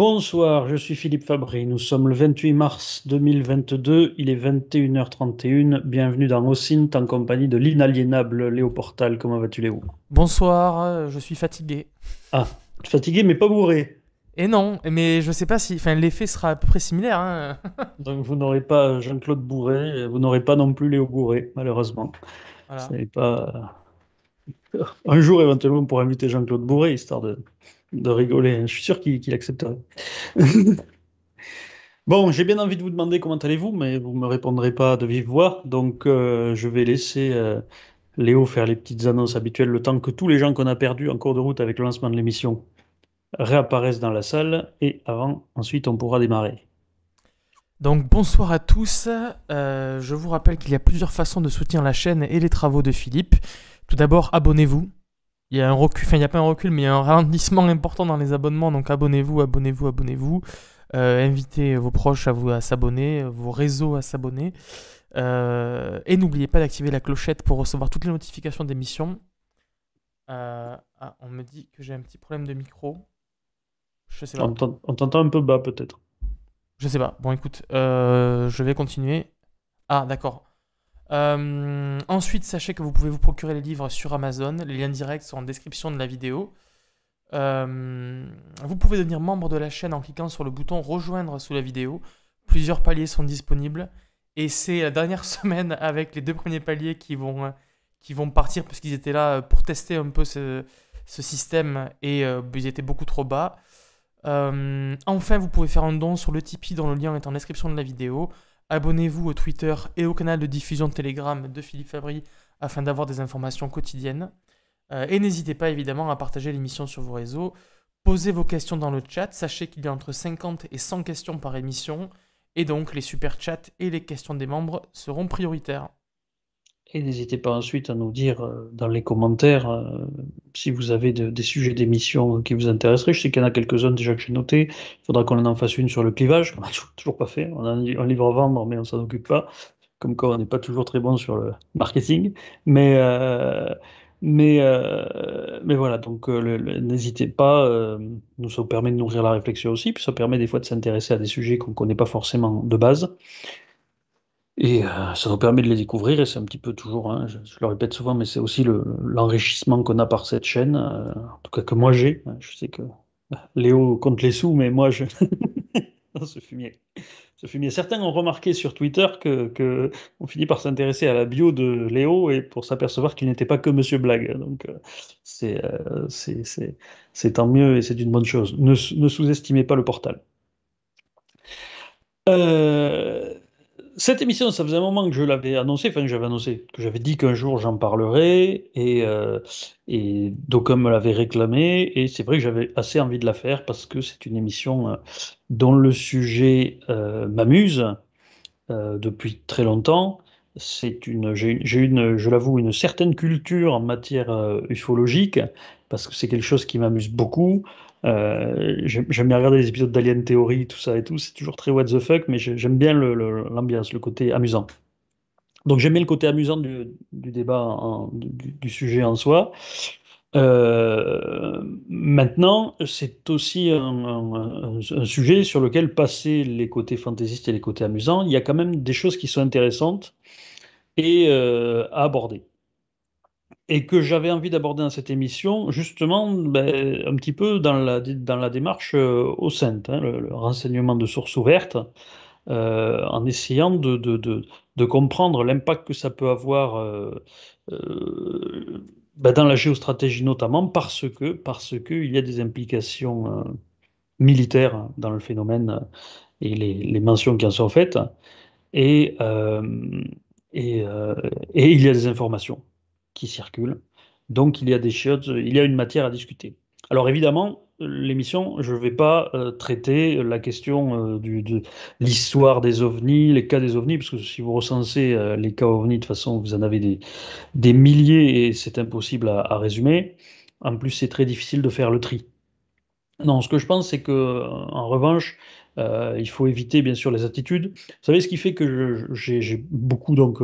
Bonsoir, je suis Philippe Fabry. Nous sommes le 28 mars 2022, il est 21h31. Bienvenue dans Ossint en compagnie de l'inaliénable Léo Portal. Comment vas-tu Léo? Bonsoir, euh, je suis fatigué. Ah, fatigué mais pas bourré. Et non, mais je sais pas si. Enfin, l'effet sera à peu près similaire. Hein. Donc vous n'aurez pas Jean-Claude Bourré, vous n'aurez pas non plus Léo Bourré, malheureusement. Voilà. Ce n'est pas. Un jour, éventuellement, pour inviter Jean-Claude Bourré, histoire de, de rigoler. Je suis sûr qu'il qu'il accepterait. Bon, j'ai bien envie de vous demander comment allez-vous, mais vous me répondrez pas de vive voix. Donc, euh, je vais laisser euh, Léo faire les petites annonces habituelles le temps que tous les gens qu'on a perdus en cours de route avec le lancement de l'émission réapparaissent dans la salle. Et avant, ensuite, on pourra démarrer. Donc, bonsoir à tous. Euh, je vous rappelle qu'il y a plusieurs façons de soutenir la chaîne et les travaux de Philippe. Tout d'abord, abonnez-vous. Il y a un recul, enfin, il n'y a pas un recul, mais il y a un ralentissement important dans les abonnements. Donc, abonnez-vous, abonnez-vous, abonnez-vous. Euh, invitez vos proches à vous à s'abonner, vos réseaux à s'abonner. Euh, et n'oubliez pas d'activer la clochette pour recevoir toutes les notifications d'émissions. Euh, ah, on me dit que j'ai un petit problème de micro. Je sais pas. On t'entend un peu bas, peut-être. Je sais pas. Bon, écoute, euh, je vais continuer. Ah, d'accord. Euh, ensuite, sachez que vous pouvez vous procurer les livres sur Amazon. Les liens directs sont en description de la vidéo. Euh, vous pouvez devenir membre de la chaîne en cliquant sur le bouton rejoindre sous la vidéo. Plusieurs paliers sont disponibles. Et c'est la dernière semaine avec les deux premiers paliers qui vont, euh, qui vont partir parce qu'ils étaient là pour tester un peu ce, système et ils étaient beaucoup trop bas. Enfin, vous pouvez faire un don sur le Tipeee dont le lien est en description de la vidéo. Abonnez-vous au Twitter et au canal de diffusion Telegram de Philippe Fabry afin d'avoir des informations quotidiennes. Euh, et n'hésitez pas évidemment à partager l'émission sur vos réseaux. Posez vos questions dans le chat. Sachez qu'il y a entre 50 et 100 questions par émission. Et donc les super chats et les questions des membres seront prioritaires. Et n'hésitez pas ensuite à nous dire euh, dans les commentaires euh, si vous avez de- des sujets d'émission qui vous intéresseraient. Je sais qu'il y en a quelques-uns déjà que j'ai notés. Il faudra qu'on en fasse une sur le clivage, qu'on n'a toujours pas fait. On a un, li- un livre à vendre, mais on s'en occupe pas. Comme quoi, on n'est pas toujours très bon sur le marketing. Mais, euh, mais, voilà, donc n'hésitez pas. ça nous permet de nourrir la réflexion aussi. Puis ça permet des fois de s'intéresser à des sujets qu'on ne connaît pas forcément de base. Et euh, ça nous permet de les découvrir, et c'est un petit peu toujours, hein, je, le répète souvent, mais c'est aussi le- l'enrichissement qu'on a par cette chaîne, euh, en tout cas que moi j'ai. hein. Je sais que Léo compte les sous, mais moi je. Non, ce fumier. Ce fumier. Certains ont remarqué sur Twitter que, que finit par s'intéresser à la bio de Léo et pour s'apercevoir qu'il n'était pas que Monsieur Blague. Donc euh, c'est euh, c'est tant mieux et c'est une bonne chose. Ne, ne sous-estimez pas le portal. Euh, cette émission, ça faisait un moment que je l'avais annoncé, enfin que j'avais annoncé, que j'avais dit qu'un jour j'en parlerais, et, euh, d'aucuns me l'avaient réclamé, et c'est vrai que j'avais assez envie de la faire parce que c'est une émission euh, dont le sujet euh, m'amuse depuis très longtemps. C'est une, j'ai une, je l'avoue, une certaine culture en matière ufologique, parce que c'est quelque chose qui m'amuse beaucoup. Euh, j'aime bien regarder les épisodes d'Alien Theory, tout ça et tout. C'est toujours très what the fuck, mais j'ai- j'aime bien l'ambiance, le côté amusant. Donc j'aime bien le côté amusant du, débat, en- du, sujet en soi. Euh, maintenant, c'est aussi un sujet sur lequel passer les côtés fantaisistes et les côtés amusants, il y a quand même des choses qui sont intéressantes et euh, à aborder. Et que j'avais envie d'aborder dans cette émission, justement, ben, un petit peu dans la, démarche euh, au sein, hein, le, renseignement de sources ouvertes, euh, en essayant de, comprendre l'impact que ça peut avoir euh, ben, dans la géostratégie notamment, parce que, parce que il y a des implications militaires dans le phénomène et les, mentions qui en sont faites, et il y a des informations qui circulent. Donc il y a des choses, il y a une matière à discuter. Alors évidemment, l'émission, je ne vais pas euh, traiter la question euh, de l'histoire des ovnis, les cas des ovnis, parce que si vous recensez euh, les cas ovnis, de façon, vous en avez des, milliers et c'est impossible à, à résumer. En plus, c'est très difficile de faire le tri. Non, ce que je pense, c'est que, en revanche, il faut éviter bien sûr les attitudes. Vous savez, ce qui fait que j'ai beaucoup donc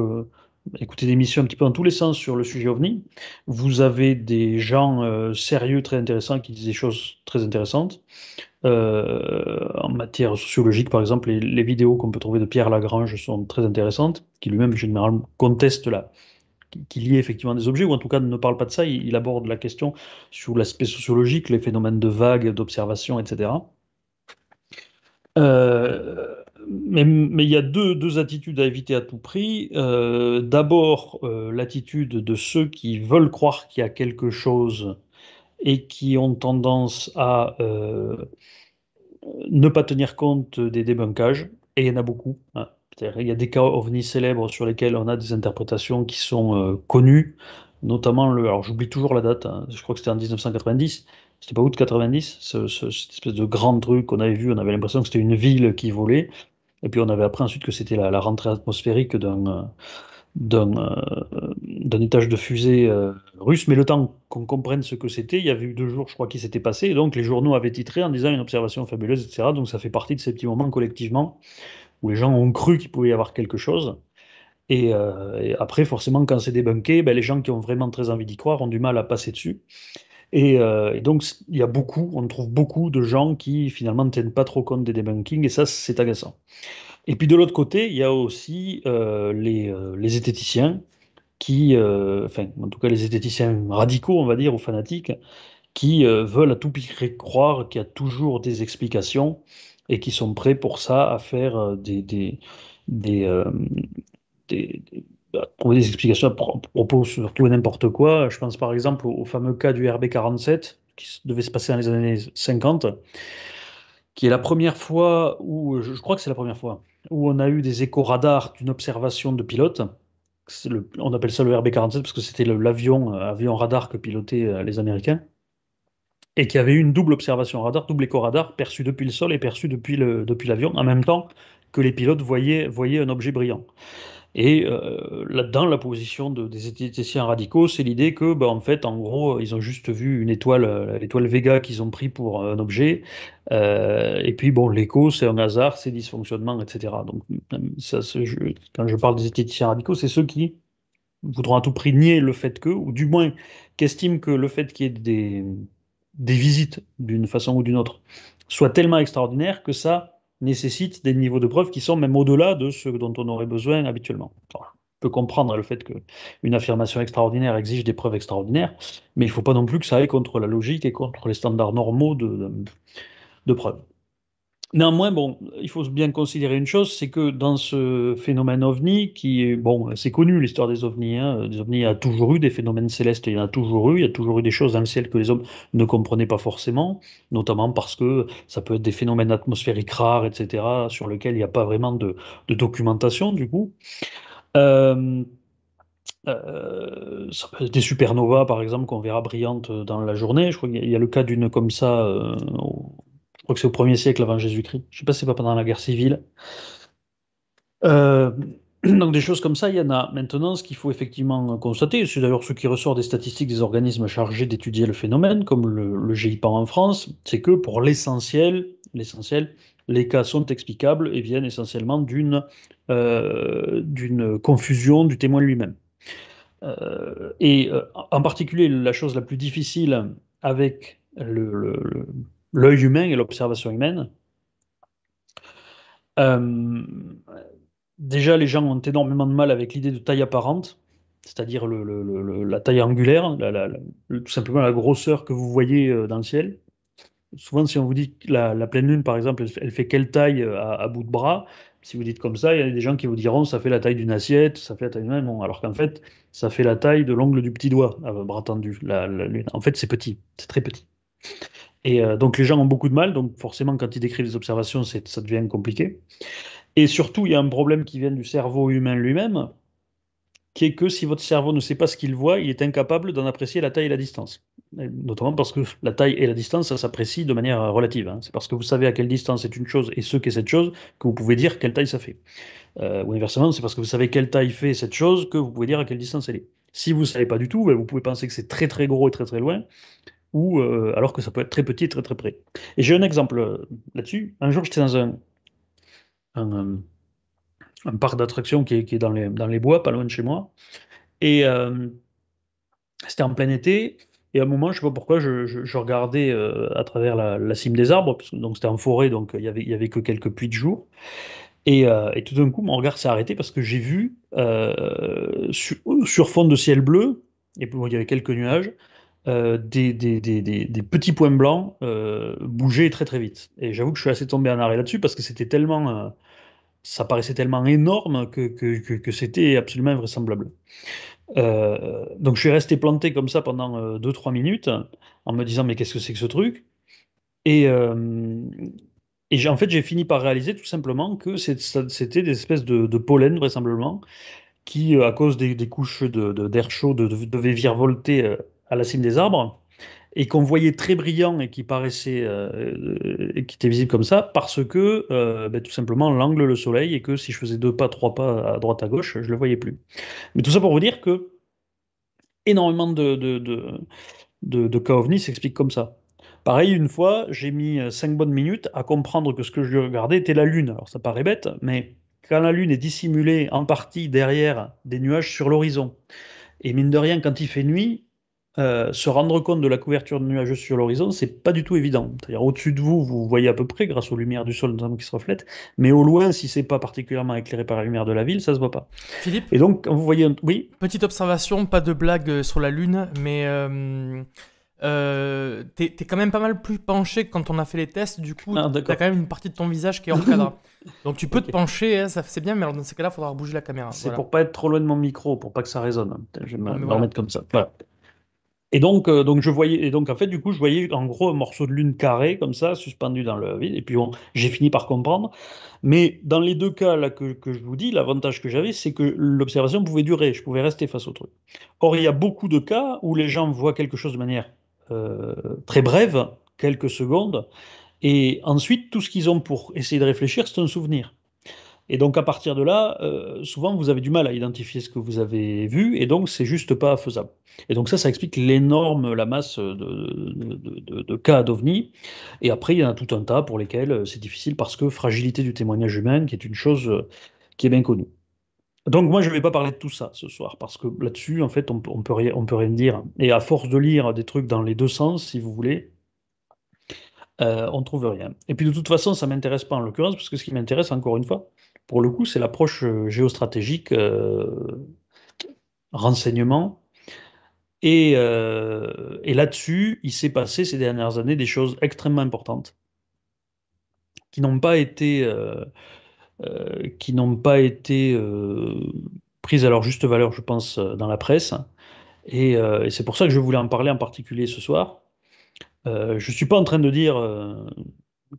écouté des émissions un petit peu dans tous les sens sur le sujet OVNI. Vous avez des gens euh, sérieux, très intéressants, qui disent des choses très intéressantes. Euh, en matière sociologique, par exemple, les, vidéos qu'on peut trouver de Pierre Lagrange sont très intéressantes, qui lui-même généralement conteste qu'il y ait effectivement des objets, ou en tout cas ne parle pas de ça, il, aborde la question sur l'aspect sociologique, les phénomènes de vagues, d'observation, etc. Euh, mais, il y a deux, deux attitudes à éviter à tout prix. Euh, d'abord, euh, l'attitude de ceux qui veulent croire qu'il y a quelque chose et qui ont tendance à euh, ne pas tenir compte des débunkages, et il y en a beaucoup. hein. Il y a des cas ovnis célèbres sur lesquels on a des interprétations qui sont connues, notamment le. Alors j'oublie toujours la date, hein, je crois que c'était en 1990, c'était pas août 90, ce- ce- cette espèce de grand truc qu'on avait vu, on avait l'impression que c'était une ville qui volait, et puis on avait appris ensuite que c'était la, rentrée atmosphérique d'un euh, euh, d'un étage de fusée euh, russe, mais le temps qu'on comprenne ce que c'était, il y avait eu deux jours, je crois, qui s'étaient passés, et donc les journaux avaient titré en disant une observation fabuleuse, etc. Donc ça fait partie de ces petits moments collectivement où les gens ont cru qu'il pouvait y avoir quelque chose. Et, et après, forcément, quand c'est débunké, ben, les gens qui ont vraiment très envie d'y croire ont du mal à passer dessus. Et, euh, et donc, il y a beaucoup, on trouve beaucoup de gens qui finalement ne tiennent pas trop compte des debunkings, et ça, c'est agaçant. Et puis de l'autre côté, il y a aussi euh, les, euh, les zététiciens qui, enfin, en tout cas les zététiciens radicaux, on va dire, ou fanatiques, qui veulent à tout prix croire qu'il y a toujours des explications et qui sont prêts pour ça à faire des, des, trouver des explications à pro- propos sur n'importe quoi. Je pense par exemple au, fameux cas du RB47 qui devait se passer dans les années 50, qui est la première fois où, je crois que c'est la première fois, où on a eu des échos radars d'une observation de pilote. On appelle ça le RB47 parce que c'était l'avion euh, avion radar que pilotaient euh, les Américains et qui avait eu une double observation radar, double écho radar, perçu depuis le sol et perçu depuis le, depuis l'avion, en même temps que les pilotes voyaient, voyaient un objet brillant. Et euh, là-dedans, la position de- des esthéticiens radicaux, c'est l'idée que, bah, en fait, en gros, ils ont juste vu une étoile, euh, l'étoile Vega qu'ils ont pris pour un objet, euh, et puis bon, l'écho, c'est un hasard, c'est dysfonctionnement, etc. Donc, quand je parle des esthéticiens radicaux, c'est ceux qui voudront à tout prix nier le fait que, ou du moins qu'estiment que le fait qu'il y ait des, des visites d'une façon ou d'une autre soit tellement extraordinaire que ça nécessite des niveaux de preuves qui sont même au-delà de ce dont on aurait besoin habituellement. On peut comprendre le fait qu'une affirmation extraordinaire exige des preuves extraordinaires, mais il ne faut pas non plus que ça aille contre la logique et contre les standards normaux de, de, de. Néanmoins, bon, il faut bien considérer une chose, c'est que dans ce phénomène ovni, qui est, bon, c'est connu l'histoire des ovnis, hein, des ovnis, il a toujours eu des phénomènes célestes, il y en a toujours eu, il y a toujours eu des choses dans le ciel que les hommes ne comprenaient pas forcément, notamment parce que ça peut être des phénomènes atmosphériques rares, etc., sur lesquels il n'y a pas vraiment de, documentation, du coup. Euh, euh, des supernovas, par exemple, qu'on verra brillantes dans la journée. Je crois qu'il y a le cas d'une comme ça, euh, crois que c'est au premier siècle avant Jésus-Christ. Je ne sais pas si c'est pas pendant la guerre civile. Euh, donc des choses comme ça, il y en a. Maintenant, ce qu'il faut effectivement constater, c'est d'ailleurs ce qui ressort des statistiques des organismes chargés d'étudier le phénomène, comme le, GIPAN en France, c'est que pour l'essentiel, l'essentiel, les cas sont explicables et viennent essentiellement d'une euh, d'une confusion du témoin lui-même. Euh, et en particulier, la chose la plus difficile avec le- l'œil humain et l'observation humaine, euh, déjà les gens ont énormément de mal avec l'idée de taille apparente, c'est-à-dire la taille angulaire, tout simplement la grosseur que vous voyez euh, dans le ciel. Souvent, si on vous dit que la, pleine lune, par exemple, elle, fait elle fait quelle taille euh, à, bout de bras, si vous dites comme ça, il y a des gens qui vous diront ça fait la taille d'une assiette, ça fait la taille d'une main, alors qu'en fait, ça fait la taille de l'ongle du petit doigt, bras tendu. En fait, c'est petit, c'est très petit. Et euh, donc, les gens ont beaucoup de mal, donc forcément, quand ils décrivent les observations, ça devient compliqué. Et surtout, il y a un problème qui vient du cerveau humain lui-même, qui est que si votre cerveau ne sait pas ce qu'il voit, il est incapable d'en apprécier la taille et la distance. Notamment parce que la taille et la distance, ça s'apprécie de manière euh, relative. hein. C'est parce que vous savez à quelle distance est une chose et ce qu'est cette chose que vous pouvez dire quelle taille ça fait. Euh, ou inversement, c'est parce que vous savez quelle taille fait cette chose que vous pouvez dire à quelle distance elle est. Si vous ne savez pas du tout, ben, vous pouvez penser que c'est très très gros et très très loin, euh, alors que ça peut être très petit et très très près. Et j'ai un exemple euh, là-dessus. Un jour, j'étais dans un, euh, parc d'attractions qui est, dans les, bois, pas loin de chez moi. Et c'était en plein été. Et à un moment, je sais pas pourquoi, je, regardais à travers la, cime des arbres, donc c'était en forêt, donc il y avait, y avait que quelques puits de jour. Et, tout d'un coup, mon regard s'est arrêté parce que j'ai vu sur, fond de ciel bleu, et puis il y avait quelques nuages, euh, des, petits points blancs euh, bouger très très vite. Et j'avoue que je suis assez tombé en arrêt là-dessus parce que c'était tellement, euh, ça paraissait tellement énorme que, que, c'était absolument invraisemblable. Euh, donc je suis resté planté comme ça pendant euh, deux trois minutes en me disant mais qu'est-ce que c'est que ce truc? Et, et en fait j'ai fini par réaliser tout simplement que c'était des espèces de, pollen vraisemblablement qui, à cause des, couches d'air chaud, de- de- devaient virevolter à la cime des arbres et qu'on voyait très brillant et qui paraissait euh, euh, et qui était visible comme ça parce que euh, ben, tout simplement l'angle le soleil et que si je faisais deux pas, trois pas à droite à gauche, je le voyais plus. Mais tout ça pour vous dire que énormément de, de, de, de, cas ovnis s'expliquent comme ça. Pareil, une fois, j'ai mis cinq bonnes minutes à comprendre que ce que je regardais était la Lune. Alors ça paraît bête, mais quand la Lune est dissimulée en partie derrière des nuages sur l'horizon, et mine de rien, quand il fait nuit, euh, se rendre compte de la couverture de nuages sur l'horizon, c'est pas du tout évident. C'est-à-dire au-dessus de vous, vous voyez à peu près grâce aux lumières du sol notamment qui se reflètent, mais au loin, si c'est pas particulièrement éclairé par la lumière de la ville, ça se voit pas. Philippe, Et donc, quand vous voyez, un- oui, petite observation, pas de blague euh, sur la Lune, mais euh, euh, t'es quand même pas mal plus penché que quand on a fait les tests, du coup, Ah, t'as quand même une partie de ton visage qui est hors cadre. Donc tu peux te pencher, hein, c'est bien, mais alors dans ces cas-là, il faudra bouger la caméra. C'est Voilà. pour pas être trop loin de mon micro, pour pas que ça résonne. Je vais me, voilà. remettre comme ça. Voilà. Et donc, euh, donc je voyais, et donc en fait, du coup, je voyais en gros un morceau de lune carré comme ça, suspendu dans le vide. Et puis j'ai fini par comprendre. Mais dans les deux cas que je vous dis, l'avantage que j'avais, c'est que l'observation pouvait durer. Je pouvais rester face au truc. Or, il y a beaucoup de cas où les gens voient quelque chose de manière euh, très brève, quelques secondes, et ensuite tout ce qu'ils ont pour essayer de réfléchir, c'est un souvenir. Et donc à partir de là, euh, souvent vous avez du mal à identifier ce que vous avez vu, et donc c'est juste pas faisable. Et donc ça, ça explique l'énorme, la masse de, cas d'OVNI. Et après, il y en a tout un tas pour lesquels euh, c'est difficile parce que fragilité du témoignage humain, qui est une chose euh, qui est bien connue. Donc moi, je ne vais pas parler de tout ça ce soir, parce que là-dessus, en fait, on on peut rien, on peut rien dire. Et à force de lire des trucs dans les deux sens, si vous voulez, on trouve rien. Et puis de toute façon, ça m'intéresse pas en l'occurrence, parce que ce qui m'intéresse, encore une fois, pour le coup, c'est l'approche euh, géostratégique, euh, renseignement. Et, euh, et là-dessus, il s'est passé ces dernières années des choses extrêmement importantes qui n'ont pas été, qui n'ont pas été prises à leur juste valeur, je pense, dans la presse. Et, et c'est pour ça que je voulais en parler en particulier ce soir. Je ne suis pas en train de dire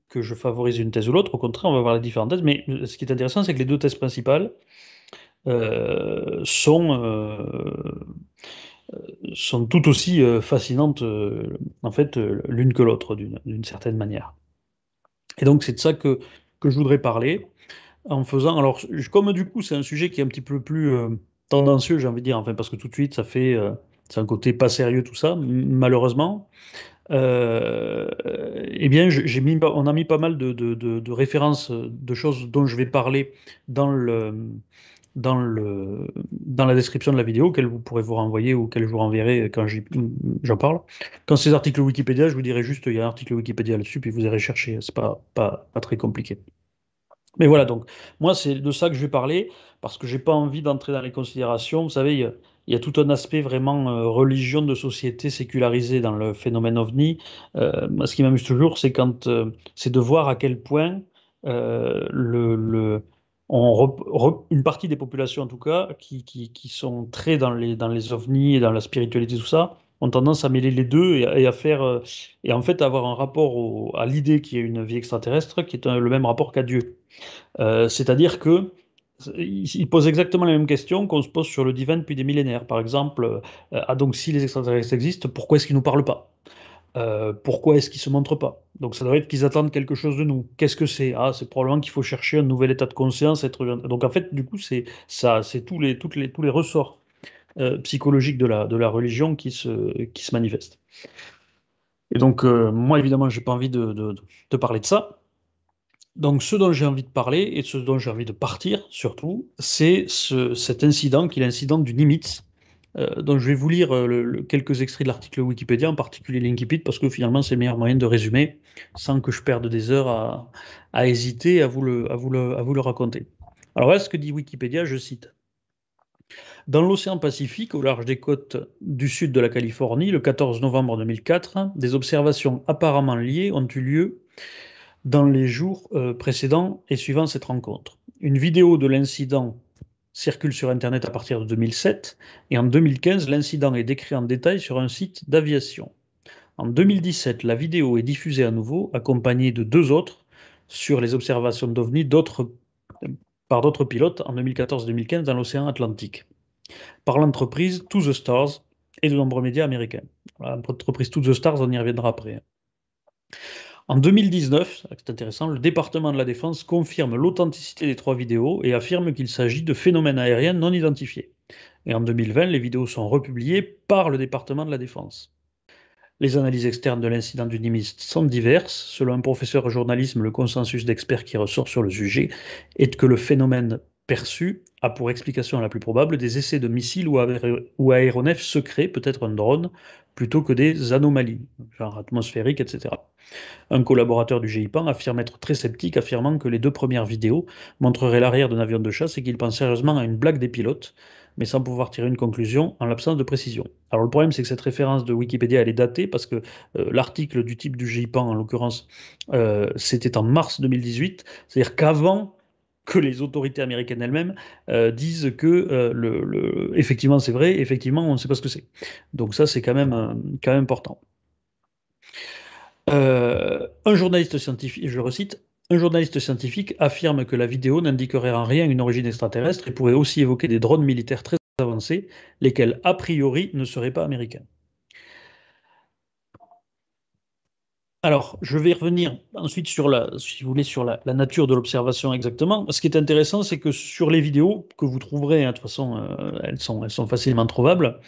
que je favorise une thèse ou l'autre, au contraire, on va voir les différentes thèses, mais ce qui est intéressant, c'est que les deux thèses principales euh, sont, euh, sont tout aussi euh, fascinantes, euh, en fait, euh, l'une que l'autre, d'une certaine manière. Et donc, c'est de ça que, que je voudrais parler, en faisant, alors, comme du coup, c'est un sujet qui est un petit peu plus euh, tendancieux, j'ai envie de dire, enfin, parce que tout de suite, ça fait, euh, c'est un côté pas sérieux, tout ça, malheureusement. Euh, eh bien, j'ai mis, on a mis pas mal de, de- références de choses dont je vais parler dans le, dans le, dans la description de la vidéo, auquel vous pourrez vous renvoyer ou auquel je vous renverrai quand j'en parle. Quand ces articles Wikipédia, je vous dirai juste, il y a un article Wikipédia là-dessus, puis vous irez chercher. C'est pas, pas, pas très compliqué. Mais voilà, donc, moi, c'est de ça que je vais parler, parce que j'ai pas envie d'entrer dans les considérations. Vous savez, il y a, tout un aspect vraiment euh, religion de société sécularisée dans le phénomène OVNI. Euh, ce qui m'amuse toujours, c'est quand euh, c'est de voir à quel point une partie des populations, en tout cas, qui, sont très dans les, dans les OVNI et dans la spiritualité, tout ça, ont tendance à mêler les deux et, à faire, et en fait, avoir un rapport à l'idée qu'il y a une vie extraterrestre qui est le même rapport qu'à Dieu. C'est-à-dire que il pose exactement la même question qu'on se pose sur le divin depuis des millénaires. Par exemple, euh, ah donc si les extraterrestres existent, pourquoi est-ce qu'ils ne nous parlent pas? Euh, pourquoi est-ce qu'ils ne se montrent pas? Donc ça doit être qu'ils attendent quelque chose de nous. Qu'est-ce que c'est? Ah, c'est probablement qu'il faut chercher un nouvel état de conscience. Donc en fait, du coup, c'est ça, c'est tous les, ressorts euh, psychologiques de la, religion qui se, manifestent. Et donc, moi, évidemment, j'ai pas envie de, de parler de ça. Donc, ce dont j'ai envie de parler et ce dont j'ai envie de partir, surtout, c'est ce- cet incident qui est l'incident du Nimitz, Euh, donc je vais vous lire euh, quelques extraits de l'article Wikipédia, en particulier Linkipid, parce que finalement c'est le meilleur moyen de résumer sans que je perde des heures à, hésiter à vous le raconter. Alors voilà ce que dit Wikipédia, je cite. Dans l'océan Pacifique, au large des côtes du sud de la Californie, le 14 novembre 2004, des observations apparemment liées ont eu lieu dans les jours euh, précédents et suivant cette rencontre. Une vidéo de l'incident circule sur Internet à partir de 2007 et en 2015, l'incident est décrit en détail sur un site d'aviation. En 2017, la vidéo est diffusée à nouveau, accompagnée de deux autres sur les observations d'OVNI par d'autres pilotes en 2014-2015 dans l'océan Atlantique, par l'entreprise To The Stars et de nombreux médias américains. L'entreprise To The Stars, on y reviendra après. En 2019, c'est intéressant, le département de la Défense confirme l'authenticité des trois vidéos et affirme qu'il s'agit de phénomènes aériens non identifiés. Et en 2020, les vidéos sont republiées par le département de la Défense. Les analyses externes de l'incident du Nimitz sont diverses. Selon un professeur de journalisme, le consensus d'experts qui ressort sur le sujet est que le phénomène perçu a pour explication la plus probable des essais de missiles ou aéronefs secrets, peut-être un drone, plutôt que des anomalies, genre atmosphériques, etc. Un collaborateur du GIPAN affirme être très sceptique, affirmant que les deux premières vidéos montreraient l'arrière d'un avion de chasse et qu'il pense sérieusement à une blague des pilotes, mais sans pouvoir tirer une conclusion en l'absence de précision. Alors le problème, c'est que cette référence de Wikipédia, elle est datée parce que euh, l'article du type du GIPAN, en l'occurrence, euh, c'était en mars 2018, c'est-à-dire qu'avant que les autorités américaines elles-mêmes euh, disent que effectivement c'est vrai, effectivement on ne sait pas ce que c'est. Donc ça c'est quand même, quand même important. Euh, un journaliste scientifique, je recite, un journaliste scientifique affirme que la vidéo n'indiquerait en rien une origine extraterrestre et pourrait aussi évoquer des drones militaires très avancés, lesquels a priori ne seraient pas américains. Alors, je vais revenir ensuite sur la, si vous voulez, sur la, nature de l'observation exactement. Ce qui est intéressant, c'est que sur les vidéos que vous trouverez, hein, de toute façon, euh, elles sont, elles sont facilement trouvables.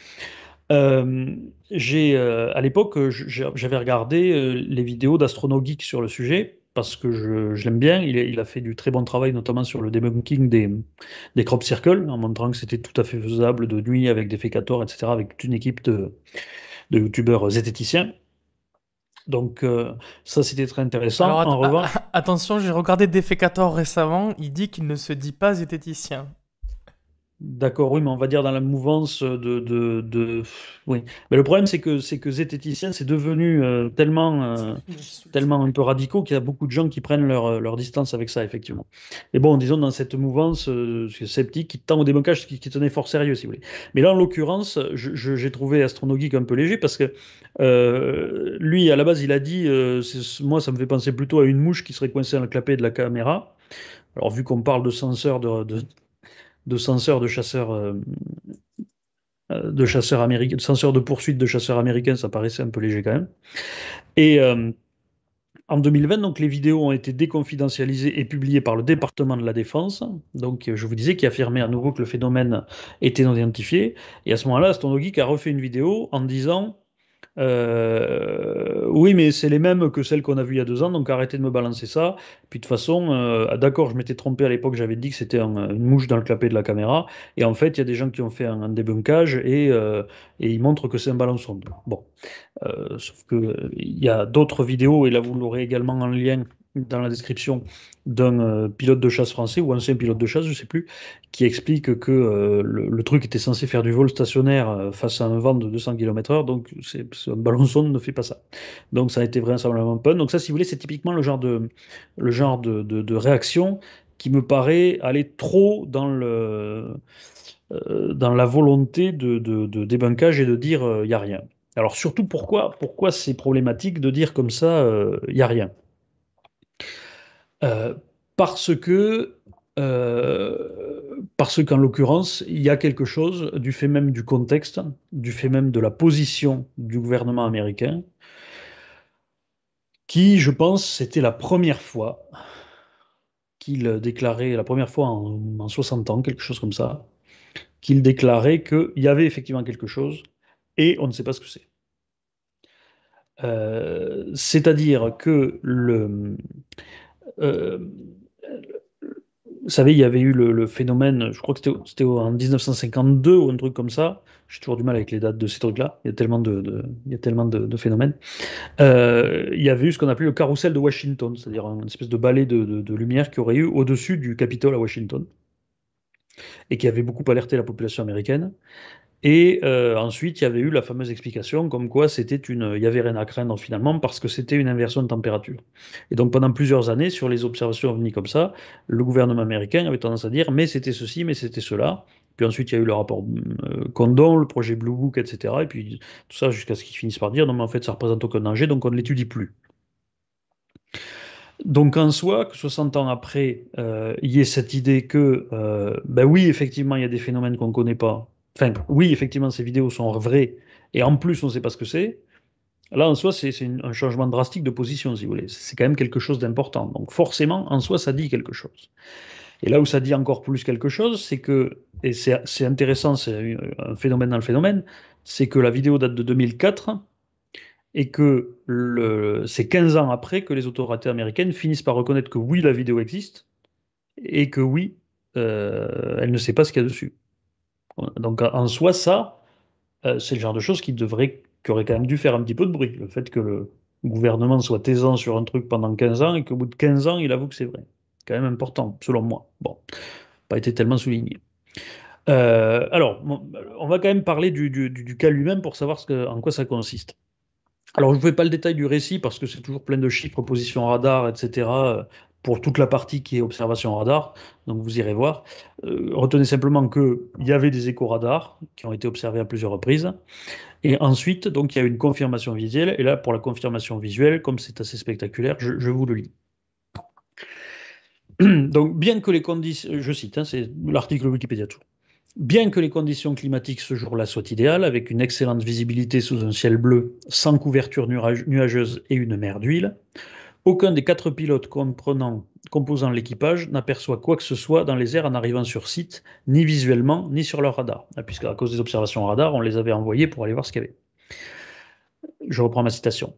Euh, j'ai, euh, à l'époque, je- j'avais regardé euh, les vidéos d'Astrono Geek sur le sujet parce que je, je l'aime bien. Il, est- il a fait du très bon travail, notamment sur le debunking des, des crop circles, en montrant que c'était tout à fait faisable de nuit avec des fécateurs, etc., avec toute une équipe de, de youtubeurs zététiciens. Donc, euh, ça, c'était très intéressant. Alors, en revanche, attention, j'ai regardé Defecator récemment, il dit qu'il ne se dit pas zététicien. D'accord, oui, mais on va dire dans la mouvance de, de, de- oui. Mais le problème, c'est que c'est que zététicien, c'est devenu euh, tellement, euh, tellement un peu radicaux qu'il y a beaucoup de gens qui prennent leur, euh, leur distance avec ça, effectivement. Et bon, disons dans cette mouvance sceptique qui tend au débunkage, qui, qui tenait fort sérieux, si vous voulez. Mais là, en l'occurrence, j'ai trouvé Astronogeek un peu léger parce que lui, à la base, il a dit, moi, ça me fait penser plutôt à une mouche qui serait coincée dans le clapet de la caméra. Alors, vu qu'on parle de senseurs de, de, de senseurs de chasseurs euh, euh, de chasseurs américains, de censeurs de poursuite de chasseurs américains, ça paraissait un peu léger quand même. Et euh, en 2020, donc, les vidéos ont été déconfidentialisées et publiées par le département de la Défense. Donc, je vous disais qu'il affirmait à nouveau que le phénomène était non identifié. Et à ce moment-là, Astronogeek a refait une vidéo en disant euh, Oui, mais c'est les mêmes que celles qu'on a vues il y a deux ans, donc arrêtez de me balancer ça. Puis de toute façon, euh, d'accord, je m'étais trompé à l'époque, j'avais dit que c'était un- une mouche dans le clapet de la caméra. Et en fait, il y a des gens qui ont fait un, un débunkage et, euh, et ils montrent que c'est un ballon sonde. Bon. Euh, sauf que il y a d'autres vidéos, et là vous l'aurez également en lien dans la description, d'un euh, pilote de chasse français ou ancien pilote de chasse, je sais plus, qui explique que euh, le, truc était censé faire du vol stationnaire euh, face à un vent de 200 km/h, donc c'est, un ballon sonde ne fait pas ça. Donc ça a été vraisemblablement pun. Donc ça, si vous voulez, c'est typiquement le genre de, réaction qui me paraît aller trop dans la volonté de débunkage et de dire il n'y a rien. Alors surtout pourquoi, pourquoi c'est problématique de dire comme ça il n'y a rien? Euh, Parce que euh, parce qu'en l'occurrence, il y a quelque chose du fait même du contexte, du fait même de la position du gouvernement américain, qui, je pense, c'était la première fois qu'il déclarait, la première fois en, en 60 ans, quelque chose comme ça, qu'il déclarait qu'il y avait effectivement quelque chose et on ne sait pas ce que c'est. Euh, c'est-à-dire que le, vous savez, il y avait eu le, phénomène, je crois que c'était en 1952 ou un truc comme ça. J'ai toujours du mal avec les dates de ces trucs-là. Il y a tellement de, il y a tellement de, phénomènes. Euh, il y avait eu ce qu'on appelait le carrousel de Washington, c'est-à-dire une espèce de balai de, lumière qui aurait eu au-dessus du Capitole à Washington et qui avait beaucoup alerté la population américaine. Et euh, ensuite, il y avait eu la fameuse explication comme quoi c'était une, il y avait rien à craindre finalement parce que c'était une inversion de température. Et donc pendant plusieurs années, sur les observations venues comme ça, le gouvernement américain avait tendance à dire mais c'était ceci, mais c'était cela. Puis ensuite, il y a eu le rapport euh, Condon, le projet Blue Book, etc. Et puis tout ça jusqu'à ce qu'ils finissent par dire non mais en fait ça représente aucun danger, donc on ne l'étudie plus. Donc en soi, que 60 ans après, euh, il y ait cette idée que, ben oui, effectivement, il y a des phénomènes qu'on ne connaît pas, Enfin, oui, effectivement, ces vidéos sont vraies, et en plus, on ne sait pas ce que c'est. Là, en soi, c'est un changement drastique de position, si vous voulez. C'est quand même quelque chose d'important. Donc, forcément, en soi, ça dit quelque chose. Et là où ça dit encore plus quelque chose, c'est que, et c'est intéressant, c'est un phénomène dans le phénomène, c'est que la vidéo date de 2004 et que c'est 15 ans après que les autorités américaines finissent par reconnaître que oui, la vidéo existe et que oui, euh, elle ne sait pas ce qu'il y a dessus. Donc en soi, ça, euh, c'est le genre de choses qui devrait, qui aurait quand même dû faire un petit peu de bruit. Le fait que le gouvernement soit taisant sur un truc pendant 15 ans et qu'au bout de 15 ans, il avoue que c'est vrai. Quand même important, selon moi. Bon, pas été tellement souligné. Euh, alors, on va quand même parler du, cas lui-même pour savoir en quoi ça consiste. Alors, je ne fais pas le détail du récit parce que c'est toujours plein de chiffres, position radar, etc pour toute la partie qui est observation radar, donc vous irez voir. Euh, retenez simplement qu'il y avait des échos radars qui ont été observés à plusieurs reprises. Et ensuite, donc, il y a une confirmation visuelle. Et là, pour la confirmation visuelle, comme c'est assez spectaculaire, je, vous le lis. Donc, bien que les conditions, je cite, hein, c'est l'article Wikipédia tout. Bien que les conditions climatiques ce jour-là soient idéales, avec une excellente visibilité sous un ciel bleu, sans couverture nuageuse et une mer d'huile, aucun des quatre pilotes composant l'équipage n'aperçoit quoi que ce soit dans les airs en arrivant sur site, ni visuellement, ni sur leur radar. Ah, puisque à cause des observations radar, on les avait envoyés pour aller voir ce qu'il y avait. Je reprends ma citation.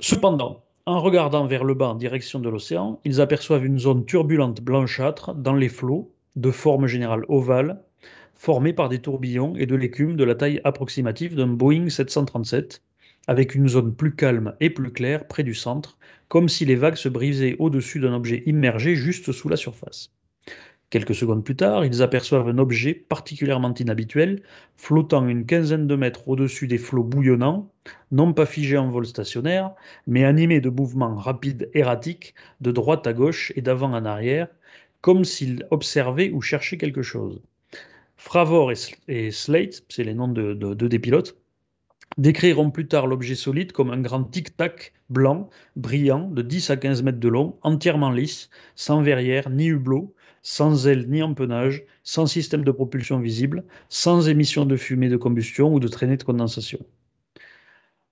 Cependant, en regardant vers le bas en direction de l'océan, ils aperçoivent une zone turbulente blanchâtre dans les flots, de forme générale ovale, formée par des tourbillons et de l'écume de la taille approximative d'un Boeing 737, avec une zone plus calme et plus claire près du centre, comme si les vagues se brisaient au-dessus d'un objet immergé juste sous la surface. Quelques secondes plus tard, ils aperçoivent un objet particulièrement inhabituel, flottant une quinzaine de mètres au-dessus des flots bouillonnants, non pas figé en vol stationnaire, mais animé de mouvements rapides erratiques de droite à gauche et d'avant en arrière, comme s'il observait ou cherchait quelque chose. Fravor et, Slate, c'est les noms de deux des pilotes, décriront plus tard l'objet solide comme un grand tic-tac blanc, brillant, de 10 à 15 mètres de long, entièrement lisse, sans verrière ni hublot, sans ailes ni empennage, sans système de propulsion visible, sans émission de fumée de combustion ou de traînée de condensation.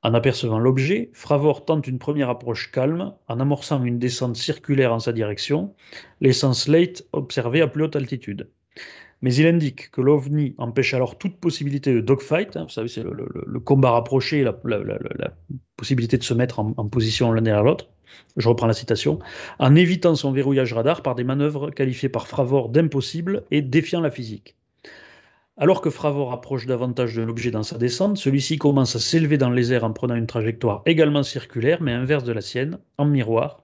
En apercevant l'objet, Fravor tente une première approche calme en amorçant une descente circulaire en sa direction, laissant Slate observer à plus haute altitude mais il indique que l'OVNI empêche alors toute possibilité de dogfight, hein, vous savez, c'est le, combat rapproché, la, possibilité de se mettre en, position l'un derrière l'autre. Je reprends la citation. En évitant son verrouillage radar par des manœuvres qualifiées par Fravor d'impossibles et défiant la physique. Alors que Fravor approche davantage de l'objet dans sa descente, celui-ci commence à s'élever dans les airs en prenant une trajectoire également circulaire, mais inverse de la sienne, en miroir,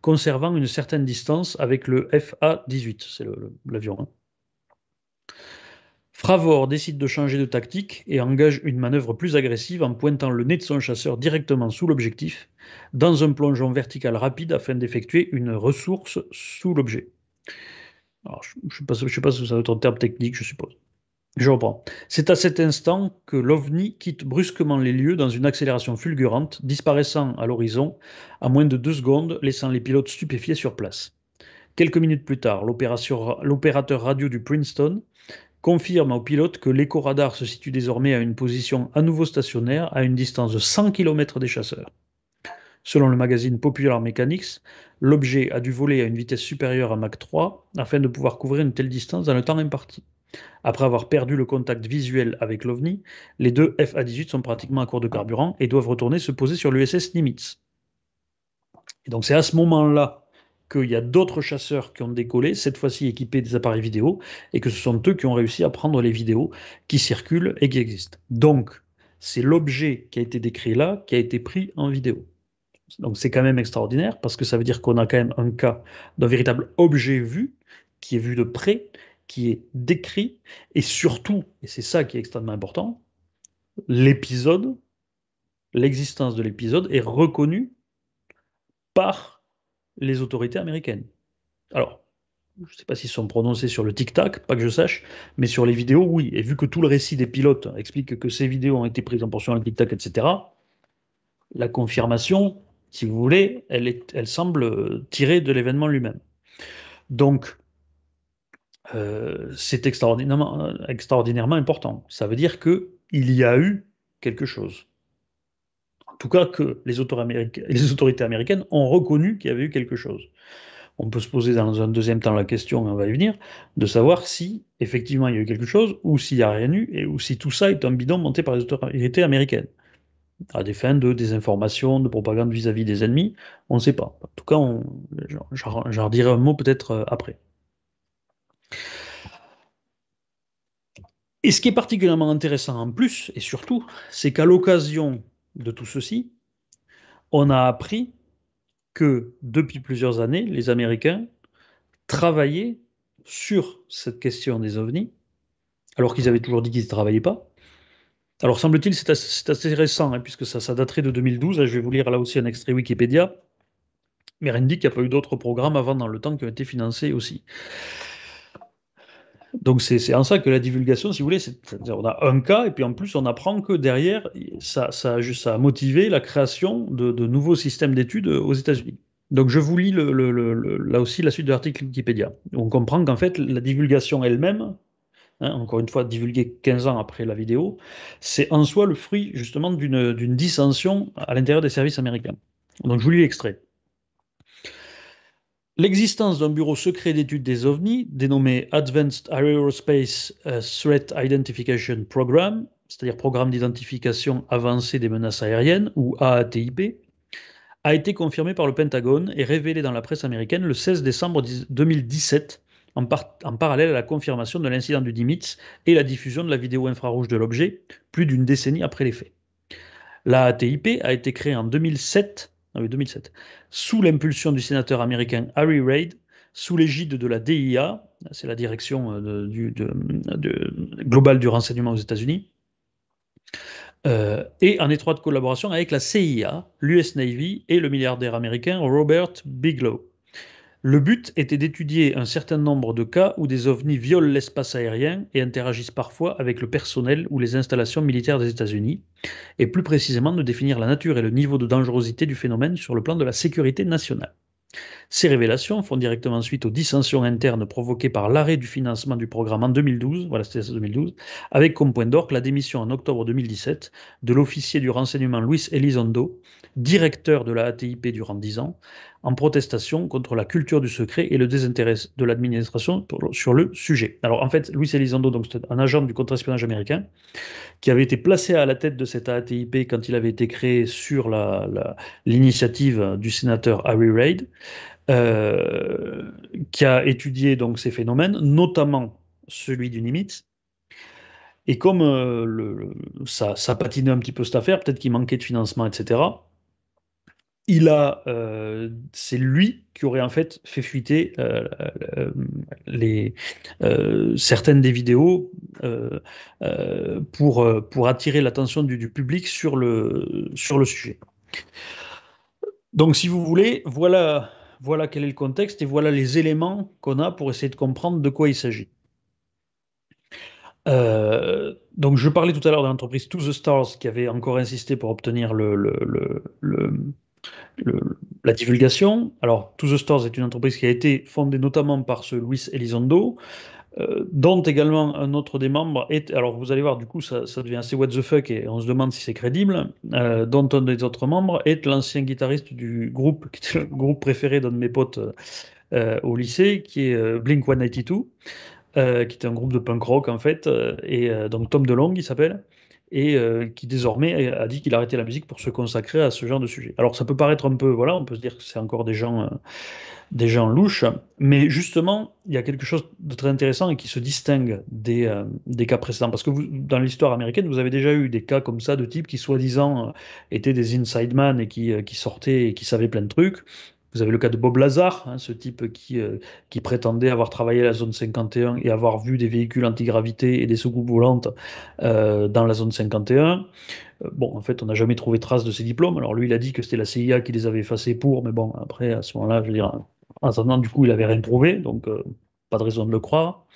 conservant une certaine distance avec le FA-18, c'est l'avion. Hein. Fravor décide de changer de tactique et engage une manœuvre plus agressive en pointant le nez de son chasseur directement sous l'objectif, dans un plongeon vertical rapide afin d'effectuer une ressource sous l'objet. je ne sais, pas si ça va être un terme technique, je suppose. Je reprends. C'est à cet instant que l'OVNI quitte brusquement les lieux dans une accélération fulgurante, disparaissant à l'horizon à moins de deux secondes, laissant les pilotes stupéfiés sur place. Quelques minutes plus tard, l'opérateur radio du Princeton confirme au pilote que l'éco-radar se situe désormais à une position à nouveau stationnaire à une distance de 100 km des chasseurs. Selon le magazine Popular Mechanics, l'objet a dû voler à une vitesse supérieure à Mach 3 afin de pouvoir couvrir une telle distance dans le temps imparti. Après avoir perdu le contact visuel avec l'OVNI, les deux FA-18 sont pratiquement à court de carburant et doivent retourner se poser sur l'USS Nimitz. Et donc c'est à ce moment-là qu'il y a d'autres chasseurs qui ont décollé, cette fois-ci équipés des appareils vidéo, et que ce sont eux qui ont réussi à prendre les vidéos qui circulent et qui existent. Donc, c'est l'objet qui a été décrit là qui a été pris en vidéo. Donc c'est quand même extraordinaire parce que ça veut dire qu'on a quand même un cas d'un véritable objet vu, qui est vu de près, qui est décrit, et surtout, et c'est ça qui est extrêmement important, l'épisode, l'existence de l'épisode est reconnue par les autorités américaines. Alors, je ne sais pas s'ils sont prononcés sur le tic-tac, pas que je sache, mais sur les vidéos, oui. Et vu que tout le récit des pilotes explique que ces vidéos ont été prises en portion le tic-tac, etc., la confirmation, si vous voulez, elle, semble tirée de l'événement lui-même. Donc, euh, c'est extraordinairement, extraordinairement important. Ça veut dire qu'il y a eu quelque chose. Tout cas, que les, autorités américaines ont reconnu qu'il y avait eu quelque chose. On peut se poser dans un deuxième temps la question, on va y venir, de savoir si effectivement il y a eu quelque chose, ou s'il n'y a rien eu, et ou si tout ça est un bidon monté par les autorités américaines. À des fins de désinformation, de propagande vis-à-vis des ennemis, on ne sait pas. En tout cas, j'en redirai un mot peut-être euh, après. Et ce qui est particulièrement intéressant en plus, et surtout, c'est qu'à l'occasion de tout ceci, on a appris que depuis plusieurs années, les Américains travaillaient sur cette question des ovnis, alors qu'ils avaient toujours dit qu'ils ne travaillaient pas. Alors semble-t-il, c'est assez, récent, hein, puisque ça, ça daterait de 2012. Je vais vous lire là aussi un extrait Wikipédia. Mais rien qu'il n'y a pas eu d'autres programmes avant dans le temps qui ont été financés aussi. Donc c'est en ça que la divulgation, si vous voulez, on a un cas, et puis en plus on apprend que derrière, ça, ça, a motivé la création de, nouveaux systèmes d'études aux États-Unis. Donc je vous lis là aussi la suite de l'article Wikipédia. On comprend qu'en fait la divulgation elle-même, hein, encore une fois divulguée 15 ans après la vidéo, c'est en soi le fruit justement d'une dissension à l'intérieur des services américains. Donc je vous lis l'extrait. L'existence d'un bureau secret d'études des ovnis, dénommé Advanced Aerospace euh, Threat Identification Program, c'est-à-dire Programme d'identification avancée des menaces aériennes, ou AATIP, a été confirmé par le Pentagone et révélé dans la presse américaine le 16 décembre 2017, en, en parallèle à la confirmation de l'incident du Nimitz et la diffusion de la vidéo infrarouge de l'objet, plus d'une décennie après les faits. L'AATIP a été créée en 2007 2007, ah sous l'impulsion du sénateur américain Harry Reid, sous l'égide de la DIA, c'est la direction euh, globale du renseignement aux États-Unis, euh, et en étroite collaboration avec la CIA, l'US Navy et le milliardaire américain Robert Bigelow. Le but était d'étudier un certain nombre de cas où des ovnis violent l'espace aérien et interagissent parfois avec le personnel ou les installations militaires des États-Unis, et plus précisément de définir la nature et le niveau de dangerosité du phénomène sur le plan de la sécurité nationale. Ces révélations font directement suite aux dissensions internes provoquées par l'arrêt du financement du programme en 2012, voilà c'était 2012, avec comme point d'orgue la démission en octobre 2017 de l'officier du renseignement Luis Elizondo, directeur de la ATIP durant 10 ans, en protestation contre la culture du secret et le désintérêt de l'administration sur le sujet. Alors en fait, Luis Elizondo, donc un agent du contre-espionnage américain, qui avait été placé à la tête de cette ATIP quand il avait été créé sur l'initiative du sénateur Harry Reid, euh, qui a étudié donc ces phénomènes, notamment celui du Nimitz. Et comme euh, ça, ça, patinait un petit peu cette affaire, peut-être qu'il manquait de financement, etc. Il a, euh, c'est lui qui aurait en fait fait fuiter certaines des vidéos pour, attirer l'attention du, public sur le sujet. Donc, si vous voulez, voilà voilà quel est le contexte et voilà les éléments qu'on a pour essayer de comprendre de quoi il s'agit. Euh, donc, je parlais tout à l'heure de l'entreprise To The Stars qui avait encore insisté pour obtenir la divulgation. Alors, To The Stars est une entreprise qui a été fondée notamment par ce Luis Elizondo, euh, dont également un autre des membres est, alors vous allez voir, du coup, ça, devient assez what the fuck et on se demande si c'est crédible, euh, dont un des autres membres est l'ancien guitariste du groupe, qui était le groupe préféré d'un de mes potes euh, au lycée, qui est Blink 182, qui était un groupe de punk rock en fait, et donc Tom DeLonge il s'appelle. et qui désormais a dit qu'il arrêtait la musique pour se consacrer à ce genre de sujet. Alors ça peut paraître un peu, voilà, on peut se dire que c'est encore des gens, des gens louches, mais justement, il y a quelque chose de très intéressant et qui se distingue des, euh, cas précédents. Parce que dans l'histoire américaine, vous avez déjà eu des cas comme ça de types qui, soi-disant, étaient des inside man et qui, qui sortaient et qui savaient plein de trucs. Vous avez le cas de Bob Lazar, hein, ce type qui, euh, prétendait avoir travaillé à la zone 51 et avoir vu des véhicules antigravité et des soucoupes volantes euh, dans la zone 51. Euh, bon, en fait, on n'a jamais trouvé trace de ces diplômes. Alors lui, il a dit que c'était la CIA qui les avait effacés pour, mais bon, après, à ce moment-là, je veux dire, en attendant, du coup, il n'avait rien trouvé, donc pas de raison de le croire.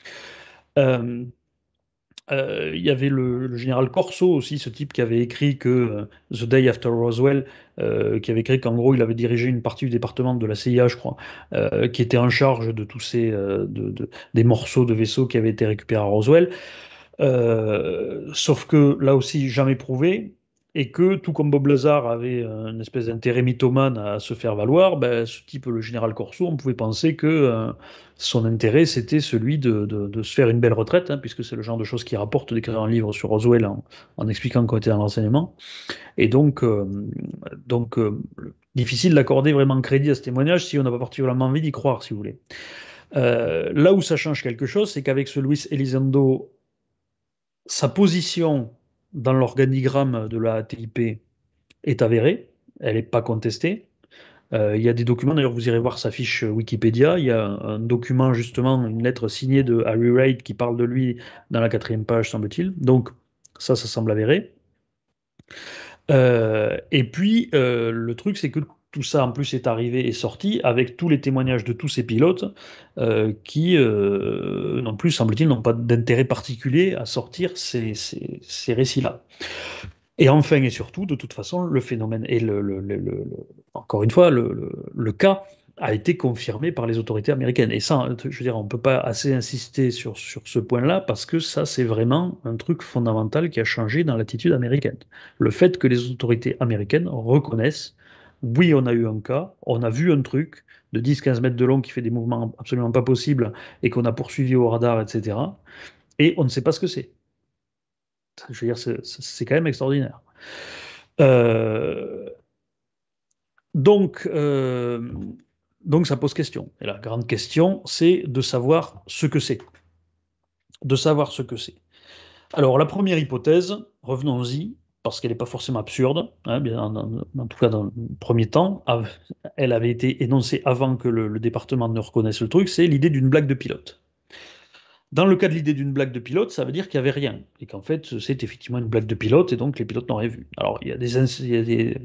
Euh, il y avait le, général Corso aussi, ce type qui avait écrit que euh, The Day After Roswell, euh, qui avait écrit qu'en gros il avait dirigé une partie du département de la CIA, je crois, qui était en charge de tous ces de, des morceaux de vaisseaux qui avaient été récupérés à Roswell. sauf que là aussi jamais prouvé et que, tout comme Bob Lazar avait une espèce d'intérêt mythomane à se faire valoir, ben, ce type, le général Corso, on pouvait penser que euh, son intérêt, c'était celui de, se faire une belle retraite, hein, puisque c'est le genre de choses qui rapporte d'écrire un livre sur Roswell en, expliquant quoi était un renseignement. Et donc, euh, donc euh, difficile d'accorder vraiment crédit à ce témoignage si on n'a pas particulièrement envie d'y croire, si vous voulez. là où ça change quelque chose, c'est qu'avec ce Luis Elizondo, sa position dans l'organigramme de la TIP est avérée, elle n'est pas contestée. Euh, il y a des documents, d'ailleurs vous irez voir sa fiche Wikipédia, il y a un, document justement, une lettre signée de Harry Reid qui parle de lui dans la quatrième page semble-t-il. Donc ça, ça semble avéré. Euh, et puis euh, le truc c'est que tout ça en plus est arrivé et sorti avec tous les témoignages de tous ces pilotes euh, qui, euh, non plus, semble-t-il, n'ont pas d'intérêt particulier à sortir ces, récits-là. Et enfin et surtout, de toute façon, le phénomène et encore une fois, le, cas a été confirmé par les autorités américaines. Et ça, je veux dire, on ne peut pas assez insister sur ce point-là parce que ça, c'est vraiment un truc fondamental qui a changé dans l'attitude américaine. Le fait que les autorités américaines reconnaissent oui, on a eu un cas, on a vu un truc de 10-15 mètres de long qui fait des mouvements absolument pas possibles et qu'on a poursuivi au radar, etc. Et on ne sait pas ce que c'est. Je veux dire, c'est quand même extraordinaire. Euh, euh, donc, ça pose question. Et la grande question, c'est de savoir ce que c'est. De savoir ce que c'est. Alors, la première hypothèse, revenons-y, parce qu'elle n'est pas forcément absurde, hein, en, tout cas dans le premier temps, elle avait été énoncée avant que le, département ne reconnaisse le truc, c'est l'idée d'une blague de pilote. Dans le cas de l'idée d'une blague de pilote, ça veut dire qu'il n'y avait rien, et qu'en fait c'est effectivement une blague de pilote, et donc les pilotes n'auraient vu. Alors il y a des,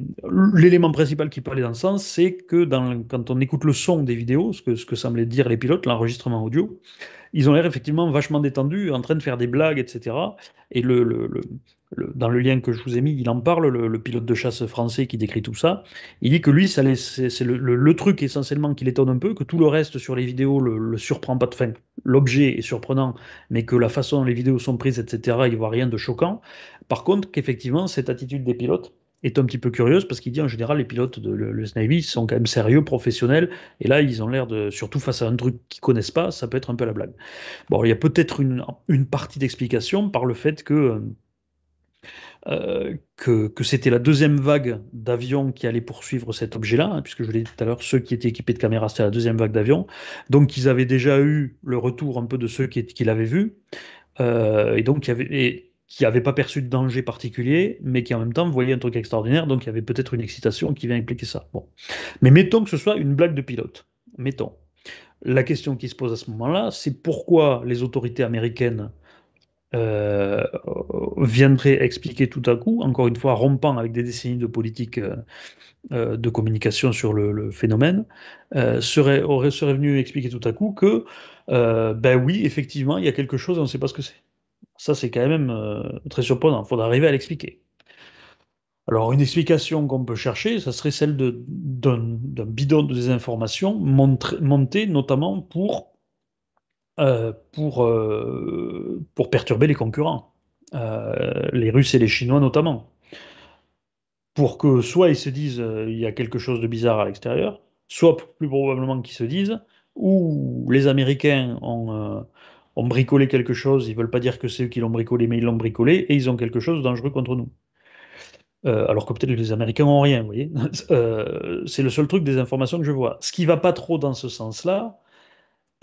l'élément principal qui peut aller dans ce sens, c'est que quand on écoute le son des vidéos, ce que, semblaient dire les pilotes, l'enregistrement audio, ils ont l'air effectivement vachement détendus, en train de faire des blagues, etc. Et le, le, dans le lien que je vous ai mis, il en parle, le, pilote de chasse français qui décrit tout ça. Il dit que lui, c'est le, truc essentiellement qui l'étonne un peu, que tout le reste sur les vidéos le, le surprend pas de fin. L'objet est surprenant, mais que la façon dont les vidéos sont prises, etc., il voit rien de choquant. Par contre, qu'effectivement, cette attitude des pilotes, est un petit peu curieuse parce qu'il dit en général les pilotes de Navy sont quand même sérieux, professionnels, et là ils ont l'air de, surtout face à un truc qu'ils connaissent pas, ça peut être un peu la blague. Bon, il y a peut-être une, une, partie d'explication par le fait que, euh, que, c'était la deuxième vague d'avions qui allait poursuivre cet objet-là, hein, puisque je l'ai dit tout à l'heure, ceux qui étaient équipés de caméras, c'était la deuxième vague d'avions, donc ils avaient déjà eu le retour un peu de ceux qui, l'avaient vu, euh, et donc qui n'avait pas perçu de danger particulier, mais qui en même temps voyait un truc extraordinaire, donc il y avait peut-être une excitation qui vient impliquer ça. Bon. Mais mettons que ce soit une blague de pilote. Mettons. La question qui se pose à ce moment-là, c'est pourquoi les autorités américaines euh, viendraient expliquer tout à coup, encore une fois rompant avec des décennies de politique euh, euh, de communication sur le, phénomène, seraient, aurait, serait venu expliquer tout à coup que, ben oui, effectivement, il y a quelque chose, on ne sait pas ce que c'est. Ça, c'est quand même très surprenant. Il faudra arriver à l'expliquer. Alors, une explication qu'on peut chercher, ça serait celle d'un bidon de désinformation monté notamment pour, euh, pour, euh, pour perturber les concurrents, les Russes et les Chinois notamment. Pour que soit ils se disent il y a quelque chose de bizarre à l'extérieur, soit plus probablement qu'ils se disent ou les Américains ont ont bricolé quelque chose, ils veulent pas dire que c'est eux qui l'ont bricolé, mais ils l'ont bricolé, et ils ont quelque chose de dangereux contre nous. Euh, alors que peut-être les Américains n'ont rien, vous voyez. Euh, c'est le seul truc des informations que je vois. Ce qui va pas trop dans ce sens-là,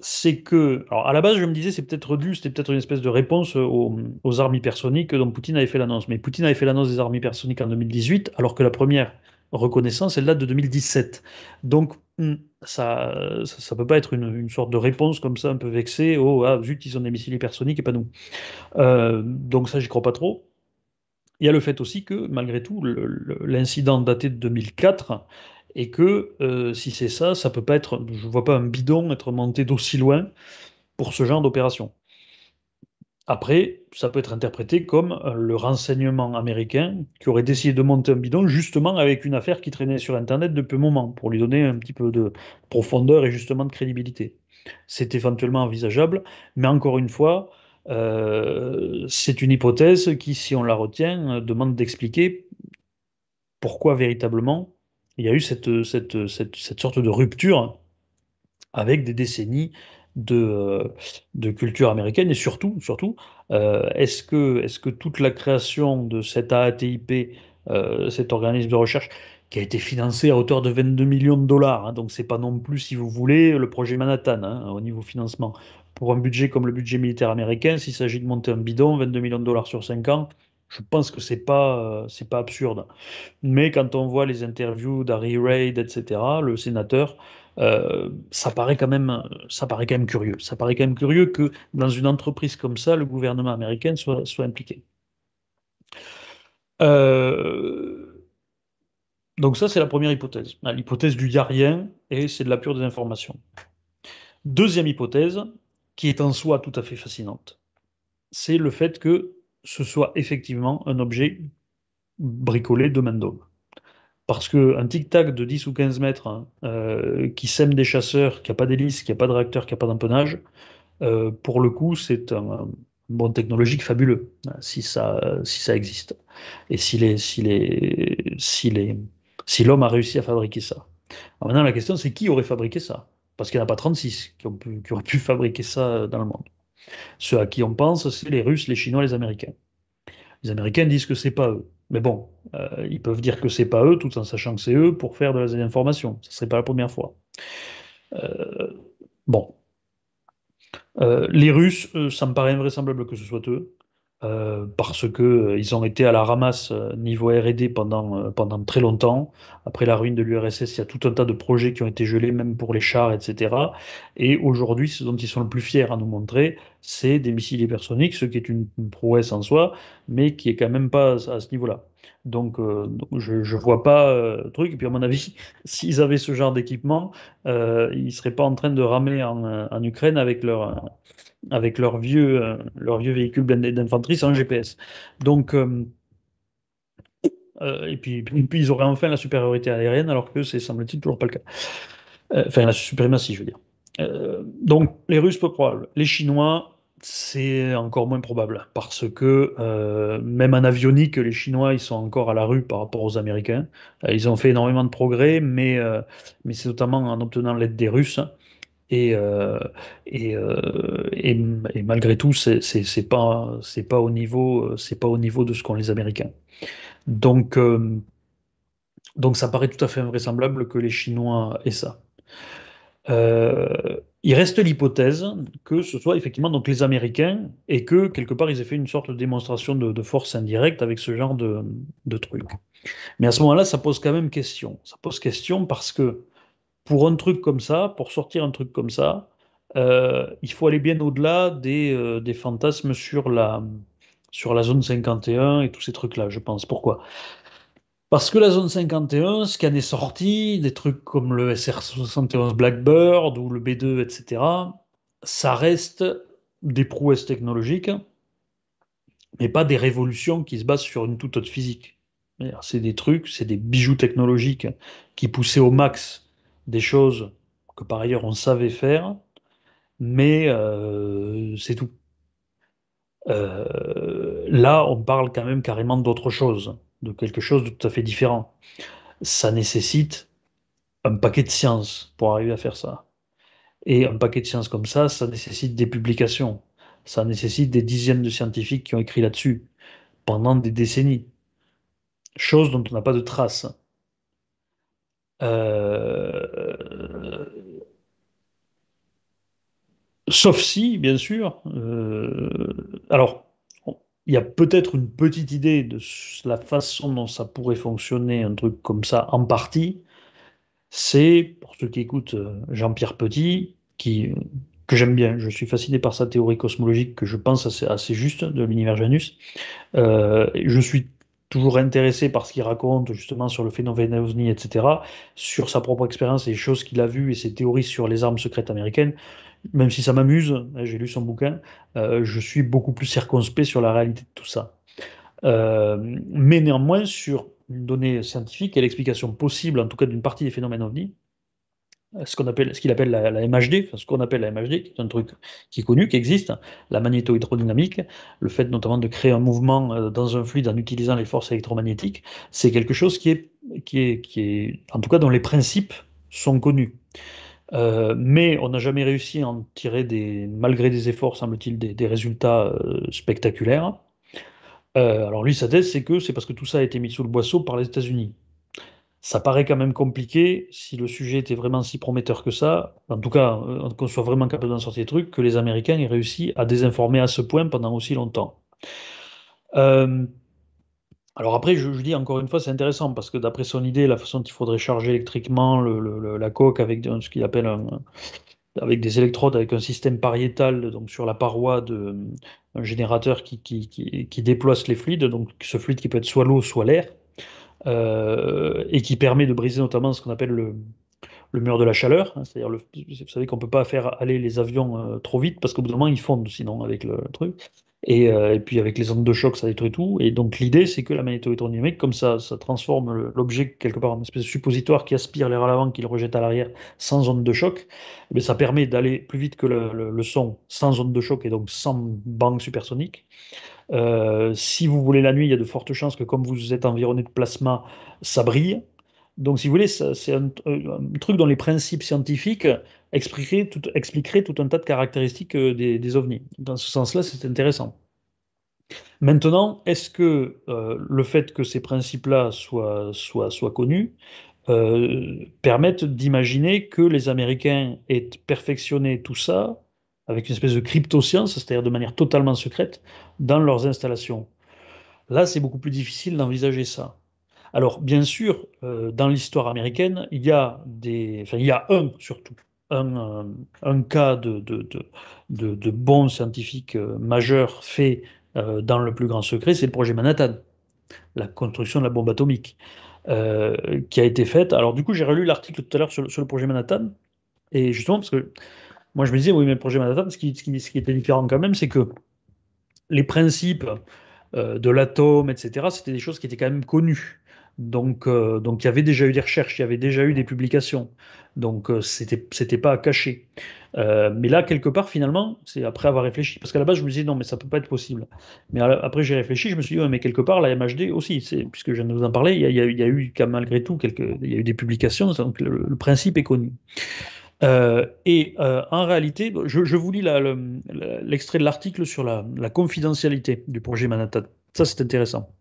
c'est que, alors à la base, je me disais, c'est peut-être dû, c'était peut-être une espèce de réponse aux, aux armes hypersoniques dont Poutine avait fait l'annonce. Mais Poutine avait fait l'annonce des armes hypersoniques en 2018, alors que la première reconnaissance, elle date de 2017. Donc, hmm, ça ça, peut pas être une, une, sorte de réponse comme ça, un peu vexée, oh, ah, zut, ils ont des missiles hypersoniques et pas nous. Euh, donc ça, j'y crois pas trop. Il y a le fait aussi que, malgré tout, l'incident daté de 2004 et que euh, si c'est ça, ça peut pas être, je vois pas un bidon être monté d'aussi loin pour ce genre d'opération. Après, ça peut être interprété comme euh, le renseignement américain qui aurait décidé de monter un bidon justement avec une affaire qui traînait sur Internet depuis un moment, pour lui donner un petit peu de profondeur et justement de crédibilité. C'est éventuellement envisageable, mais encore une fois, euh, c'est une hypothèse qui, si on la retient, demande d'expliquer pourquoi véritablement il y a eu cette, sorte de rupture avec des décennies de, euh, culture américaine et surtout, surtout euh, est-ce que, est que toute la création de cet AATIP, euh, cet organisme de recherche, qui a été financé à hauteur de 22 millions de dollars, hein, donc c'est pas non plus, si vous voulez, le projet Manhattan hein, au niveau financement. Pour un budget comme le budget militaire américain, s'il s'agit de monter un bidon, 22 millions de dollars sur 5 ans, je pense que c'est pas, c'est pas absurde. Mais quand on voit les interviews d'Harry Reid, etc., le sénateur, euh, ça paraît quand même, curieux. Ça paraît quand même curieux que dans une entreprise comme ça, le gouvernement américain soit, impliqué. Euh, donc ça, c'est la première hypothèse. L'hypothèse du y a rien et c'est de la pure désinformation. Deuxième hypothèse, qui est en soi tout à fait fascinante, c'est le fait que ce soit effectivement un objet bricolé de main d'homme. Parce qu'un tic-tac de 10 ou 15 mètres hein, euh, qui sème des chasseurs, qui n'a pas d'hélice, qui n'a pas de réacteur, qui n'a pas d'empennage, euh, pour le coup, c'est un, bon technologique fabuleux, hein, si ça, si ça existe. Et si l'homme si les, si les, si a réussi à fabriquer ça. Maintenant, la question, c'est qui aurait fabriqué ça? Parce qu'il n'y en a pas 36 qui, qui auraient pu fabriquer ça dans le monde. Ceux à qui on pense, c'est les Russes, les Chinois, les Américains. Les Américains disent que c'est pas eux. Mais bon, euh, ils peuvent dire que c'est pas eux, tout en sachant que c'est eux, pour faire de la désinformation. Ce serait pas la première fois. Euh, bon. Euh, les Russes, ça me paraît invraisemblable que ce soit eux. Euh, parce que euh, ils ont été à la ramasse euh, niveau R&D pendant, pendant très longtemps. Après la ruine de l'URSS, il y a tout un tas de projets qui ont été gelés, même pour les chars, etc. Et aujourd'hui, ce dont ils sont le plus fiers à nous montrer, c'est des missiles hypersoniques, ce qui est une, prouesse en soi, mais qui est quand même pas à, ce niveau-là. Donc, je ne vois pas truc. Et puis, à mon avis, s'ils avaient ce genre d'équipement, ils seraient pas en train de ramer en, en Ukraine avec leur avec leur vieux, euh, vieux véhicule blindé d'infanterie sans GPS. Donc, euh, euh, et, puis, puis, ils auraient enfin la supériorité aérienne, alors que c'est, semble-t-il, toujours pas le cas. enfin, la suprématie, je veux dire. donc, les Russes, peu probable. Les Chinois, c'est encore moins probable, parce que même en avionique, les Chinois, ils sont encore à la rue par rapport aux Américains. ils ont fait énormément de progrès, mais, mais c'est notamment en obtenant l'aide des Russes. Et, euh, euh, et, et, malgré tout, c'est pas pas au niveau c'est pas au niveau de ce qu'ont les Américains. Donc euh, donc ça paraît tout à fait invraisemblable que les Chinois aient ça. il reste l'hypothèse que ce soit effectivement donc les Américains et que quelque part ils aient fait une sorte de démonstration de, de force indirecte avec ce genre de, de truc. Mais à ce moment-là, ça pose quand même question. Ça pose question parce que pour un truc comme ça, pour sortir un truc comme ça, euh, il faut aller bien au-delà des, euh, fantasmes sur la, zone 51 et tous ces trucs-là, je pense. Pourquoi? Parce que la zone 51, ce qui en est sorti, des trucs comme le SR-71 Blackbird ou le B2, etc., ça reste des prouesses technologiques, mais pas des révolutions qui se basent sur une toute autre physique. C'est des trucs, c'est des bijoux technologiques qui poussaient au max des choses que par ailleurs on savait faire, mais euh, c'est tout. Euh, là, on parle quand même carrément d'autre chose, de quelque chose de tout à fait différent. Ça nécessite un paquet de sciences pour arriver à faire ça. Et un paquet de sciences comme ça, ça nécessite des publications. ça nécessite des dizaines de scientifiques qui ont écrit là-dessus pendant des décennies. Chose dont on n'a pas de traces. Euh, sauf si, bien sûr, euh, alors, il y a peut-être une petite idée de la façon dont ça pourrait fonctionner, un truc comme ça, en partie. C'est, pour ceux qui écoutent euh, Jean-Pierre Petit, qui, que j'aime bien, je suis fasciné par sa théorie cosmologique, que je pense assez, assez juste, de l'univers Janus. je suis toujours intéressé par ce qu'il raconte justement sur le phénomène OVNI, etc., sur sa propre expérience et les choses qu'il a vues et ses théories sur les armes secrètes américaines, même si ça m'amuse, hein, j'ai lu son bouquin, euh, je suis beaucoup plus circonspect sur la réalité de tout ça. Euh, mais néanmoins, sur une donnée scientifique et l'explication possible, en tout cas d'une partie des phénomènes OVNI, ce qu'on appelle, ce qu'il appelle la, MHD, ce qu'on appelle la MHD, qui est un truc qui est connu, qui existe, la magnéto-hydrodynamique, le fait notamment de créer un mouvement euh, dans un fluide en utilisant les forces électromagnétiques, c'est quelque chose qui est, qui est, qui est, en tout cas dont les principes sont connus. Euh, mais on n'a jamais réussi à en tirer des, malgré des efforts, semble-t-il, des, résultats euh, spectaculaires. alors lui, sa thèse, c'est que c'est parce que tout ça a été mis sous le boisseau par les États-Unis ça paraît quand même compliqué, si le sujet était vraiment si prometteur que ça, en tout cas, euh, qu'on soit vraiment capable d'en sortir des trucs, que les Américains aient réussi à désinformer à ce point pendant aussi longtemps. Euh, alors après, je, dis encore une fois, c'est intéressant, parce que d'après son idée, la façon dont il faudrait charger électriquement la coque avec ce qu'il appelle avec des électrodes, avec un système pariétal donc sur la paroi de un générateur qui, qui, qui, déploie les fluides, donc ce fluide qui peut être soit l'eau, soit l'air. Euh, et qui permet de briser notamment ce qu'on appelle le, mur de la chaleur. Hein, c'est-à-dire, vous savez qu'on ne peut pas faire aller les avions euh, trop vite parce qu'au bout d'un moment, ils fondent sinon avec le truc. Euh, et, puis avec les ondes de choc, ça détruit tout. Et donc l'idée, c'est que la magnétoélectrodynamique, comme ça, ça transforme l'objet quelque part en une espèce de suppositoire qui aspire l'air à l'avant, qui le rejette à l'arrière sans onde de choc. Mais eh ça permet d'aller plus vite que le, le, son sans onde de choc et donc sans bang supersonique. Euh, si vous voulez la nuit, il y a de fortes chances que comme vous êtes environné de plasma, ça brille. Donc, si vous voulez, c'est un, truc dont les principes scientifiques expliqueraient tout, un tas de caractéristiques euh, des, ovnis. Dans ce sens-là, c'est intéressant. Maintenant, est-ce que euh, le fait que ces principes-là soient, connus permettent d'imaginer que les Américains aient perfectionné tout ça avec une espèce de crypto-science, c'est-à-dire de manière totalement secrète, dans leurs installations. Là, c'est beaucoup plus difficile d'envisager ça. Alors, bien sûr, euh, dans l'histoire américaine, il y a des, enfin, il y a un surtout, un, euh, un cas de, de, de, de, bons scientifiques euh, majeurs fait dans le plus grand secret, c'est le projet Manhattan, la construction de la bombe atomique, qui a été faite. Alors, du coup, j'ai relu l'article tout à l'heure sur, le projet Manhattan, et justement, parce que moi, je me disais, oui, mais le projet Manhattan, ce qui, ce qui, était différent quand même, c'est que les principes euh, de l'atome, etc., c'était des choses qui étaient quand même connues. Donc, euh, donc, il y avait déjà eu des recherches, il y avait déjà eu des publications. Donc, euh, c'était, c'était pas à cacher. mais là, quelque part, finalement, c'est après avoir réfléchi, parce qu'à la base, je me disais, non, mais ça peut pas être possible. Mais après, j'ai réfléchi, je me suis dit, mais quelque part, la MHD aussi, puisque je viens de vous en parler, il y a, il y a, eu, malgré tout, quelques, il y a eu des publications, donc le principe est connu. Euh, et euh, en réalité, je, vous lis l'extrait de l'article sur la, confidentialité du projet Manhattan. Ça, c'est intéressant.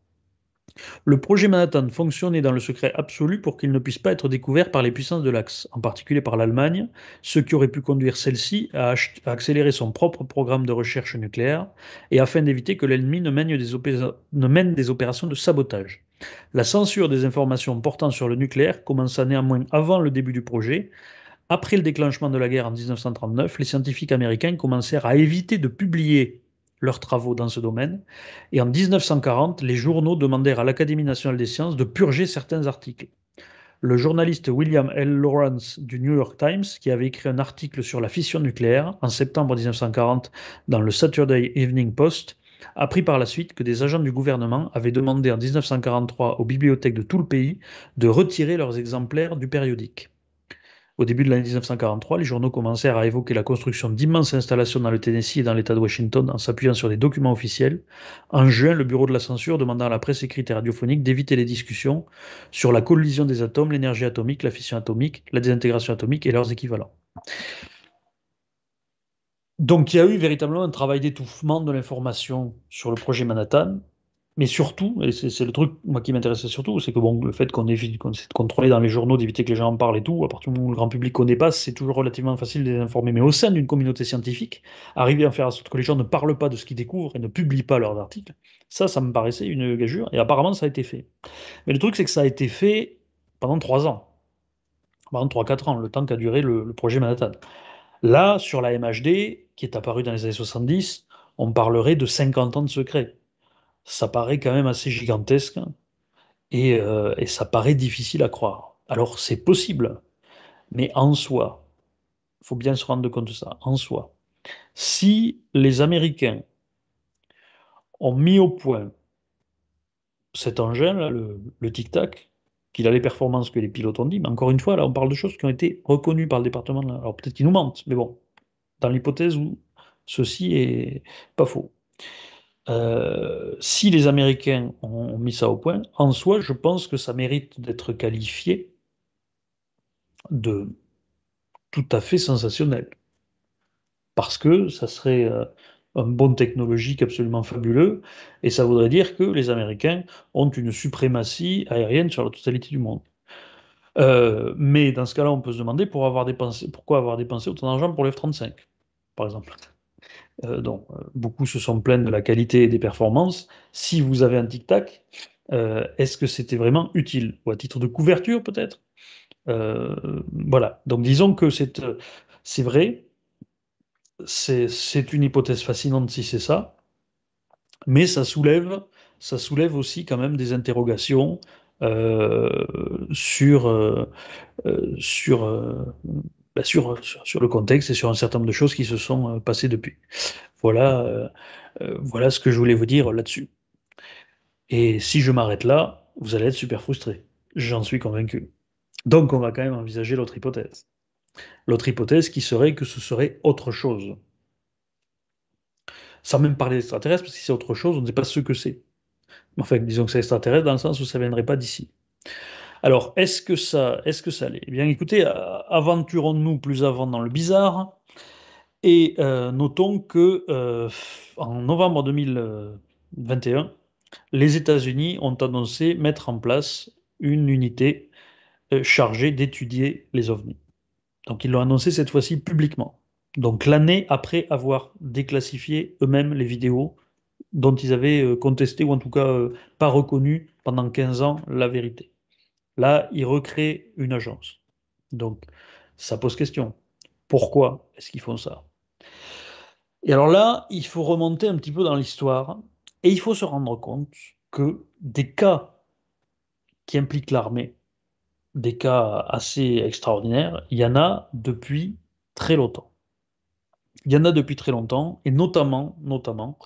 Le projet Manhattan fonctionnait dans le secret absolu pour qu'il ne puisse pas être découvert par les puissances de l'Axe, en particulier par l'Allemagne, ce qui aurait pu conduire celle-ci à, accélérer son propre programme de recherche nucléaire, et afin d'éviter que l'ennemi ne, ne mène des opérations de sabotage. La censure des informations portant sur le nucléaire commença néanmoins avant le début du projet, après le déclenchement de la guerre en 1939, les scientifiques américains commencèrent à éviter de publier leurs travaux dans ce domaine, et en 1940, les journaux demandèrent à l'Académie nationale des sciences de purger certains articles. Le journaliste William L. Lawrence du New York Times, qui avait écrit un article sur la fission nucléaire en septembre 1940 dans le Saturday Evening Post, apprit par la suite que des agents du gouvernement avaient demandé en 1943 aux bibliothèques de tout le pays de retirer leurs exemplaires du périodique. Au début de l'année 1943, les journaux commencèrent à évoquer la construction d'immenses installations dans le Tennessee et dans l'État de Washington en s'appuyant sur des documents officiels. En juin, le bureau de la censure demanda à la presse écrite et radiophonique d'éviter les discussions sur la collision des atomes, l'énergie atomique, la fission atomique, la désintégration atomique et leurs équivalents. Donc il y a eu véritablement un travail d'étouffement de l'information sur le projet Manhattan, mais surtout, et c'est le truc moi qui m'intéressait surtout, c'est que bon, le fait qu'on ait qu'on essaie de contrôler dans les journaux, d'éviter que les gens en parlent et tout, à partir du moment où le grand public connaît pas, c'est toujours relativement facile de les informer. Mais au sein d'une communauté scientifique, arriver à faire en sorte que les gens ne parlent pas de ce qu'ils découvrent et ne publient pas leurs articles, ça, ça me paraissait une gageure, et apparemment ça a été fait. Mais le truc, c'est que ça a été fait pendant trois ans, pendant trois, quatre ans, le temps qu'a duré le, le projet Manhattan. Là, sur la MHD, qui est apparue dans les années 70, on parlerait de 50 ans de secret ça paraît quand même assez gigantesque et, euh, et ça paraît difficile à croire. Alors c'est possible, mais en soi, il faut bien se rendre compte de ça, en soi. Si les Américains ont mis au point cet engin, là, le, tic-tac, qu'il a les performances que les pilotes ont dit, mais encore une fois, là, on parle de choses qui ont été reconnues par le département. Alors peut-être qu'ils nous mentent, mais bon, dans l'hypothèse où ceci est pas faux. Euh, si les Américains ont mis ça au point, en soi, je pense que ça mérite d'être qualifié de tout à fait sensationnel. Parce que ça serait euh, un bon technologique absolument fabuleux, et ça voudrait dire que les Américains ont une suprématie aérienne sur la totalité du monde. Euh, mais dans ce cas-là, on peut se demander pourquoi avoir dépensé autant d'argent pour l'F-35, par exemple. Euh, donc, euh, beaucoup se sont plaints de la qualité et des performances. Si vous avez un tic-tac, euh, est-ce que c'était vraiment utile? Ou à titre de couverture, peut-être? Voilà. Donc, disons que c'est vrai, c'est une hypothèse fascinante si c'est ça, mais ça soulève, ça soulève aussi quand même des interrogations sur, sur bah, sur, le contexte et sur un certain nombre de choses qui se sont euh, passées depuis. Voilà, euh, euh, voilà ce que je voulais vous dire là-dessus. Et si je m'arrête là, vous allez être super frustré. J'en suis convaincu. Donc on va quand même envisager l'autre hypothèse. L'autre hypothèse qui serait que ce serait autre chose. Sans même parler d'extraterrestres, parce que si c'est autre chose, on ne sait pas ce que c'est. Enfin, disons que c'est extraterrestre dans le sens où ça ne viendrait pas d'ici. Alors, est-ce que ça, est-ce que ça l'est? Eh bien, écoutez, aventurons-nous plus avant dans le bizarre et euh, notons que euh, en novembre 2021, les États-Unis ont annoncé mettre en place une unité euh, chargée d'étudier les ovnis. Donc, ils l'ont annoncé cette fois-ci publiquement. Donc, l'année après avoir déclassifié eux-mêmes les vidéos dont ils avaient contesté ou en tout cas pas reconnu pendant 15 ans la vérité. Là, ils recréent une agence. Donc, ça pose question. Pourquoi est-ce qu'ils font ça? Et alors là, il faut remonter un petit peu dans l'histoire et il faut se rendre compte que des cas qui impliquent l'armée, des cas assez extraordinaires, il y en a depuis très longtemps. Il y en a depuis très longtemps, et notamment, notamment,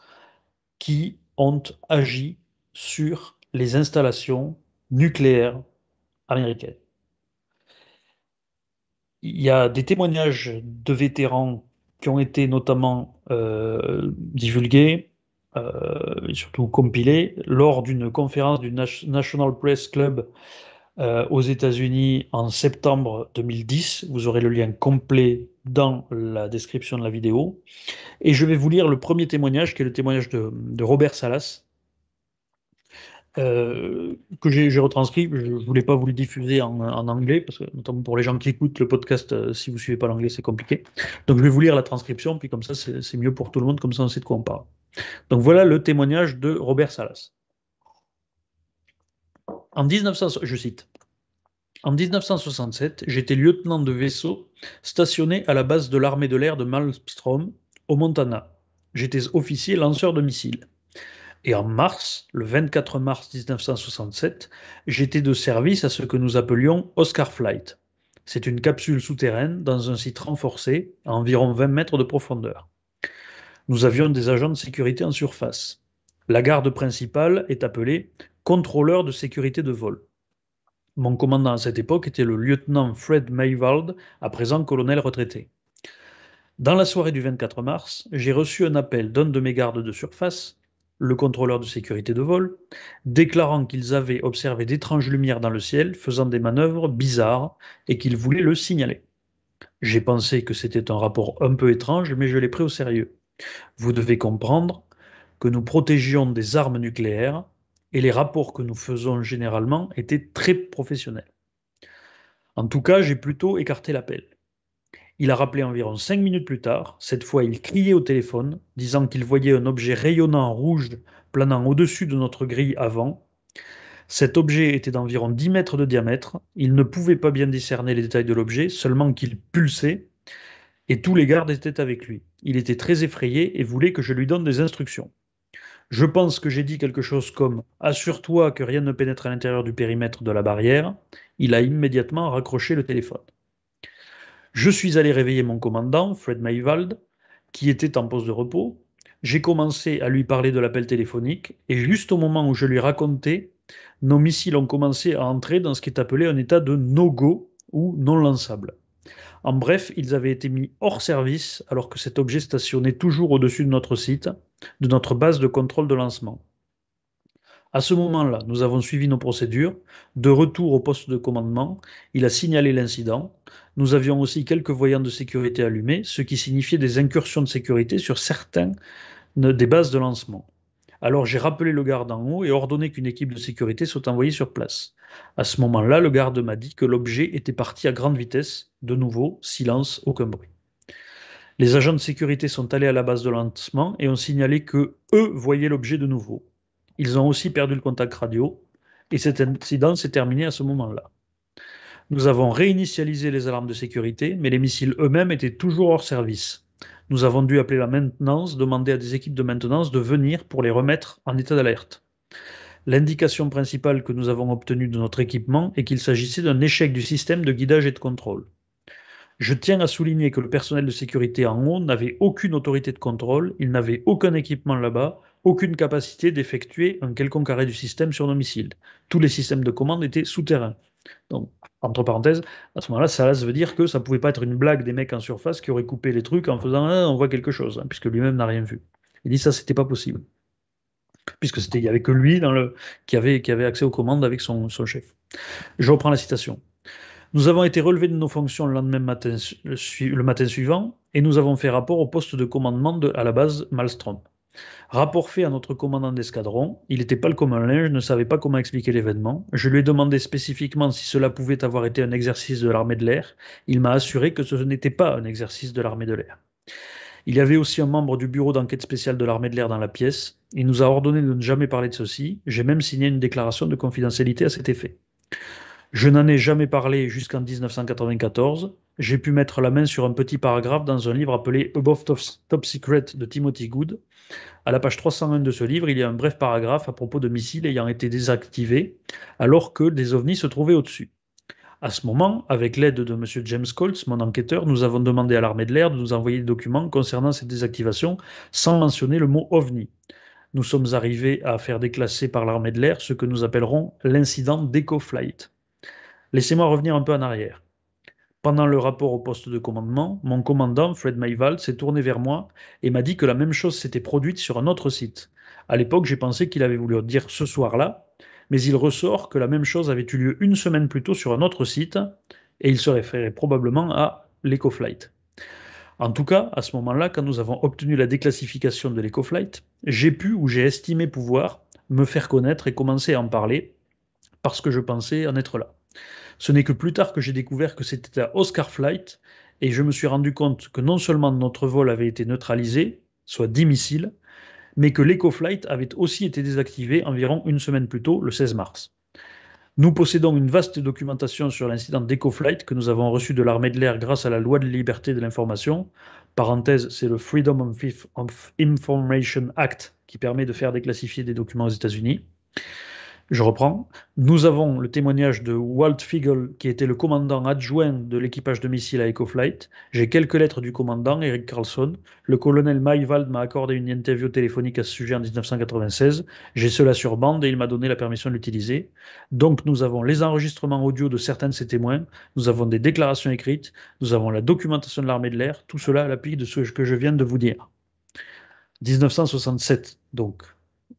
qui ont agi sur les installations nucléaires américaine. Il y a des témoignages de vétérans qui ont été notamment euh, divulgués euh, surtout compilés lors d'une conférence du National Press Club euh, aux États-Unis en septembre 2010. Vous aurez le lien complet dans la description de la vidéo. Et je vais vous lire le premier témoignage, qui est le témoignage de Robert Salas, euh, que j'ai retranscrit. Je ne voulais pas vous le diffuser en, anglais, parce que notamment pour les gens qui écoutent le podcast, euh, si vous ne suivez pas l'anglais, c'est compliqué. Donc je vais vous lire la transcription, puis comme ça, c'est mieux pour tout le monde, comme ça on sait de quoi on parle. Donc voilà le témoignage de Robert Salas. En 1900, je cite. En 1967, j'étais lieutenant de vaisseau stationné à la base de l'armée de l'air de Malmstrom, au Montana. J'étais officier lanceur de missiles. Et en mars, le 24 mars 1967, j'étais de service à ce que nous appelions Oscar Flight. C'est une capsule souterraine dans un site renforcé à environ 20 mètres de profondeur. Nous avions des agents de sécurité en surface. La garde principale est appelée contrôleur de sécurité de vol. Mon commandant à cette époque était le lieutenant Fred Maywald, à présent colonel retraité. Dans la soirée du 24 mars, j'ai reçu un appel d'un de mes gardes de surface le contrôleur de sécurité de vol, déclarant qu'ils avaient observé d'étranges lumières dans le ciel faisant des manœuvres bizarres et qu'ils voulaient le signaler. J'ai pensé que c'était un rapport un peu étrange, mais je l'ai pris au sérieux. Vous devez comprendre que nous protégions des armes nucléaires et les rapports que nous faisons généralement étaient très professionnels. En tout cas, j'ai plutôt écarté l'appel. Il a rappelé environ cinq minutes plus tard. Cette fois, il criait au téléphone, disant qu'il voyait un objet rayonnant rouge planant au-dessus de notre grille avant. Cet objet était d'environ 10 mètres de diamètre. Il ne pouvait pas bien discerner les détails de l'objet, seulement qu'il pulsait, et tous les gardes étaient avec lui. Il était très effrayé et voulait que je lui donne des instructions. Je pense que j'ai dit quelque chose comme Assure-toi que rien ne pénètre à l'intérieur du périmètre de la barrière. Il a immédiatement raccroché le téléphone. Je suis allé réveiller mon commandant, Fred Mayvald, qui était en pause de repos. J'ai commencé à lui parler de l'appel téléphonique et juste au moment où je lui racontais, nos missiles ont commencé à entrer dans ce qui est appelé un état de no-go ou non lançable. En bref, ils avaient été mis hors service alors que cet objet stationnait toujours au-dessus de notre site, de notre base de contrôle de lancement. À ce moment-là, nous avons suivi nos procédures. De retour au poste de commandement, il a signalé l'incident. Nous avions aussi quelques voyants de sécurité allumés, ce qui signifiait des incursions de sécurité sur certaines des bases de lancement. Alors j'ai rappelé le garde en haut et ordonné qu'une équipe de sécurité soit envoyée sur place. À ce moment-là, le garde m'a dit que l'objet était parti à grande vitesse. De nouveau, silence, aucun bruit. Les agents de sécurité sont allés à la base de lancement et ont signalé que eux voyaient l'objet de nouveau. Ils ont aussi perdu le contact radio et cet incident s'est terminé à ce moment-là. Nous avons réinitialisé les alarmes de sécurité, mais les missiles eux-mêmes étaient toujours hors service. Nous avons dû appeler la maintenance, demander à des équipes de maintenance de venir pour les remettre en état d'alerte. L'indication principale que nous avons obtenue de notre équipement est qu'il s'agissait d'un échec du système de guidage et de contrôle. Je tiens à souligner que le personnel de sécurité en haut n'avait aucune autorité de contrôle, il n'avait aucun équipement là-bas, aucune capacité d'effectuer un quelconque arrêt du système sur nos missiles. Tous les systèmes de commande étaient souterrains. Donc, entre parenthèses, à ce moment-là, ça, veut dire que ça pouvait pas être une blague des mecs en surface qui auraient coupé les trucs en faisant ah, on voit quelque chose, hein, puisque lui-même n'a rien vu. Il dit ça, c'était pas possible. Puisque c'était, il n'y avait que lui qui, avait, accès aux commandes avec son, chef. Je reprends la citation. Nous avons été relevés de nos fonctions le lendemain matin, le, matin suivant, et nous avons fait rapport au poste de commandement de, à la base Malmstrom. Rapport fait à notre commandant d'escadron, il n'était pas le commun linge, ne savait pas comment expliquer l'événement. Je lui ai demandé spécifiquement si cela pouvait avoir été un exercice de l'armée de l'air. Il m'a assuré que ce n'était pas un exercice de l'armée de l'air. Il y avait aussi un membre du bureau d'enquête spéciale de l'armée de l'air dans la pièce. Il nous a ordonné de ne jamais parler de ceci. J'ai même signé une déclaration de confidentialité à cet effet. Je n'en ai jamais parlé jusqu'en 1994. J'ai pu mettre la main sur un petit paragraphe dans un livre appelé Above Top Secret de Timothy Good. À la page 301 de ce livre, il y a un bref paragraphe à propos de missiles ayant été désactivés alors que des ovnis se trouvaient au-dessus. À ce moment, avec l'aide de M. James Colts, mon enquêteur, nous avons demandé à l'armée de l'air de nous envoyer des documents concernant cette désactivation sans mentionner le mot ovni. Nous sommes arrivés à faire déclasser par l'armée de l'air ce que nous appellerons l'incident d'EcoFlight. Laissez-moi revenir un peu en arrière. Pendant le rapport au poste de commandement, mon commandant, Fred Mayvald, s'est tourné vers moi et m'a dit que la même chose s'était produite sur un autre site. À l'époque, j'ai pensé qu'il avait voulu dire ce soir-là, mais il ressort que la même chose avait eu lieu une semaine plus tôt sur un autre site, et il se référait probablement à l'EcoFlight. En tout cas, à ce moment-là, quand nous avons obtenu la déclassification de l'EcoFlight, j'ai pu ou j'ai estimé pouvoir me faire connaître et commencer à en parler, parce que je pensais en être là. Ce n'est que plus tard que j'ai découvert que c'était à Oscar Flight et je me suis rendu compte que non seulement notre vol avait été neutralisé, soit 10 missiles, mais que l'EcoFlight avait aussi été désactivé environ une semaine plus tôt, le 16 mars. Nous possédons une vaste documentation sur l'incident d'EcoFlight que nous avons reçu de l'armée de l'air grâce à la loi de liberté de l'information. Parenthèse, c'est le Freedom of Information Act qui permet de faire déclassifier des documents aux États-Unis. Je reprends. Nous avons le témoignage de Walt Figel, qui était le commandant adjoint de l'équipage de missiles à EcoFlight. J'ai quelques lettres du commandant, Eric Carlson. Le colonel Maywald m'a accordé une interview téléphonique à ce sujet en 1996. J'ai cela sur bande et il m'a donné la permission de l'utiliser. Donc nous avons les enregistrements audio de certains de ces témoins, nous avons des déclarations écrites, nous avons la documentation de l'armée de l'air, tout cela à l'appui de ce que je viens de vous dire. 1967, donc.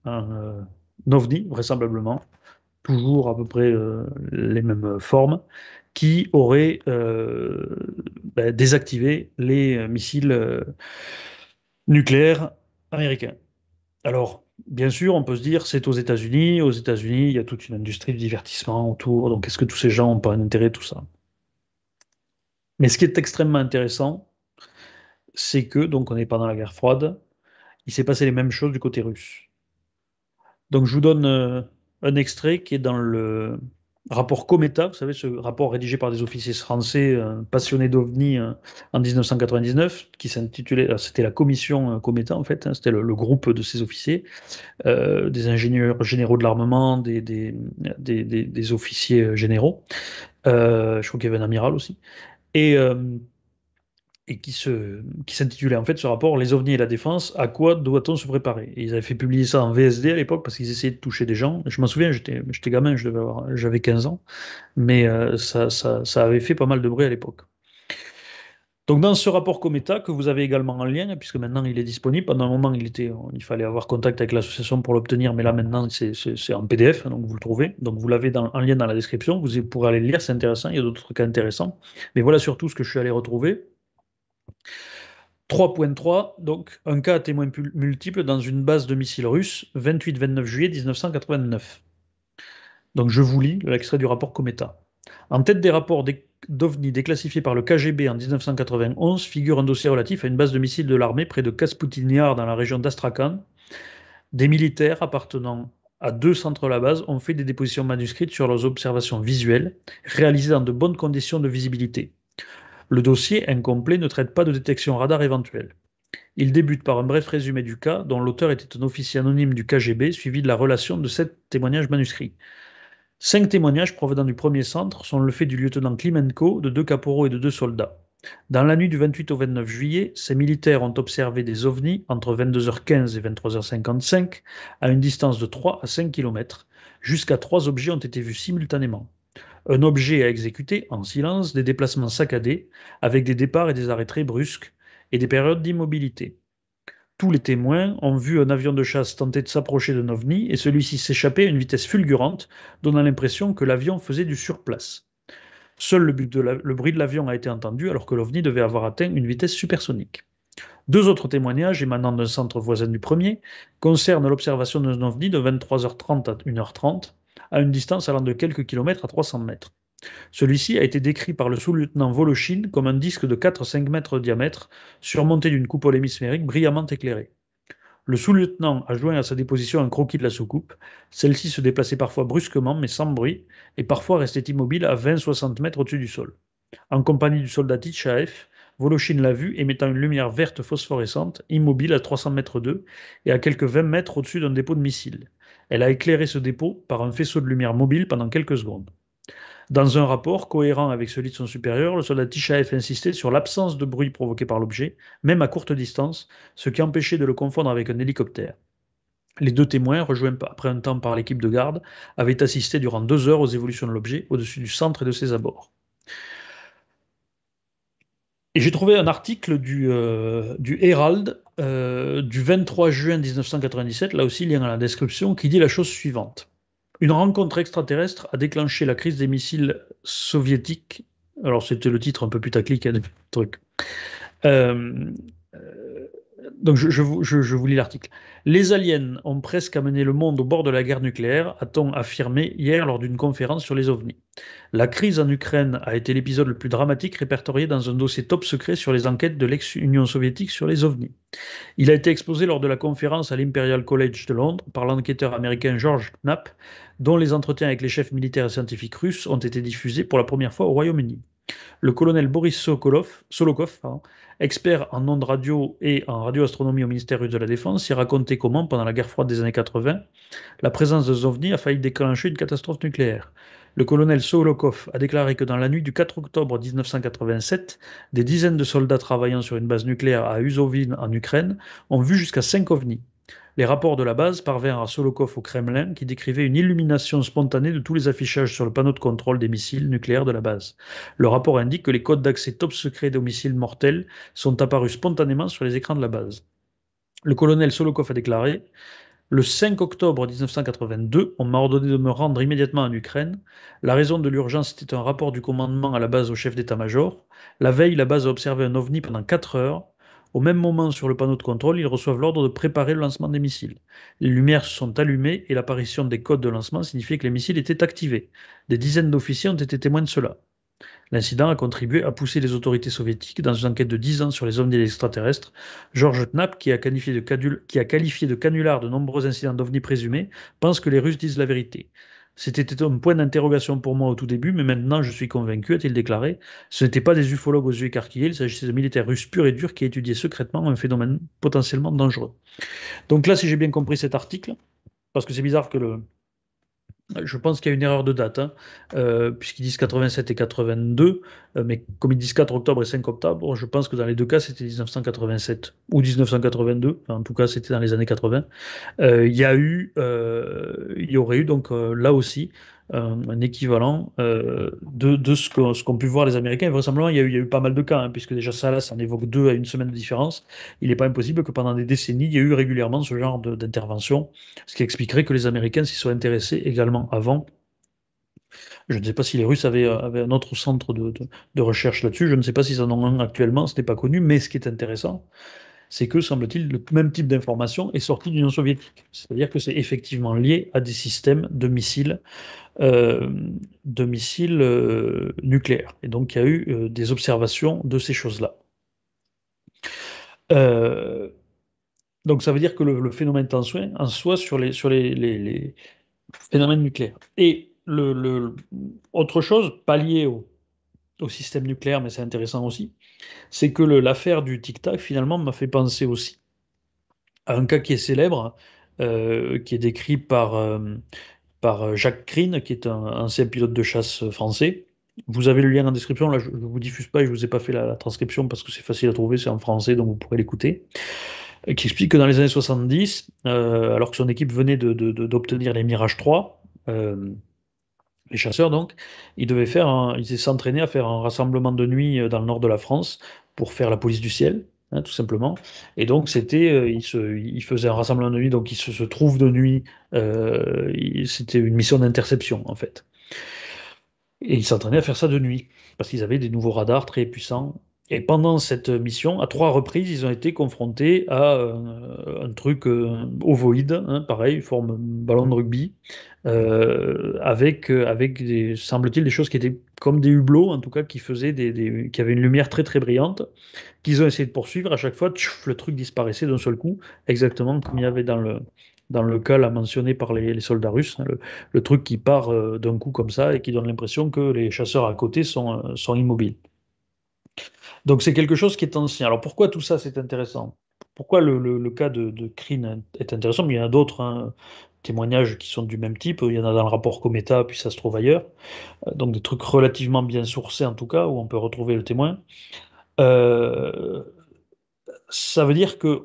Euh, ovni, vraisemblablement, toujours à peu près les mêmes formes, qui auraient ben, désactivé les missiles nucléaires américains. Alors, bien sûr, on peut se dire, c'est aux États-Unis. Aux États-Unis, il y a toute une industrie de divertissement autour. Donc, est-ce que tous ces gens n'ont pas un intérêt, tout ça? Mais ce qui est extrêmement intéressant, c'est que, donc, on est pendant la guerre froide, il s'est passé les mêmes choses du côté russe. Donc, je vous donne euh, un extrait qui est dans le rapport Cometa, vous savez, ce rapport rédigé par des officiers français euh, passionnés d'OVNI euh, en 1999, qui s'intitulait, c'était la commission Cometa en fait, hein, c'était le, groupe de ces officiers, des ingénieurs généraux de l'armement, des, officiers généraux, je crois qu'il y avait un amiral aussi, et qui se qui s'intitulait en fait ce rapport Les ovnis et la défense, à quoi doit-on se préparer? Et Ils avaient fait publier ça en VSD à l'époque parce qu'ils essayaient de toucher des gens. Je m'en souviens, j'étais gamin, j'avais 15 ans, mais euh, ça, ça, ça, avait fait pas mal de bruit à l'époque. Donc dans ce rapport Cometa que vous avez également en lien, puisque maintenant il est disponible, pendant un moment il était, il fallait avoir contact avec l'association pour l'obtenir, mais là maintenant c'est en PDF, donc vous le trouvez, donc vous l'avez en lien dans la description, vous pourrez aller le lire, c'est intéressant, il y a d'autres cas intéressants, mais voilà surtout ce que je suis allé retrouver. 3.3, donc un cas à témoin multiple dans une base de missiles russes, 28-29 juillet 1989. Donc je vous lis l'extrait du rapport Cometa. En tête des rapports d'OVNI déclassifiés par le KGB en 1991 figure un dossier relatif à une base de missiles de l'armée près de Kasputiniar dans la région d'Astrakhan. Des militaires appartenant à deux centres de la base ont fait des dépositions manuscrites sur leurs observations visuelles, réalisées dans de bonnes conditions de visibilité. Le dossier incomplet ne traite pas de détection radar éventuelle. Il débute par un bref résumé du cas, dont l'auteur était un officier anonyme du KGB, suivi de la relation de sept témoignages manuscrits. Cinq témoignages provenant du premier centre sont le fait du lieutenant Klimenko, de deux caporaux et de deux soldats. Dans la nuit du 28 au 29 juillet, ces militaires ont observé des ovnis entre 22h15 et 23h55 à une distance de 3 à 5 km. Jusqu'à trois objets ont été vus simultanément un objet à exécuter en silence, des déplacements saccadés, avec des départs et des arrêts très brusques, et des périodes d'immobilité. Tous les témoins ont vu un avion de chasse tenter de s'approcher d'un ovni et celui-ci s'échapper à une vitesse fulgurante, donnant l'impression que l'avion faisait du surplace. Seul le, le bruit de l'avion a été entendu alors que l'ovni devait avoir atteint une vitesse supersonique. Deux autres témoignages émanant d'un centre voisin du premier concernent l'observation d'un ovni de 23h30 à 1h30 à une distance allant de quelques kilomètres à 300 mètres. Celui-ci a été décrit par le sous-lieutenant Voloshin comme un disque de 4-5 mètres de diamètre, surmonté d'une coupole hémisphérique brillamment éclairée. Le sous-lieutenant a joint à sa déposition un croquis de la soucoupe. Celle-ci se déplaçait parfois brusquement mais sans bruit, et parfois restait immobile à 20-60 mètres au-dessus du sol. En compagnie du soldat Titchaev, Voloshin l'a vue émettant une lumière verte phosphorescente, immobile à 300 mètres d'eux et à quelques 20 mètres au-dessus d'un dépôt de missiles. Elle a éclairé ce dépôt par un faisceau de lumière mobile pendant quelques secondes. Dans un rapport cohérent avec celui de son supérieur, le soldat Tishaev insistait sur l'absence de bruit provoqué par l'objet, même à courte distance, ce qui empêchait de le confondre avec un hélicoptère. Les deux témoins, rejoints après un temps par l'équipe de garde, avaient assisté durant deux heures aux évolutions de l'objet au-dessus du centre et de ses abords. Et j'ai trouvé un article du, euh, Herald euh, du 23 juin 1997, là aussi lien à la description, qui dit la chose suivante. Une rencontre extraterrestre a déclenché la crise des missiles soviétiques. Alors c'était le titre un peu putaclic hein, du truc. Euh, donc je, vous, lis l'article. Les aliens ont presque amené le monde au bord de la guerre nucléaire, a-t-on affirmé hier lors d'une conférence sur les ovnis. La crise en Ukraine a été l'épisode le plus dramatique répertorié dans un dossier top secret sur les enquêtes de l'ex-Union soviétique sur les ovnis. Il a été exposé lors de la conférence à l'Imperial College de Londres par l'enquêteur américain George Knapp, dont les entretiens avec les chefs militaires et scientifiques russes ont été diffusés pour la première fois au Royaume-Uni. Le colonel Boris Solokov, expert en ondes radio et en radioastronomie au ministère russe de la Défense, y racontait comment, pendant la guerre froide des années 80, la présence de ovnis a failli déclencher une catastrophe nucléaire. Le colonel Solokov a déclaré que dans la nuit du 4 octobre 1987, des dizaines de soldats travaillant sur une base nucléaire à Uzovin en Ukraine ont vu jusqu'à 5 ovnis. Les rapports de la base parvinrent à Solokov au Kremlin qui décrivait une illumination spontanée de tous les affichages sur le panneau de contrôle des missiles nucléaires de la base. Le rapport indique que les codes d'accès top secret des missiles mortels sont apparus spontanément sur les écrans de la base. Le colonel Solokov a déclaré Le 5 octobre 1982, on m'a ordonné de me rendre immédiatement en Ukraine. La raison de l'urgence était un rapport du commandement à la base au chef d'état-major. La veille, la base a observé un ovni pendant 4 heures. Au même moment, sur le panneau de contrôle, ils reçoivent l'ordre de préparer le lancement des missiles. Les lumières sont allumées et l'apparition des codes de lancement signifiait que les missiles étaient activés. Des dizaines d'officiers ont été témoins de cela. L'incident a contribué à pousser les autorités soviétiques dans une enquête de 10 ans sur les ovnis extraterrestres. Georges Knapp, qui a qualifié de canular de nombreux incidents d'ovnis présumés, pense que les Russes disent la vérité. C'était un point d'interrogation pour moi au tout début, mais maintenant je suis convaincu, a-t-il déclaré. Ce n'étaient pas des ufologues aux yeux écarquillés, il s'agissait de militaires russes purs et durs qui étudiaient secrètement un phénomène potentiellement dangereux. Donc là, si j'ai bien compris cet article, parce que c'est bizarre que le, je pense qu'il y a une erreur de date, hein, euh, puisqu'ils disent 87 et 82, euh, mais comme ils disent 4 octobre et 5 octobre, je pense que dans les deux cas, c'était 1987 ou 1982, en tout cas, c'était dans les années 80. Euh, y a eu, il y aurait eu donc là aussi un équivalent euh, de, de, ce qu'ont pu voir les Américains. Et vraisemblablement, il y, a eu, il y a eu pas mal de cas, hein, puisque déjà ça, là, ça en évoque deux à une semaine de différence. Il n'est pas impossible que pendant des décennies, il y ait eu régulièrement ce genre d'intervention, ce qui expliquerait que les Américains s'y soient intéressés également avant. Je ne sais pas si les Russes avaient, avaient un autre centre de, de, de recherche là-dessus. Je ne sais pas s'ils en ont un actuellement, ce n'est pas connu. Mais ce qui est intéressant, c'est que, semble-t-il, le même type d'information est sorti de l'Union soviétique. C'est-à-dire que c'est effectivement lié à des systèmes de missiles, euh, de missiles euh, nucléaires. Et donc, il y a eu euh, des observations de ces choses-là. donc, ça veut dire que le, phénomène en soi, en soi sur, les, sur les, phénomènes nucléaires. Et le, autre chose, pas lié au, au système nucléaire, mais c'est intéressant aussi, c'est que l'affaire du tic-tac, finalement, m'a fait penser aussi à un cas qui est célèbre, euh, qui est décrit par, euh, par Jacques Crine, qui est un ancien pilote de chasse français. Vous avez le lien en description, là je ne vous diffuse pas et je ne vous ai pas fait la, transcription parce que c'est facile à trouver, c'est en français, donc vous pourrez l'écouter, qui explique que dans les années 70, euh, alors que son équipe venait d'obtenir les Mirage 3, les chasseurs donc, ils devaient faire, ils s'entraînaient à faire un rassemblement de nuit euh, dans le nord de la France pour faire la police du ciel, hein, tout simplement. Et donc c'était, euh, ils, faisaient un rassemblement de nuit, donc ils se, trouvent de nuit. Euh, c'était une mission d'interception en fait. Et ils s'entraînaient à faire ça de nuit parce qu'ils avaient des nouveaux radars très puissants. Et pendant cette mission, à trois reprises, ils ont été confrontés à un truc ovoïde, hein, pareil, forme ballon de rugby, euh, avec, euh, avec semble-t-il, des choses qui étaient comme des hublots, en tout cas, qui faisaient des, qui avaient une lumière très très brillante, qu'ils ont essayé de poursuivre. À chaque fois, le truc disparaissait d'un seul coup, exactement comme il y avait dans le, dans le cas là, mentionné par les, soldats russes, hein, le, truc qui part euh, d'un coup comme ça et qui donne l'impression que les chasseurs à côté sont, sont immobiles. Donc c'est quelque chose qui est ancien. Alors pourquoi tout ça c'est intéressant? Pourquoi le, cas de, de est intéressant? Il y en a d'autres. Hein témoignages qui sont du même type. Il y en a dans le rapport Cometa, puis ça se trouve ailleurs. Euh, donc des trucs relativement bien sourcés en tout cas, où on peut retrouver le témoin. Euh, ça veut dire qu'il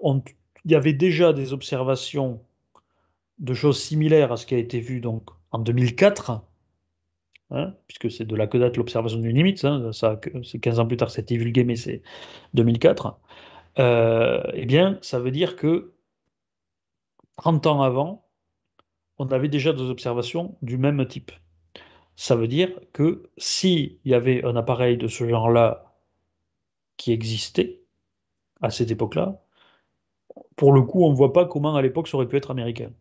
y avait déjà des observations de choses similaires à ce qui a été vu donc en 2004, hein, puisque c'est de là que date l'observation d'une limite, hein, ça, c'est 15 ans plus tard, c'est divulgué, mais c'est 2004. Euh, eh bien, ça veut dire que 30 ans avant, on avait déjà des observations du même type. Ça veut dire que s'il y avait un appareil de ce genre-là qui existait à cette époque-là, pour le coup, on ne voit pas comment à l'époque ça aurait pu être américain.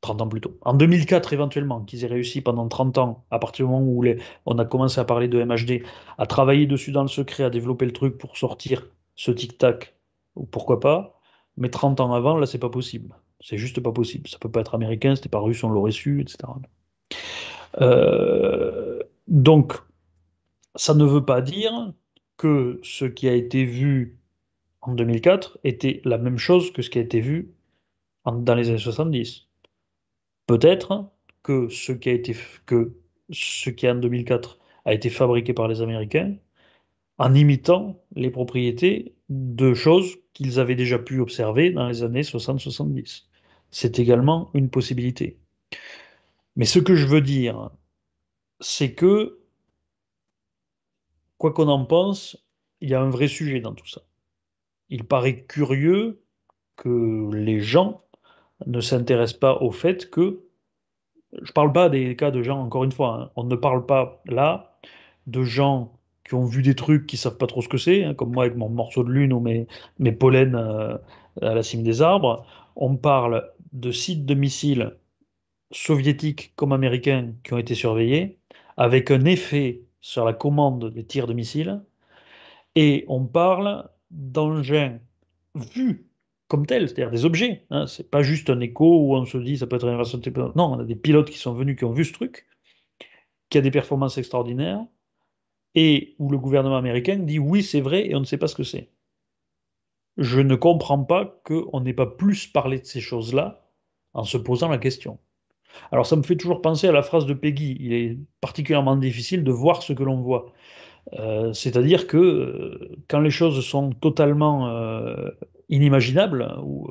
30 ans plus tôt. En 2004, éventuellement, qu'ils aient réussi pendant 30 ans, à partir du moment où on a commencé à parler de MHD, à travailler dessus dans le secret, à développer le truc pour sortir ce tic-tac, ou pourquoi pas, mais 30 ans avant, là, c'est pas possible. C'est juste pas possible. Ça peut pas être américain, c'était pas russe, on l'aurait su, etc. Euh, donc, ça ne veut pas dire que ce qui a été vu en 2004 était la même chose que ce qui a été vu dans les années 70. Peut-être que ce qui a été que ce qui en 2004 a été fabriqué par les Américains en imitant les propriétés de choses qu'ils avaient déjà pu observer dans les années 60-70 c'est également une possibilité. Mais ce que je veux dire, c'est que, quoi qu'on en pense, il y a un vrai sujet dans tout ça. Il paraît curieux que les gens ne s'intéresse pas au fait que, je ne parle pas des cas de gens, encore une fois, hein, on ne parle pas là de gens qui ont vu des trucs qui savent pas trop ce que c'est, hein, comme moi avec mon morceau de lune ou mes, mes pollens euh, à la cime des arbres. On parle de sites de missiles soviétiques comme américains qui ont été surveillés, avec un effet sur la commande des tirs de missiles, et on parle d'engins vus comme tels, c'est-à-dire des objets. Hein. C'est pas juste un écho où on se dit ça peut être une de Non, on a des pilotes qui sont venus, qui ont vu ce truc, qui a des performances extraordinaires, et où le gouvernement américain dit oui, c'est vrai, et on ne sait pas ce que c'est. Je ne comprends pas qu'on n'ait pas plus parlé de ces choses-là en se posant la question. Alors ça me fait toujours penser à la phrase de Peggy, il est particulièrement difficile de voir ce que l'on voit. Euh, c'est-à-dire que euh, quand les choses sont totalement euh, inimaginables ou,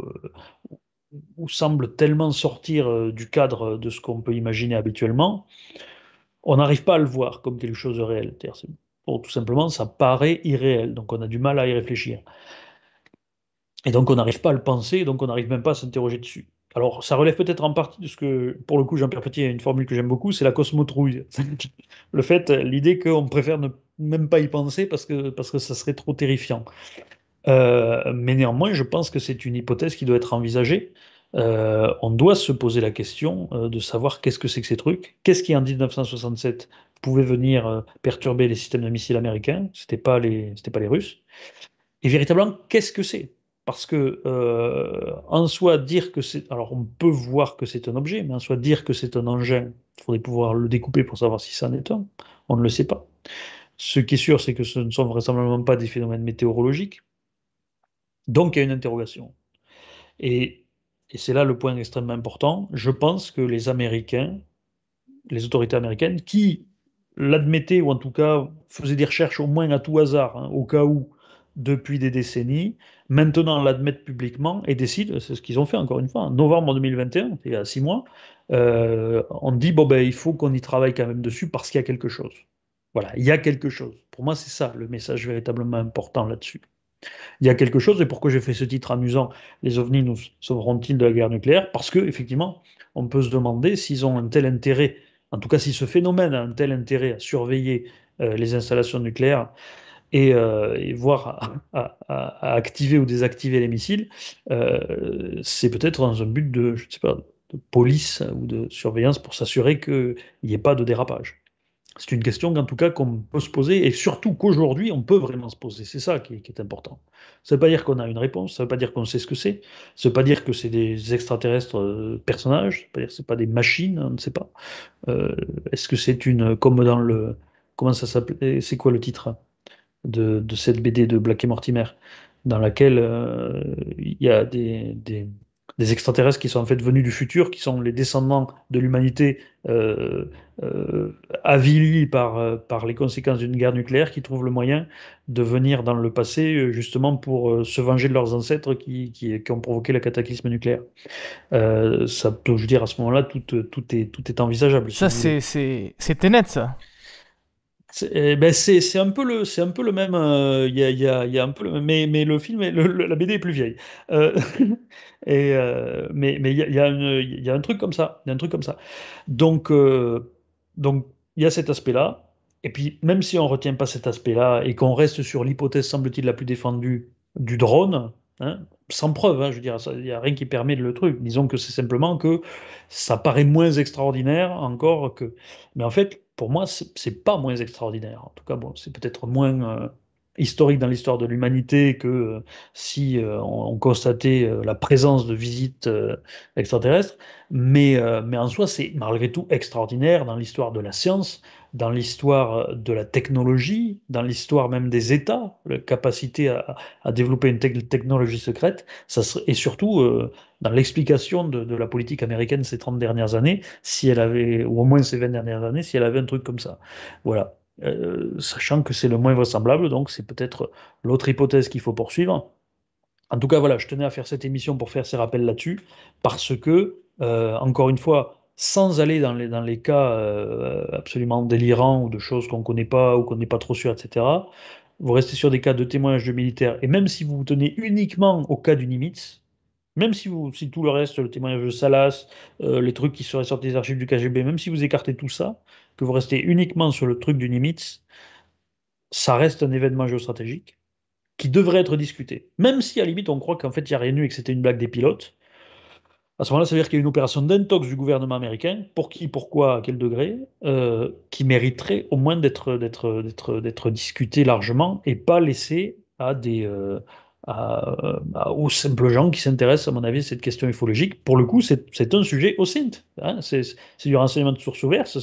ou, semblent tellement sortir du cadre de ce qu'on peut imaginer habituellement, on n'arrive pas à le voir comme quelque chose de réel. tout simplement, ça paraît irréel, donc on a du mal à y réfléchir. Et donc on n'arrive pas à le penser, donc on n'arrive même pas à s'interroger dessus. Alors ça relève peut-être en partie de ce que, pour le coup, Jean-Pierre Petit a une formule que j'aime beaucoup, c'est la cosmotrouille. le fait, l'idée qu'on préfère ne même pas y penser parce que, parce que ça serait trop terrifiant. Euh, mais néanmoins, je pense que c'est une hypothèse qui doit être envisagée. Euh, on doit se poser la question euh, de savoir qu'est-ce que c'est que ces trucs, qu'est-ce qui en 1967 pouvait venir perturber les systèmes de missiles américains, c'était pas les, c'était pas les Russes, et véritablement qu'est-ce que c'est? Parce que en soi dire que c'est, alors on peut voir que c'est un objet, mais en soi dire que c'est un engin, il faudrait pouvoir le découper pour savoir si ça en est un, on ne le sait pas. Ce qui est sûr, c'est que ce ne sont vraisemblablement pas des phénomènes météorologiques. Donc il y a une interrogation. Et, c'est là le point extrêmement important. Je pense que les Américains, les autorités américaines, qui l'admettaient, ou en tout cas faisaient des recherches au moins à tout hasard, hein, au cas où, depuis des décennies, maintenant l'admettent publiquement et décident, c'est ce qu'ils ont fait encore une fois, en novembre 2021, il y a six mois, euh, on dit, bon ben il faut qu'on y travaille quand même dessus parce qu'il y a quelque chose. Voilà, il y a quelque chose. Pour moi, c'est ça le message véritablement important là-dessus. Il y a quelque chose, et pourquoi j'ai fait ce titre amusant, les ovnis nous sauveront-ils de la guerre nucléaire? Parce que effectivement, on peut se demander s'ils ont un tel intérêt, en tout cas si ce phénomène a un tel intérêt à surveiller euh, les installations nucléaires et, euh, voir à, activer ou désactiver les missiles, euh, c'est peut-être dans un but de, je sais pas, de police ou de surveillance pour s'assurer qu'il n'y ait pas de dérapage. C'est une question en tout cas qu'on peut se poser et surtout qu'aujourd'hui on peut vraiment se poser. C'est ça qui est, important. Ça ne veut pas dire qu'on a une réponse, ça ne veut pas dire qu'on sait ce que c'est, ça ne veut pas dire que c'est des extraterrestres euh, personnages, ça veut pas dire que ce pas des machines, on ne sait pas. Euh, est-ce que c'est une, comme dans le, comment ça s'appelait, c'est quoi le titre de, cette BD de Black et Mortimer, dans laquelle euh, il y a des extraterrestres qui sont en fait venus du futur, qui sont les descendants de l'humanité euh, euh, avilis par, euh, par les conséquences d'une guerre nucléaire, qui trouvent le moyen de venir dans le passé justement pour se venger de leurs ancêtres qui, qui, qui ont provoqué le cataclysme nucléaire. ça peut, je veux dire, à ce moment-là, tout, tout, est, tout est envisageable. Ça, c'est c'est Tenet, ça c'est ben c'est un peu le c'est un peu le même il y, y, y a un peu mais mais le film la BD est plus vieille. Euh, et euh, mais mais il y a, un truc comme ça y a un truc comme ça. Donc euh, donc il y a cet aspect là et puis même si on retient pas cet aspect là et qu'on reste sur l'hypothèse semble-t-il la plus défendue du drone hein, sans preuve hein, je veux dire il y a rien qui permet de le truc. Disons que c'est simplement que ça paraît moins extraordinaire encore que mais en fait pour moi, c'est pas moins extraordinaire. En tout cas, bon, c'est peut-être moins euh, historique dans l'histoire de l'humanité que euh, si euh, on, constatait la présence de visites extraterrestres, mais, mais en soi, c'est malgré tout extraordinaire dans l'histoire de la science, dans l'histoire de la technologie, dans l'histoire même des États, la capacité à, développer une technologie secrète, ça et surtout euh, dans l'explication de, la politique américaine ces 30 dernières années, si elle avait, ou au moins ces 20 dernières années, si elle avait un truc comme ça. Voilà. Euh, sachant que c'est le moins vraisemblable, donc c'est peut-être l'autre hypothèse qu'il faut poursuivre. En tout cas, voilà, je tenais à faire cette émission pour faire ces rappels là-dessus, parce que, euh, encore une fois, sans aller dans les, cas euh, absolument délirants ou de choses qu'on ne connaît pas ou qu'on n'est pas trop sûr, etc. Vous restez sur des cas de témoignages de militaires. Et même si vous vous tenez uniquement au cas du Nimitz, Même si, vous, si tout le reste, le témoignage de Salas, euh, les trucs qui seraient sortis des archives du KGB, même si vous écartez tout ça, que vous restez uniquement sur le truc du Nimitz, ça reste un événement géostratégique qui devrait être discuté. Même si à la limite on croit qu'en fait il n'y a rien eu et que c'était une blague des pilotes, à ce moment-là, ça veut dire qu'il y a une opération d'intox du gouvernement américain, pour qui, pourquoi, à quel degré, euh, qui mériterait au moins d'être, discutée largement et pas laissée euh, aux simples gens qui s'intéressent, à mon avis, à cette question ufologique. Pour le coup, c'est un sujet au CINT. hein. C'est c'est du renseignement de source ouverte,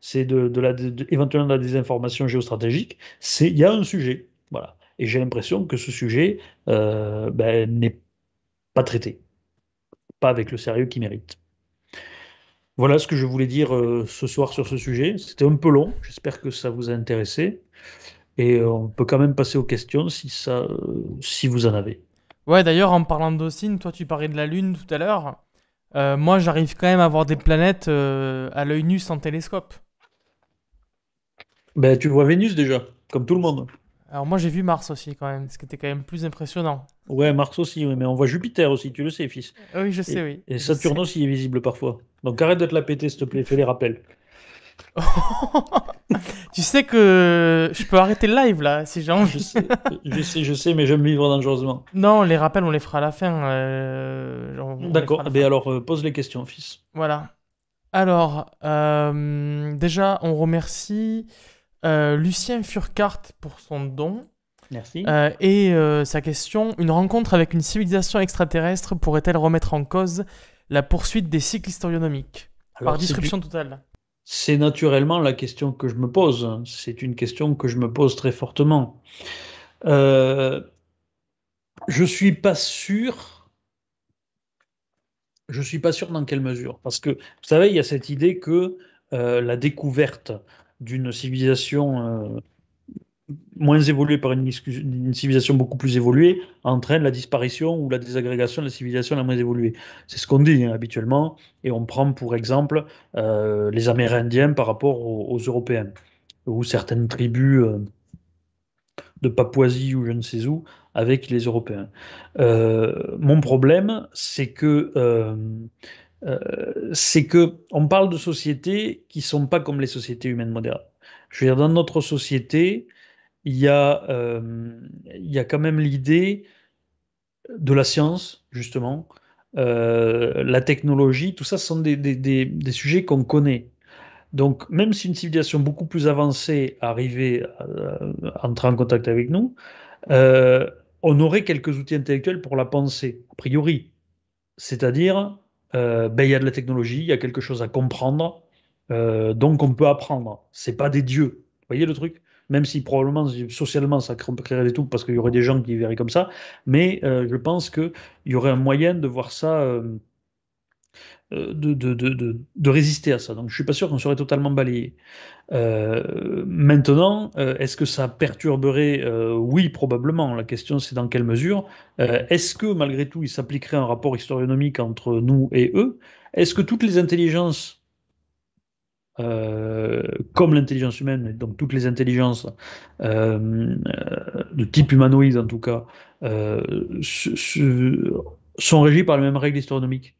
c'est de, de éventuellement de la désinformation géostratégique. Il y a un sujet. Voilà. Et j'ai l'impression que ce sujet euh, ben, n'est pas traité, pas avec le sérieux qu'il mérite. Voilà ce que je voulais dire euh, ce soir sur ce sujet. C'était un peu long, j'espère que ça vous a intéressé. Et euh, on peut quand même passer aux questions si ça, euh, si vous en avez. Ouais, d'ailleurs, en parlant d'Ocine, toi tu parlais de la Lune tout à l'heure. Euh, moi, j'arrive quand même à voir des planètes euh, à l'œil nu sans télescope. Ben, tu vois Vénus déjà, comme tout le monde. Alors moi, j'ai vu Mars aussi quand même, ce qui était quand même plus impressionnant. Ouais, Mars aussi, oui, mais on voit Jupiter aussi, tu le sais, fils. Ah Oui, je sais, Et, oui. et Je Saturne aussi est visible parfois. Donc arrête de te la péter, s'il te plaît, fais les rappels. Tu sais que je peux arrêter le live là, si j'ai Je envie. sais, je sais, je sais, mais j'aime vivre dangereusement. Non, les rappels, on les fera à la fin. euh, D'accord, la ben fin. alors euh, pose les questions, fils. Voilà. Alors, euh, déjà, on remercie euh, Lucien Furcart pour son don. Merci. Euh, et euh, sa question, une rencontre avec une civilisation extraterrestre pourrait-elle remettre en cause la poursuite des cycles historionomiques? Alors, par disruption totale? C'est naturellement la question que je me pose. C'est une question que je me pose très fortement. Euh, je suis pas sûr. Je suis pas sûr dans quelle mesure. Parce que, vous savez, il y a cette idée que euh, la découverte d'une civilisation euh, moins évoluée par une, civilisation beaucoup plus évoluée entraîne la disparition ou la désagrégation de la civilisation la moins évoluée. C'est ce qu'on dit hein, habituellement. Et on prend pour exemple euh, les Amérindiens par rapport aux, Européens ou certaines tribus euh, de Papouasie ou je ne sais où avec les Européens. Mon problème, c'est que euh, c'est que on parle de sociétés qui sont pas comme les sociétés humaines modernes. Je veux dire, dans notre société, il y a, euh, il y a quand même l'idée de la science, justement, euh, la technologie, tout ça, sont des, des- des- des sujets qu'on connaît. Donc, même si une civilisation beaucoup plus avancée arrivait à, à entrer en contact avec nous, on aurait quelques outils intellectuels pour la penser, a priori. C'est-à-dire, euh, ben, il y a de la technologie, il y a quelque chose à comprendre, euh, donc on peut apprendre. C'est pas des dieux. Vous voyez le truc? Même si probablement socialement ça créerait des trucs parce qu'il y aurait des gens qui verraient comme ça, mais euh, je pense qu'il y aurait un moyen de voir ça, de, de, résister à ça. Donc je suis pas sûr qu'on serait totalement balayé. Euh, maintenant, euh, est-ce que ça perturberait euh, Oui, probablement. La question, c'est dans quelle mesure. Euh, est-ce que, malgré tout, il s'appliquerait un rapport historionomique entre nous et eux? Est-ce que toutes les intelligences, euh, comme l'intelligence humaine, donc toutes les intelligences euh, euh, de type humanoïde en tout cas, euh, sont régies par les mêmes règles historionomiques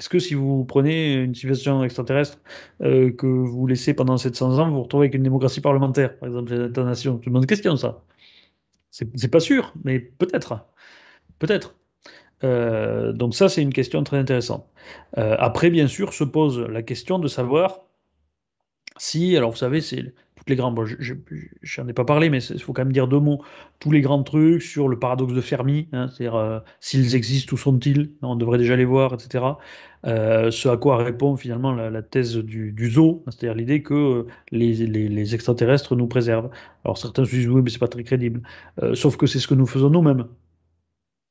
est-ce que si vous prenez une civilisation extraterrestre euh, que vous laissez pendant 700 ans, vous vous retrouvez avec une démocratie parlementaire, par exemple, les États nations C'est une question, ça. C'est c'est pas sûr, mais peut-être. Peut-être. Euh, donc ça, c'est une question très intéressante. Euh, après, bien sûr, se pose la question de savoir si, alors vous savez, c'est toutes les bon, je, j'en ai pas parlé, mais il faut quand même dire deux mots. Tous les grands trucs sur le paradoxe de Fermi, hein, c'est-à-dire euh, s'ils existent, où sont-ils? On devrait déjà les voir, etc. Euh, ce à quoi répond finalement la, thèse du, zoo, hein, c'est-à-dire l'idée que euh, les, extraterrestres nous préservent. Alors certains se disent oui, mais c'est pas très crédible. Sauf que c'est ce que nous faisons nous-mêmes.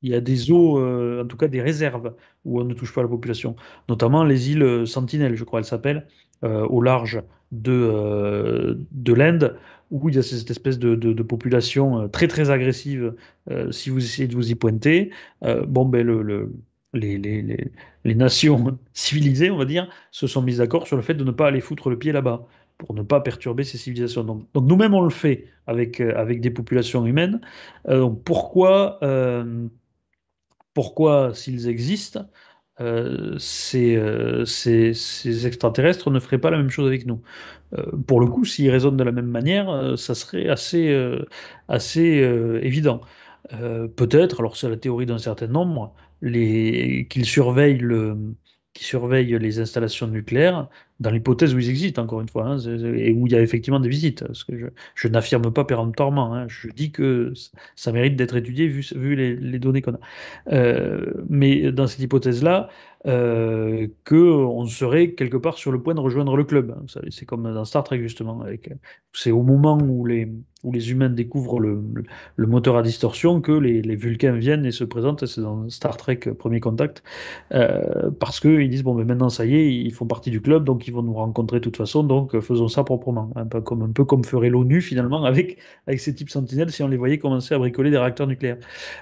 Il y a des euh, en tout cas des réserves, où on ne touche pas la population, notamment les îles Sentinelles, je crois elles s'appellent, au large de, euh, de l'Inde, où il y a cette espèce de, de- population euh, très très agressive euh, si vous essayez de vous y pointer. Euh, bon, ben, le, le- les, les- les- les nations civilisées, on va dire, se sont mises d'accord sur le fait de ne pas aller foutre le pied là-bas, pour ne pas perturber ces civilisations. Donc, nous-mêmes, on le fait avec, euh, avec des populations humaines. Euh, pourquoi... euh, pourquoi, s'ils existent, euh, ces, euh, ces- extraterrestres ne feraient pas la même chose avec nous. Euh, pour le coup, s'ils raisonnent de la même manière, ça serait assez, évident. Peut-être, alors c'est la théorie d'un certain nombre, qu'ils surveillent le, qu'ils surveillent les installations nucléaires dans l'hypothèse où ils existent, encore une fois, hein, et où il y a effectivement des visites. Parce que je, n'affirme pas péremptoirement, hein, je dis que ça, mérite d'être étudié vu, vu les, les données qu'on a. Euh, mais dans cette hypothèse-là, euh, que on serait quelque part sur le point de rejoindre le club. hein. C'est comme dans Star Trek justement. Avec, c'est au moment où les, où les humains découvrent le, moteur à distorsion que les, les Vulcains viennent et se présentent. C'est dans Star Trek euh, Premier Contact. Euh, parce qu'ils disent, bon, mais maintenant ça y est, ils font partie du club, donc ils vont nous rencontrer de toute façon, donc euh, faisons ça proprement. Un peu comme, un peu comme ferait l'ONU finalement avec, avec ces types sentinelles si on les voyait commencer à bricoler des réacteurs nucléaires.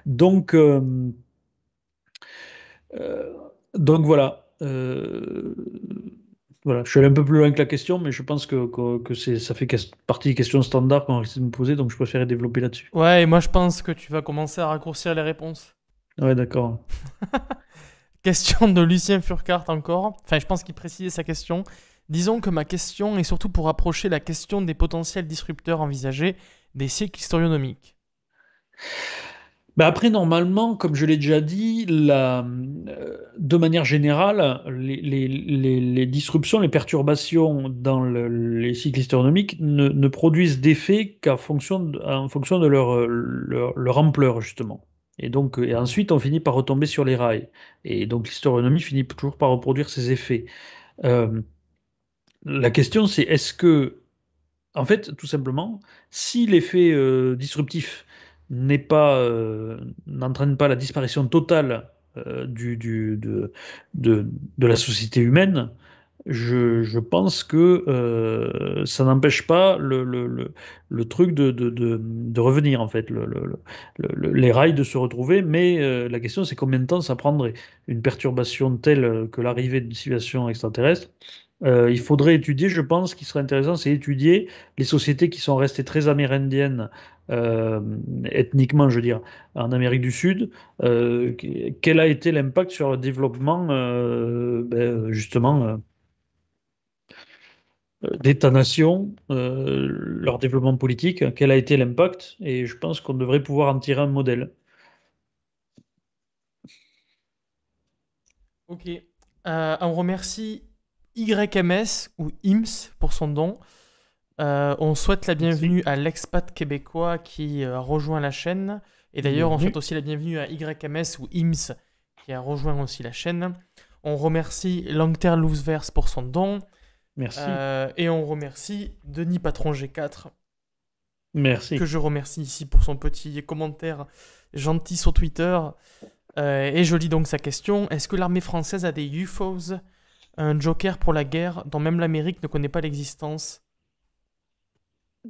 Donc, euh, euh, donc voilà. Euh, voilà, je suis allé un peu plus loin que la question, mais je pense que, que, que c'est, ça fait partie des questions standards qu'on risque de me poser, donc je préférais développer là-dessus. Ouais, et moi je pense que tu vas commencer à raccourcir les réponses. Ouais, d'accord. Question de Lucien Furcart encore. Enfin, je pense qu'il précisait sa question. Disons que ma question est surtout pour approcher la question des potentiels disrupteurs envisagés des cycles historionomiques. Ben après, normalement, comme je l'ai déjà dit, euh, de manière générale, les, disruptions, les perturbations dans le- les cycles astronomiques ne, produisent d'effet qu'en fonction de, leur, leur, leur ampleur, justement. Et donc, ensuite, on finit par retomber sur les rails. Et donc, l'historionomie finit toujours par reproduire ses effets. Euh, la question, c'est est-ce que en fait, tout simplement, si l'effet euh, disruptif n'est pas, euh, n'entraîne pas la disparition totale euh, du, du- de, de, de la société humaine, je, je pense que euh, ça n'empêche pas le, le, le, le truc de, de, de, revenir, en fait, le, le- le- le- les rails de se retrouver. Mais la question, c'est combien de temps ça prendrait une perturbation telle que l'arrivée d'une civilisation extraterrestre. Il faudrait étudier, je pense, ce qui serait intéressant, c'est étudier les sociétés qui sont restées très amérindiennes, euh, ethniquement, je veux dire, en Amérique du Sud. Euh, quel a été l'impact sur le développement, euh, ben, justement, euh, d'États-nations, leur développement politique, quel a été l'impact? Et je pense qu'on devrait pouvoir en tirer un modèle. Ok. On remercie YMS ou IMS pour son don. Euh, on souhaite la Merci. bienvenue à l'expat québécois qui euh, a rejoint la chaîne. Et d'ailleurs, on souhaite aussi la bienvenue à YMS ou IMS qui a rejoint aussi la chaîne. On remercie Langter Louvesvers pour son don. Merci. Euh, et on remercie Denis Patron G4 Merci. que je remercie ici pour son petit commentaire gentil sur Twitter. Euh, et je lis donc sa question. Est-ce que l'armée française a des UFOs Un joker pour la guerre dont même l'Amérique ne connaît pas l'existence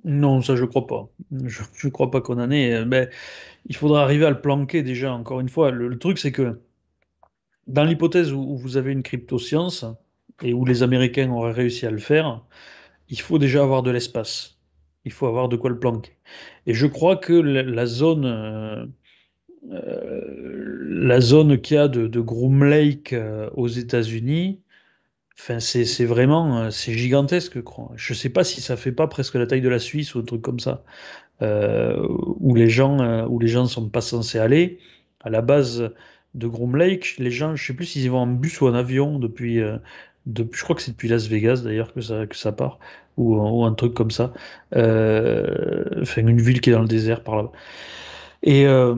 Non, ça je crois pas. Je, je crois pas qu'on en ait. euh, Mais il faudra arriver à le planquer déjà. Encore une fois, le, truc c'est que dans l'hypothèse où, vous avez une cryptoscience et où les Américains auraient réussi à le faire, il faut déjà avoir de l'espace. Il faut avoir de quoi le planquer. Et je crois que la, zone, euh, euh, zone qu'il y a de, Groom Lake aux États-Unis, enfin c'est vraiment, euh, c'est gigantesque, je crois. Je sais pas si ça fait pas presque la taille de la Suisse ou un truc comme ça euh, où les gens euh, où les gens sont pas censés aller. À la base de Groom Lake, les gens, je sais plus s'ils y vont en bus ou en avion depuis, euh, depuis je crois que c'est depuis Las Vegas d'ailleurs que ça, que ça part, ou, un truc comme ça. Enfin, une ville qui est dans le désert par là. Et euh,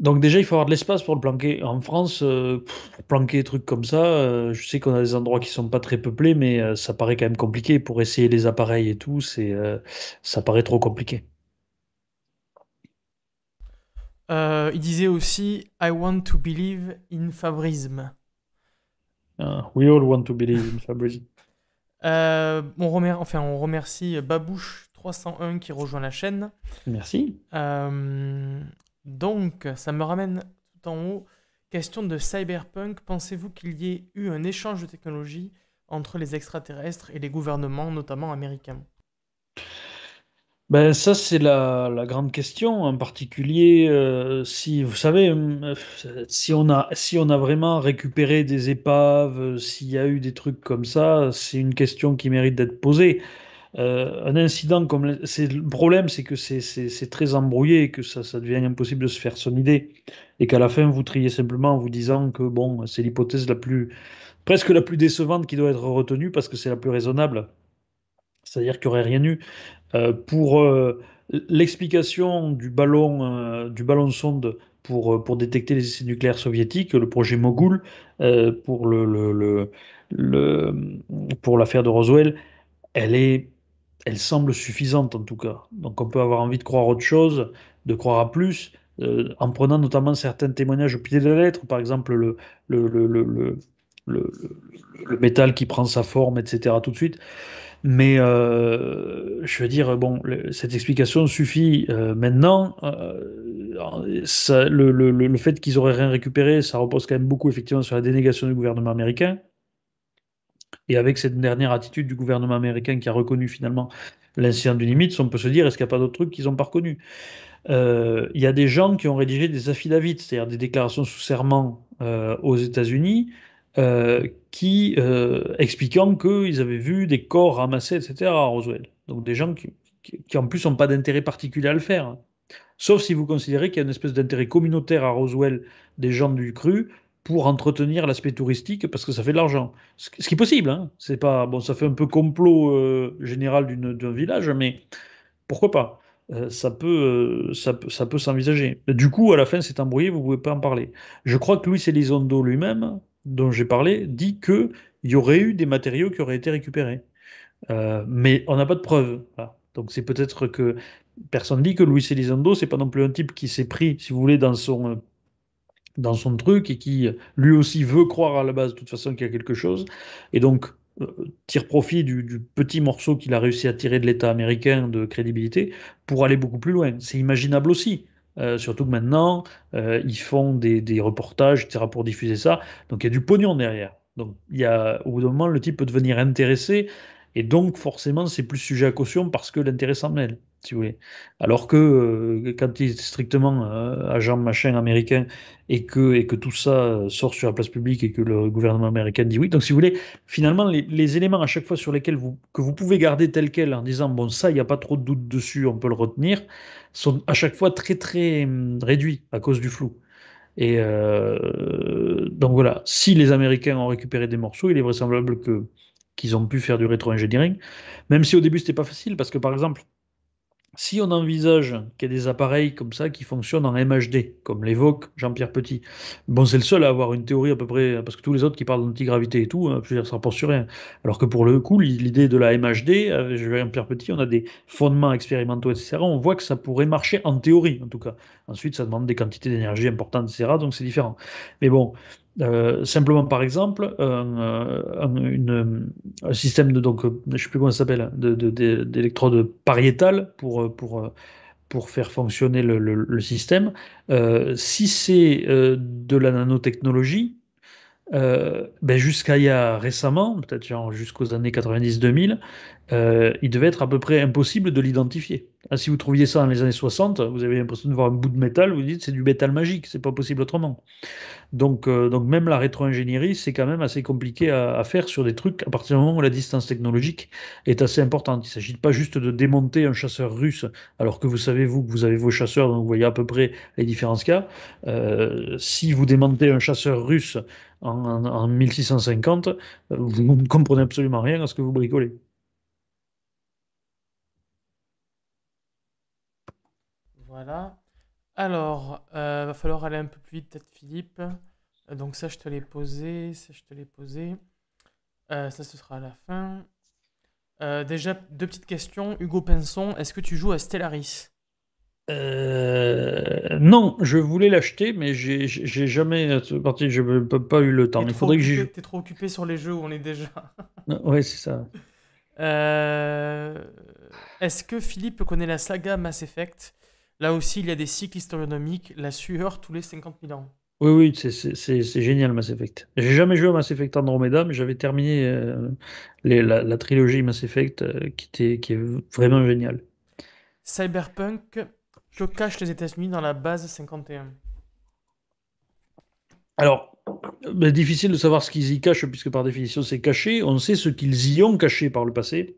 donc déjà, il faut avoir de l'espace pour le planquer. En France, euh, pour planquer des trucs comme ça, euh, je sais qu'on a des endroits qui sont pas très peuplés, mais euh, ça paraît quand même compliqué. Pour essayer les appareils et tout, c'est, ça paraît trop compliqué. Il disait aussi I want to believe in Fabrisme. Uh, we all want to believe in Fabrice. Euh, on, remer- enfin, on remercie Babouche301 qui rejoint la chaîne. Merci. Donc, ça me ramène tout en haut. Question de cyberpunk. Pensez-vous qu'il y ait eu un échange de technologies entre les extraterrestres et les gouvernements, notamment américains? Ben ça, c'est la, grande question, en particulier euh, si, vous savez, si on a, si on a vraiment récupéré des épaves, euh, s'il y a eu des trucs comme ça, c'est une question qui mérite d'être posée. Euh, un incident comme le problème, c'est que c'est très embrouillé et que ça, devient impossible de se faire son idée. Et qu'à la fin, vous triez simplement en vous disant que bon, c'est l'hypothèse presque la plus décevante qui doit être retenue parce que c'est la plus raisonnable. C'est-à-dire qu'il n'y aurait rien eu. Euh, pour euh, l'explication du ballon, du ballon sonde pour, détecter les essais nucléaires soviétiques, le projet Mogul, pour pour l'affaire de Roswell, elle est, elle semble suffisante en tout cas. Donc on peut avoir envie de croire autre chose, de croire à plus, euh, en prenant notamment certains témoignages au pied de la lettre, par exemple le, métal qui prend sa forme, etc. tout de suite. Mais euh, je veux dire, bon, cette explication suffit euh, maintenant. Le, fait qu'ils auraient rien récupéré, ça repose quand même beaucoup effectivement sur la dénégation du gouvernement américain. Et avec cette dernière attitude du gouvernement américain qui a reconnu finalement l'incident du Nimitz, on peut se dire, est-ce qu'il n'y a pas d'autres trucs qu'ils n'ont pas reconnus? Euh, Il y a des gens qui ont rédigé des affidavits, c'est-à-dire des déclarations sous serment euh, aux États-Unis, euh, qui expliquant qu'ils avaient vu des corps ramassés, etc. à Roswell. Donc des gens qui, en plus n'ont pas d'intérêt particulier à le faire. Sauf si vous considérez qu'il y a une espèce d'intérêt communautaire à Roswell des gens du cru pour entretenir l'aspect touristique parce que ça fait de l'argent. Ce qui est possible, hein. C'est pas bon, ça fait un peu complot euh, général d'un village, mais pourquoi pas? Euh, ça peut, euh, ça ça peut s'envisager. Du coup, à la fin, c'est embrouillé, vous pouvez pas en parler. Je crois que Luis Elizondo lui-même, dont j'ai parlé, dit que il y aurait eu des matériaux qui auraient été récupérés. Euh, mais on n'a pas de preuves. Donc c'est peut-être que personne dit que Luis Elizondo, c'est pas non plus un type qui s'est pris, si vous voulez, dans son, dans son truc et qui lui aussi veut croire à la base de toute façon qu'il y a quelque chose. Et donc euh, tire profit du, petit morceau qu'il a réussi à tirer de l'État américain de crédibilité pour aller beaucoup plus loin. C'est imaginable aussi. Euh, surtout que maintenant, euh, ils font des, des reportages, etc., pour diffuser ça. Donc il y a du pognon derrière. Donc il y a, au bout d'un moment, le type peut devenir intéressé et donc, forcément, c'est plus sujet à caution parce que l'intérêt s'en mêle, si vous voulez. Alors que euh, quand il est strictement euh, agent machin américain et que, et que tout ça euh, sort sur la place publique et que le gouvernement américain dit oui, donc si vous voulez, finalement, les, éléments à chaque fois sur lesquels vous, que vous pouvez garder tel quel en disant, bon, ça, il n'y a pas trop de doute dessus, on peut le retenir, sont à chaque fois très, très hum, réduits à cause du flou. Et donc voilà, si les Américains ont récupéré des morceaux, il est vraisemblable qu'ils ont pu faire du rétro-engineering, même si au début c'était pas facile, parce que par exemple, si on envisage qu'il y a des appareils comme ça qui fonctionnent en MHD, comme l'évoque Jean-Pierre Petit, bon, c'est le seul à avoir une théorie à peu près, parce que tous les autres qui parlent d'antigravité et tout, hein, je veux repose sur rien. Alors que pour le coup, l'idée de la MHD, avec Jean-Pierre Petit, on a des fondements expérimentaux, etc. On voit que ça pourrait marcher en théorie, en tout cas. Ensuite, ça demande des quantités d'énergie importantes, etc. Donc c'est différent. Mais bon, euh, simplement par exemple, un, un système de, donc, je ne sais plus comment ça s'appelle, d'électrodes de, de, pariétales pour, faire fonctionner le, système. Euh, si c'est euh, de la nanotechnologie, euh, ben jusqu'à il y a récemment, peut-être jusqu'aux années 90-2000, euh, il devait être à peu près impossible de l'identifier. Ah, si vous trouviez ça dans les années 60, vous avez l'impression de voir un bout de métal, vous dites c'est du métal magique, c'est pas possible autrement. Donc, euh, donc même la rétro-ingénierie, c'est quand même assez compliqué à, faire sur des trucs à partir du moment où la distance technologique est assez importante. Il ne s'agit pas juste de démonter un chasseur russe, alors que vous savez, vous, que vous avez vos chasseurs, donc vous voyez à peu près les différents cas. Euh, si vous démontez un chasseur russe en, en, en 1650, vous ne comprenez absolument rien à ce que vous bricolez. Voilà. Alors, euh, va falloir aller un peu plus vite, peut-être Philippe. Donc ça, je te l'ai posé, ça, je te l'ai posé. Euh, ça, ce sera à la fin. Euh, déjà, deux petites questions. Hugo Pinson, est-ce que tu joues à Stellaris? Euh, non, je voulais l'acheter, mais j'ai jamais parti, je n'ai pas eu le temps. Il faudrait que j'y joue. T'es trop occupé sur les jeux où on est déjà. ouais, c'est ça. Euh, est-ce que Philippe connaît la saga Mass Effect? Là aussi, il y a des cycles historionomiques, la sueur tous les 50 000 ans. Oui, oui, c'est génial Mass Effect. J'ai jamais joué à Mass Effect Andromeda, mais j'avais terminé euh, les, la, la, trilogie Mass Effect euh, qui, était, qui est vraiment géniale. Cyberpunk, que cachent les États-Unis dans la base 51 Alors, ben, difficile de savoir ce qu'ils y cachent, puisque par définition c'est caché. On sait ce qu'ils y ont caché par le passé,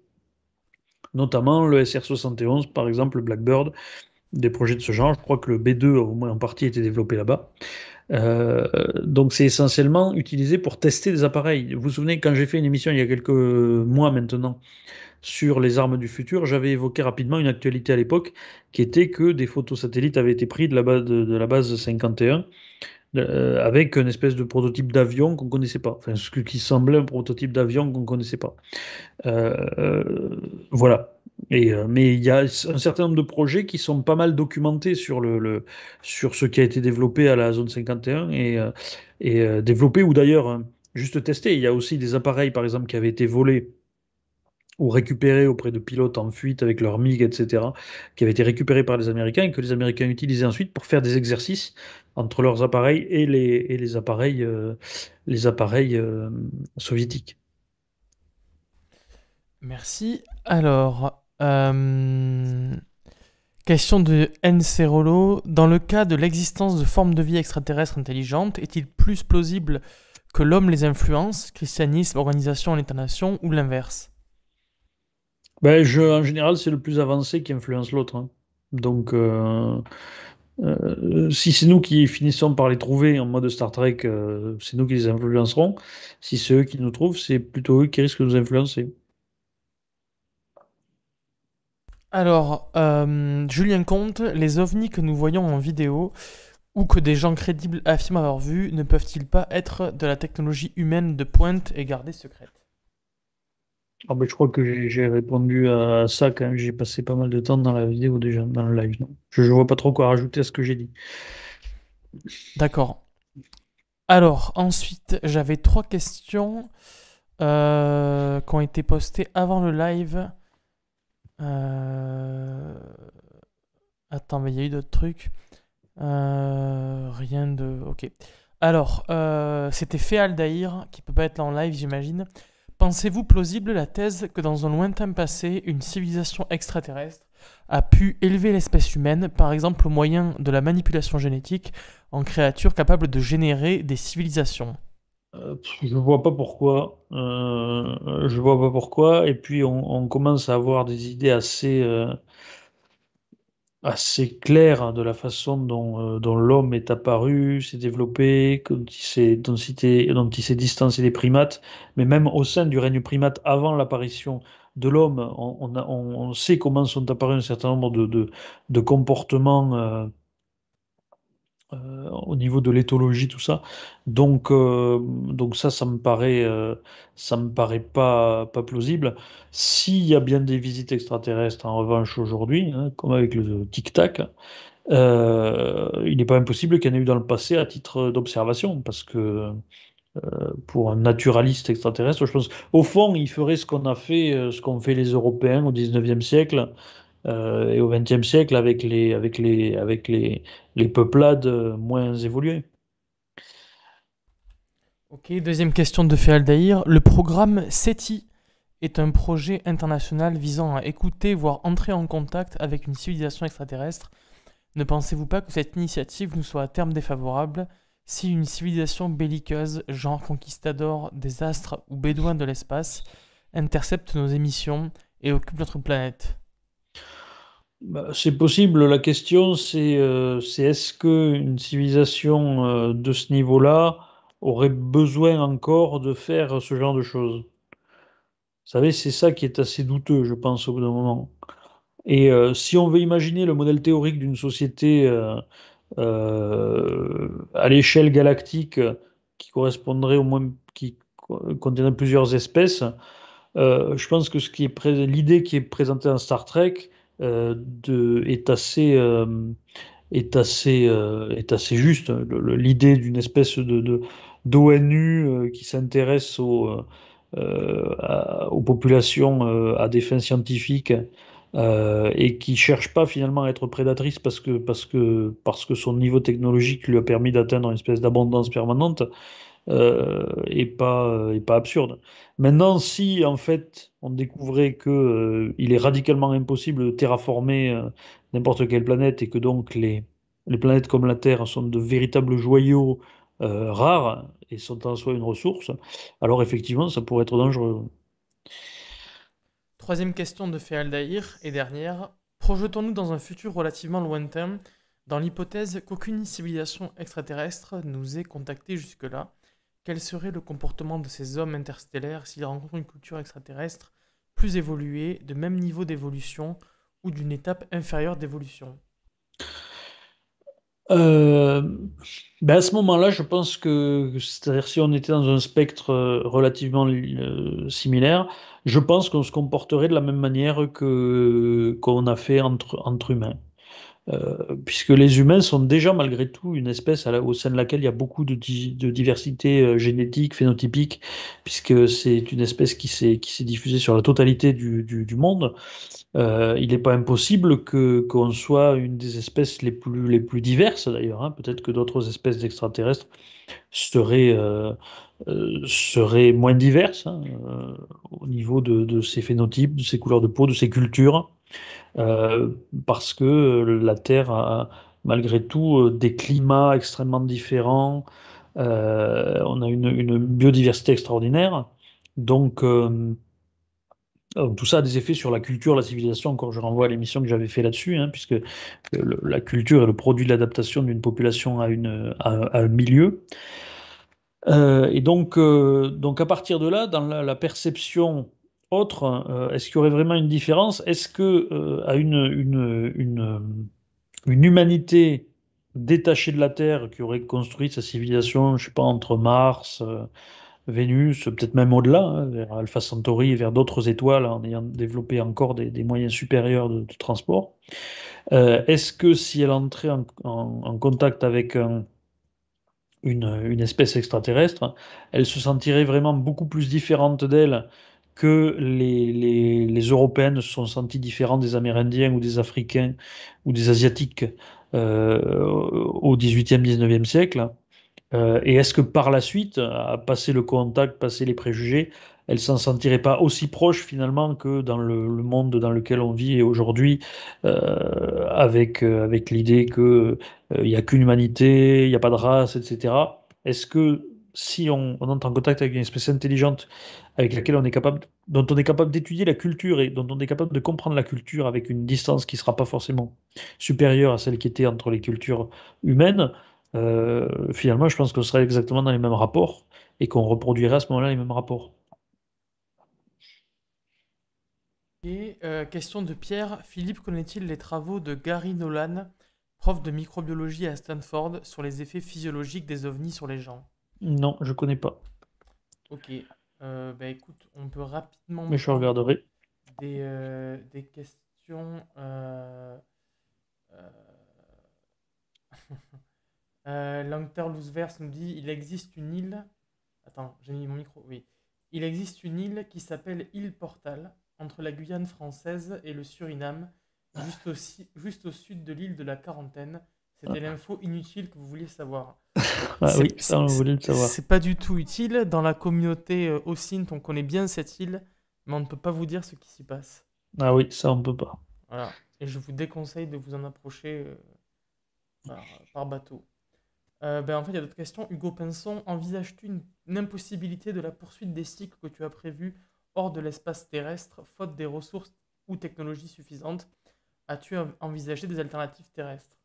notamment le SR-71, par exemple, le Blackbird, des projets de ce genre. Je crois que le B2, au moins en partie, été développé là-bas. Euh, donc c'est essentiellement utilisé pour tester des appareils. Vous vous souvenez, quand j'ai fait une émission il y a quelques mois maintenant sur les armes du futur, j'avais évoqué rapidement une actualité à l'époque qui était que des photos satellites avaient été prises de, la base 51 euh, avec une espèce de prototype d'avion qu'on ne connaissait pas, enfin ce qui semblait un prototype d'avion qu'on ne connaissait pas. Euh, voilà. Euh, mais il y a un certain nombre de projets qui sont pas mal documentés sur, le, sur ce qui a été développé à la zone 51 et, et développé ou d'ailleurs hein, juste testé. Il y a aussi des appareils, par exemple, qui avaient été volés ou récupérés auprès de pilotes en fuite avec leur MiG, etc., qui avaient été récupérés par les Américains et que les Américains utilisaient ensuite pour faire des exercices entre leurs appareils et les, et les appareils, euh, les appareils euh, soviétiques. Merci. Alors, euh, question de NC Rollo. Dans le cas de l'existence de formes de vie extraterrestres intelligentes, est-il plus plausible que l'homme les influence, christianisme, organisation, l'état-nation, ou l'inverse? Ben, je, En général, c'est le plus avancé qui influence l'autre. Hein. Donc, euh, si c'est nous qui finissons par les trouver en mode Star Trek, euh, c'est nous qui les influencerons. Si c'est eux qui nous trouvent, c'est plutôt eux qui risquent de nous influencer. Alors, euh, Julien Comte, les ovnis que nous voyons en vidéo ou que des gens crédibles affirment avoir vu ne peuvent-ils pas être de la technologie humaine de pointe et gardée secrète? Ah ben, je crois que j'ai répondu à ça quand même. J'ai passé pas mal de temps dans la vidéo déjà, dans le live. Je ne vois pas trop quoi rajouter à ce que j'ai dit. D'accord. Alors, ensuite, j'avais trois questions euh, qui ont été postées avant le live. Euh, attends, mais il y a eu d'autres trucs. Euh, rien de. Ok. Alors, c'était Féal Daïr, qui peut pas être là en live, j'imagine. Pensez-vous plausible la thèse que dans un lointain passé, une civilisation extraterrestre a pu élever l'espèce humaine, par exemple au moyen de la manipulation génétique, en créatures capables de générer des civilisations? Euh, Je vois pas pourquoi. Euh, je vois pas pourquoi. Et puis on, commence à avoir des idées assez, euh, assez clair de la façon dont, euh, dont l'homme est apparu, s'est développé, dont il s'est, distancé des primates, mais même au sein du règne primate, avant l'apparition de l'homme, on, sait comment sont apparus un certain nombre de comportements euh, euh, au niveau de l'éthologie, tout ça. Donc, euh, donc ça, ça me paraît, euh, ça me paraît pas, pas plausible. S'il y a bien des visites extraterrestres, en revanche, aujourd'hui, hein, comme avec le tic-tac, il n'est pas impossible qu'il y en ait eu dans le passé à titre d'observation, parce que pour un naturaliste extraterrestre, je pense, au fond, il ferait ce qu'on a fait, ce qu'ont fait les Européens au 19e siècle, et au XXe siècle avec les, avec les, avec les, les peuplades moins évoluées. Ok, deuxième question de Féaldaïr. Le programme SETI est un projet international visant à écouter, voire entrer en contact avec une civilisation extraterrestre. Ne pensez-vous pas que cette initiative nous soit à terme défavorable si une civilisation belliqueuse, genre conquistador des astres ou bédouin de l'espace, intercepte nos émissions et occupe notre planète? C'est possible. La question, c'est euh, est-ce qu'une civilisation euh, de ce niveau-là aurait besoin encore de faire ce genre de choses? Vous savez, c'est ça qui est assez douteux, je pense, au bout d'un moment. Et euh, si on veut imaginer le modèle théorique d'une société à l'échelle galactique qui correspondrait au moins, qui contiendrait plusieurs espèces, je pense que l'idée qui est présentée dans Star Trek, de, est assez, euh, est assez, euh, est assez juste. L'idée d'une espèce de, d'ONU qui s'intéresse aux, aux populations à des fins scientifiques et qui cherche pas finalement à être prédatrice parce que, parce que, parce que son niveau technologique lui a permis d'atteindre une espèce d'abondance permanente, euh, et pas, et pas absurde. Maintenant, si en fait on découvrait que euh, il est radicalement impossible de terraformer euh, n'importe quelle planète et que donc les, les planètes comme la Terre sont de véritables joyaux rares et sont en soi une ressource, alors effectivement, ça pourrait être dangereux. Troisième question de Féaldaïr et dernière. Projetons-nous dans un futur relativement lointain, dans l'hypothèse qu'aucune civilisation extraterrestre nous ait contactés jusque-là. Quel serait le comportement de ces hommes interstellaires s'ils rencontrent une culture extraterrestre plus évoluée, de même niveau d'évolution ou d'une étape inférieure d'évolution? Euh, ben à ce moment-là, je pense que, c'est-à-dire si on était dans un spectre euh, relativement euh, similaire, je pense qu'on se comporterait de la même manière que qu'on a fait entre, entre humains. Puisque les humains sont déjà malgré tout une espèce au sein de laquelle il y a beaucoup de, diversité génétique, phénotypique, puisque c'est une espèce qui s'est diffusée sur la totalité du, monde. Euh, il n'est pas impossible que qu'on soit une des espèces les plus, les plus diverses d'ailleurs. hein. Peut-être que d'autres espèces d'extraterrestres seraient, euh, euh, seraient moins diverses hein, euh, au niveau de, de ces phénotypes, de ces couleurs de peau, de ces cultures, euh, parce que la Terre a malgré tout euh, des climats extrêmement différents. Euh, on a une, biodiversité extraordinaire. Donc, euh, tout ça a des effets sur la culture, la civilisation. Encore, je renvoie à l'émission que j'avais fait là-dessus, hein, puisque la culture est le produit de l'adaptation d'une population à, un milieu. Euh, et donc, euh, donc, à partir de là, dans la perception autre, euh, est-ce qu'il y aurait vraiment une différence? Est-ce que euh, à une, humanité détachée de la Terre qui aurait construit sa civilisation, je sais pas, entre Mars, euh, Vénus, peut-être même au-delà, hein, vers Alpha Centauri et vers d'autres étoiles, en ayant développé encore des, moyens supérieurs de, transport. Euh, est-ce que si elle entrait en, contact avec un- une, une espèce extraterrestre, elle se sentirait vraiment beaucoup plus différente d'elle que les, les, Européennes se sont senties différentes des Amérindiens ou des Africains ou des Asiatiques euh, au XVIIIe, XIXe siècle? Euh, et est-ce que par la suite, à passer le contact, passer les préjugés, elle s'en sentirait pas aussi proche finalement que dans le, monde dans lequel on vit aujourd'hui, euh, avec, avec l'idée que euh, il n'y a qu'une humanité, il n'y a pas de race, etc. Est-ce que si on, entre en contact avec une espèce intelligente avec laquelle on est capable, dont on est capable d'étudier la culture et dont on est capable de comprendre la culture avec une distance qui ne sera pas forcément supérieure à celle qui était entre les cultures humaines, euh, finalement, je pense qu'on serait exactement dans les mêmes rapports et qu'on reproduirait à ce moment-là les mêmes rapports. Euh, question de Pierre, Philippe connaît-il les travaux de Gary Nolan, prof de microbiologie à Stanford, sur les effets physiologiques des ovnis sur les gens? Non, je connais pas, Ok, euh, bah écoute, on peut rapidement mais je regarderai. des, euh, des questions. euh, euh, Langter Loosevers nous dit il existe une île. Attends, j'ai mis mon micro. Oui. Il existe une île qui s'appelle île Portal, entre la Guyane française et le Suriname, juste au, si- juste au sud de l'île de la Quarantaine. C'était l'info inutile que vous vouliez savoir. Ah oui, C'est ça, on voulait le savoir. c'est pas du tout utile. Dans la communauté euh, OSINT, on connaît bien cette île, mais on ne peut pas vous dire ce qui s'y passe. Ah oui, ça, on peut pas. Voilà. Et je vous déconseille de vous en approcher euh, par, par bateau. Euh, ben, en fait, il y a d'autres questions. Hugo Pinson, envisages-tu une, une impossibilité de la poursuite des cycles que tu as prévus hors de l'espace terrestre, faute des ressources ou technologies suffisantes? As-tu env- envisagé des alternatives terrestres?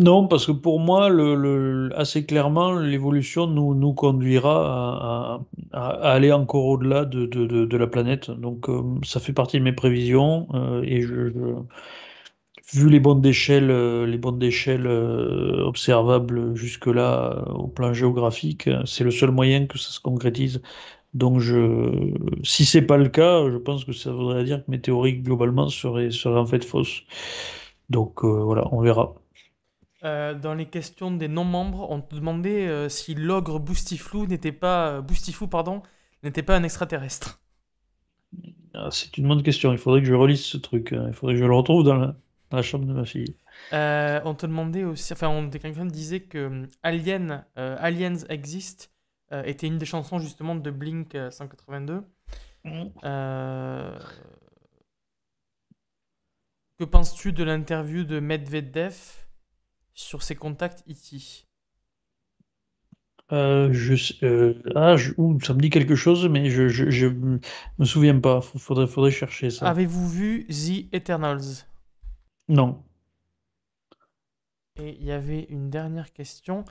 Non, parce que pour moi, assez clairement, l'évolution nous, conduira à, aller encore au-delà de, la planète. Donc, euh, ça fait partie de mes prévisions. euh, et je, vu les bandes d'échelle, euh, les bandes d'échelle observables jusque-là au plan géographique, c'est le seul moyen que ça se concrétise. Donc, je, si c'est pas le cas, je pense que ça voudrait dire que mes théories globalement seraient, seraient en fait fausses. Donc, voilà, on verra. Euh, dans les questions des non-membres, on te demandait euh, si l'ogre Boustiflou n'était pas, euh, Boustifou, pardon, n'était pas un extraterrestre. Ah, C'est une bonne question. Il faudrait que je relise ce truc. hein. Il faudrait que je le retrouve dans la, Dans la chambre de ma fille. Euh, on te demandait aussi, enfin, quelqu'un disait que Alien, Aliens Exist euh, était une des chansons justement de Blink 182. Mm. Que penses-tu de l'interview de Medvedev? Sur ses contacts E.T. Euh, je, sais- euh, ah, je- ouh, ça me dit quelque chose, mais je, je, je me souviens pas. Faudrait, faudrait chercher ça. Avez-vous vu The Eternals? Non. Et il y avait une dernière question,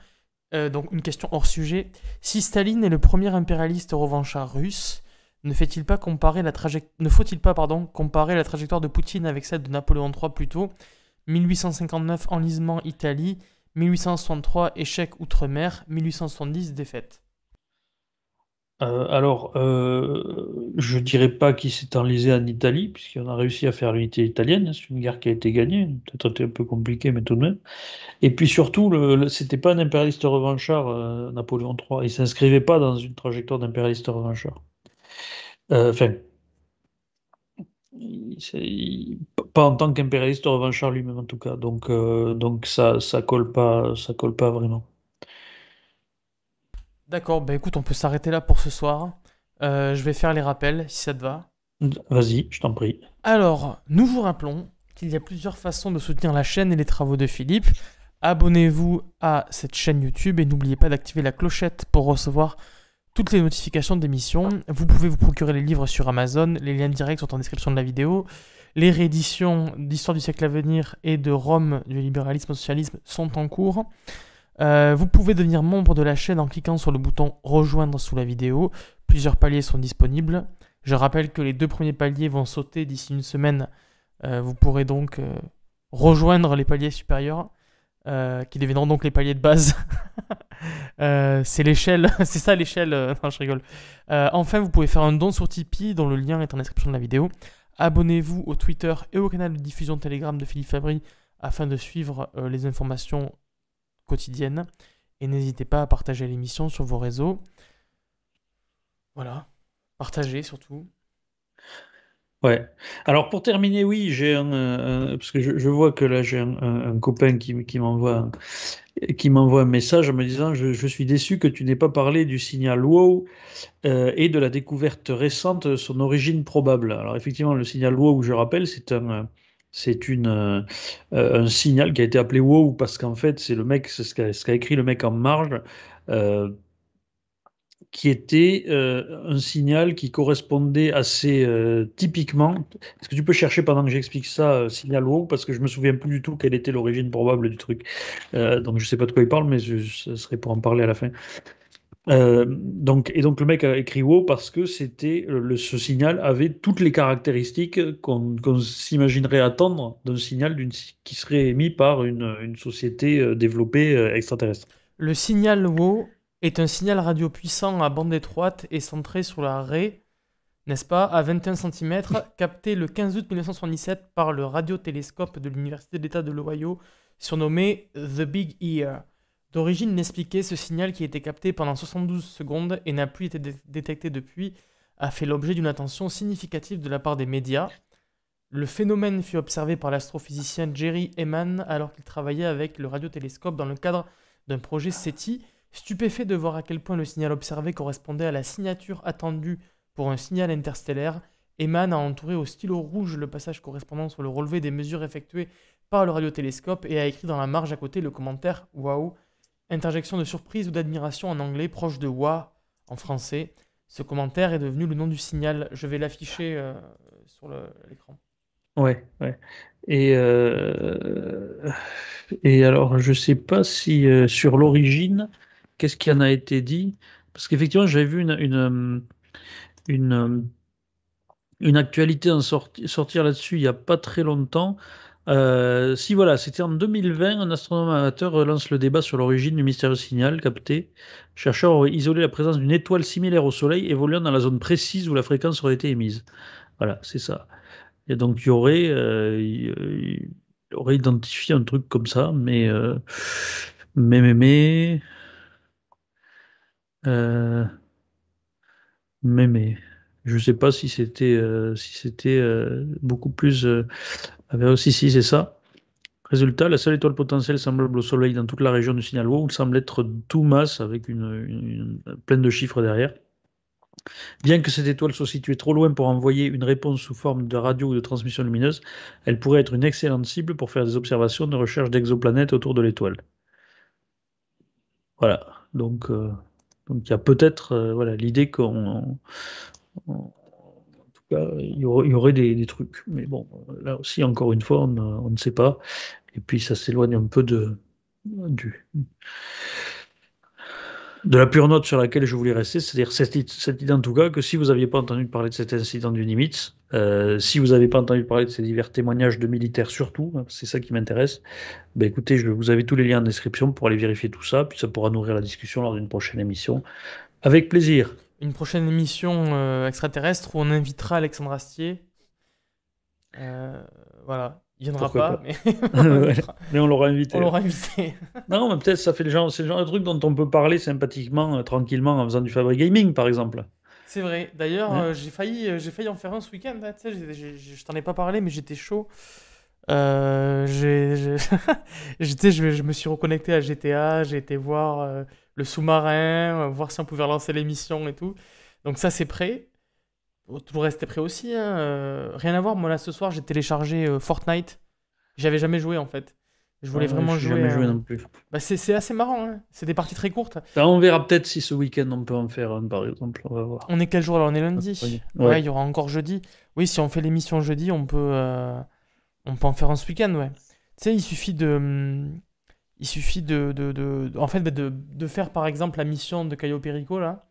euh, donc une question hors sujet. Si Staline est le premier impérialiste revanchard russe, ne fait-il pas comparer la traject- ne faut-il pas pardon, comparer la trajectoire de Poutine avec celle de Napoléon III plutôt 1859 enlisement Italie, 1863 échec outre-mer, 1870 défaite. Euh, alors, euh, je dirais pas qu'il s'est enlisé en Italie, puisqu'on a réussi à faire l'unité italienne. C'est une guerre qui a été gagnée, peut-être un peu compliquée, mais tout de même. Et puis surtout, c'était pas un impérialiste revanchard, euh, Napoléon III. Il s'inscrivait pas dans une trajectoire d'impérialiste revanchard. Euh, Enfin, il- c'est- il- pas en tant qu'impérialiste revanchard lui-même en tout cas. Donc, euh, donc ça, ça colle pas, ça colle pas vraiment. D'accord, bah écoute, on peut s'arrêter là pour ce soir. Euh, je vais faire les rappels si ça te va. Vas-y, je t'en prie. Alors, nous vous rappelons qu'il y a plusieurs façons de soutenir la chaîne et les travaux de Philippe. Abonnez-vous à cette chaîne YouTube et n'oubliez pas d'activer la clochette pour recevoir toutes les notifications d'émissions. Vous pouvez vous procurer les livres sur Amazon, les liens directs sont en description de la vidéo. Les rééditions d'Histoire du siècle à venir et de Rome, du libéralisme au socialisme sont en cours. Euh, vous pouvez devenir membre de la chaîne en cliquant sur le bouton rejoindre sous la vidéo. Plusieurs paliers sont disponibles. Je rappelle que les deux premiers paliers vont sauter d'ici une semaine. Euh, vous pourrez donc euh, rejoindre les paliers supérieurs, euh, qui deviendront donc les paliers de base. Euh, c'est l'échelle, c'est ça l'échelle. euh, non, je rigole. Enfin, vous pouvez faire un don sur Tipeee, dont le lien est en description de la vidéo. Abonnez-vous au Twitter et au canal de diffusion Telegram de Philippe Fabry afin de suivre les informations quotidiennes. Et n'hésitez pas à partager l'émission sur vos réseaux. Voilà. Partagez surtout. Alors pour terminer, oui, j'ai un, euh, parce que je, vois que là j'ai un, copain qui, m'envoie un message en me disant je, suis déçu que tu n'aies pas parlé du signal WOW euh, et de la découverte récente de son origine probable. Alors effectivement, le signal WOW, je rappelle, c'est un euh, un signal qui a été appelé WOW parce qu'en fait c'est le mec, ce qu'a écrit le mec en marge. Qui était euh, un signal qui correspondait assez euh, typiquement. Est-ce que tu peux chercher pendant que j'explique ça, euh, signal WOW, parce que je me souviens plus du tout quelle était l'origine probable du truc. Donc je sais pas de quoi il parle, mais ce serait pour en parler à la fin. Donc, et donc le mec a écrit WOW parce que c'était le, ce signal avait toutes les caractéristiques qu'on qu'on s'imaginerait attendre d'un signal qui serait émis par une, une société développée extraterrestre. Le signal WOW est un signal radio puissant à bande étroite et centré sur la raie, n'est-ce pas, à 21 cm, capté le 15 août 1977 par le radiotélescope de l'Université d'État de l'Ohio, surnommé The Big Ear. D'origine inexpliquée, ce signal qui a été capté pendant 72 secondes et n'a plus été dé- détecté depuis a fait l'objet d'une attention significative de la part des médias. Le phénomène fut observé par l'astrophysicien Jerry Eman alors qu'il travaillait avec le radiotélescope dans le cadre d'un projet SETI. Stupéfait de voir à quel point le signal observé correspondait à la signature attendue pour un signal interstellaire, Eman a entouré au stylo rouge le passage correspondant sur le relevé des mesures effectuées par le radiotélescope et a écrit dans la marge à côté le commentaire Waouh Interjection de surprise ou d'admiration en anglais proche de Wa en français. Ce commentaire est devenu le nom du signal. Je vais l'afficher euh, sur l'écran. Ouais, ouais. Et, euh, alors, je sais pas si euh, sur l'origine, qu'est-ce qui en a été dit? Parce qu'effectivement, j'avais vu une, une, une, une actualité en sorti- sortir là-dessus il n'y a pas très longtemps. Euh, si voilà, c'était en 2020, un astronome amateur relance le débat sur l'origine du mystérieux signal capté. Chercheurs auraient isolé la présence d'une étoile similaire au Soleil évoluant dans la zone précise où la fréquence aurait été émise. Voilà, c'est ça. Et donc, il y aurait, euh, aurait identifié un truc comme ça, mais, euh, mais, mais, mais, euh, mais, je sais pas si c'était, euh, si c'était euh, beaucoup plus. Ben, si, c'est ça. Résultat, la seule étoile potentielle semblable au Soleil dans toute la région du signal WOW semble être masse avec une, une- une- plein de chiffres derrière. Bien que cette étoile soit située trop loin pour envoyer une réponse sous forme de radio ou de transmission lumineuse, elle pourrait être une excellente cible pour faire des observations de recherche d'exoplanètes autour de l'étoile. Voilà. Donc, donc il y a peut-être euh, voilà l'idée qu'on, il y aurait, des, trucs. Mais bon, là aussi, encore une fois, on, on ne sait pas. Et puis, ça s'éloigne un peu de, du, de la pure note sur laquelle je voulais rester, c'est-à-dire cette, idée en tout cas que si vous n'aviez pas entendu parler de cet incident du Nimitz, euh, si vous n'avez pas entendu parler de ces divers témoignages de militaires surtout, hein, c'est ça qui m'intéresse, ben écoutez, vous avez tous les liens en description pour aller vérifier tout ça, puis ça pourra nourrir la discussion lors d'une prochaine émission. Avec plaisir. Une prochaine émission euh, extraterrestre où on invitera Alexandre Astier. Euh, voilà. Il viendra Pourquoi pas, pas. mais on Ouais. l'invitera. Mais on l'aura invité. On l'aura invité. Non, mais peut-être ça fait le genre, c'est le genre de truc dont on peut parler sympathiquement, euh, tranquillement, en faisant du Fabri Gaming, par exemple. C'est vrai. D'ailleurs, Ouais. euh, j'ai failli, euh, j'ai failli en faire un ce week-end. hein, je t'en ai pas parlé, mais j'étais chaud. J'ai, je, je me suis reconnecté à GTA. J'ai été voir le sous-marin, voir si on pouvait relancer l'émission et tout. Donc ça, c'est prêt. Oh, Tout le reste est prêt aussi. hein, euh, rien à voir. Moi là, ce soir, j'ai téléchargé euh, Fortnite. J'avais jamais joué en fait. Je voulais Ouais, vraiment je jouer. jamais euh, joué non plus. bah, c'est, assez marrant. hein. C'est des parties très courtes. Ça, on verra peut-être si ce week-end on peut en faire un, par exemple. On va voir. On est quel jour là? On est lundi? Ouais. Ouais, il y aura encore jeudi. Oui, si on fait l'émission jeudi, on peut, euh, on peut en faire un ce week-end, ouais. Tu sais, il suffit de, hum, il suffit de, de, de- en fait, bah, de, de faire par exemple la mission de Caio Perico là.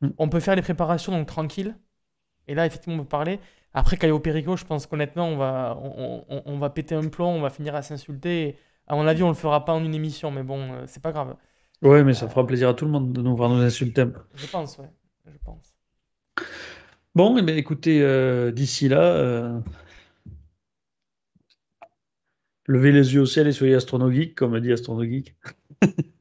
Mm. On peut faire les préparations donc tranquille. Et là, effectivement, on peut parler. Après Caio Perico, je pense qu'honnêtement, on va, on, on- on va péter un plomb, on va finir à s'insulter. À mon avis, on le fera pas en une émission, mais bon, euh, c'est pas grave. Ouais, mais ça fera plaisir à tout le monde de nous voir nous insulter. Je pense, ouais. Je pense. Bon, eh bien, écoutez, euh, d'ici là, euh, levez les yeux au ciel et soyez astronogeek, comme dit Astronogeek.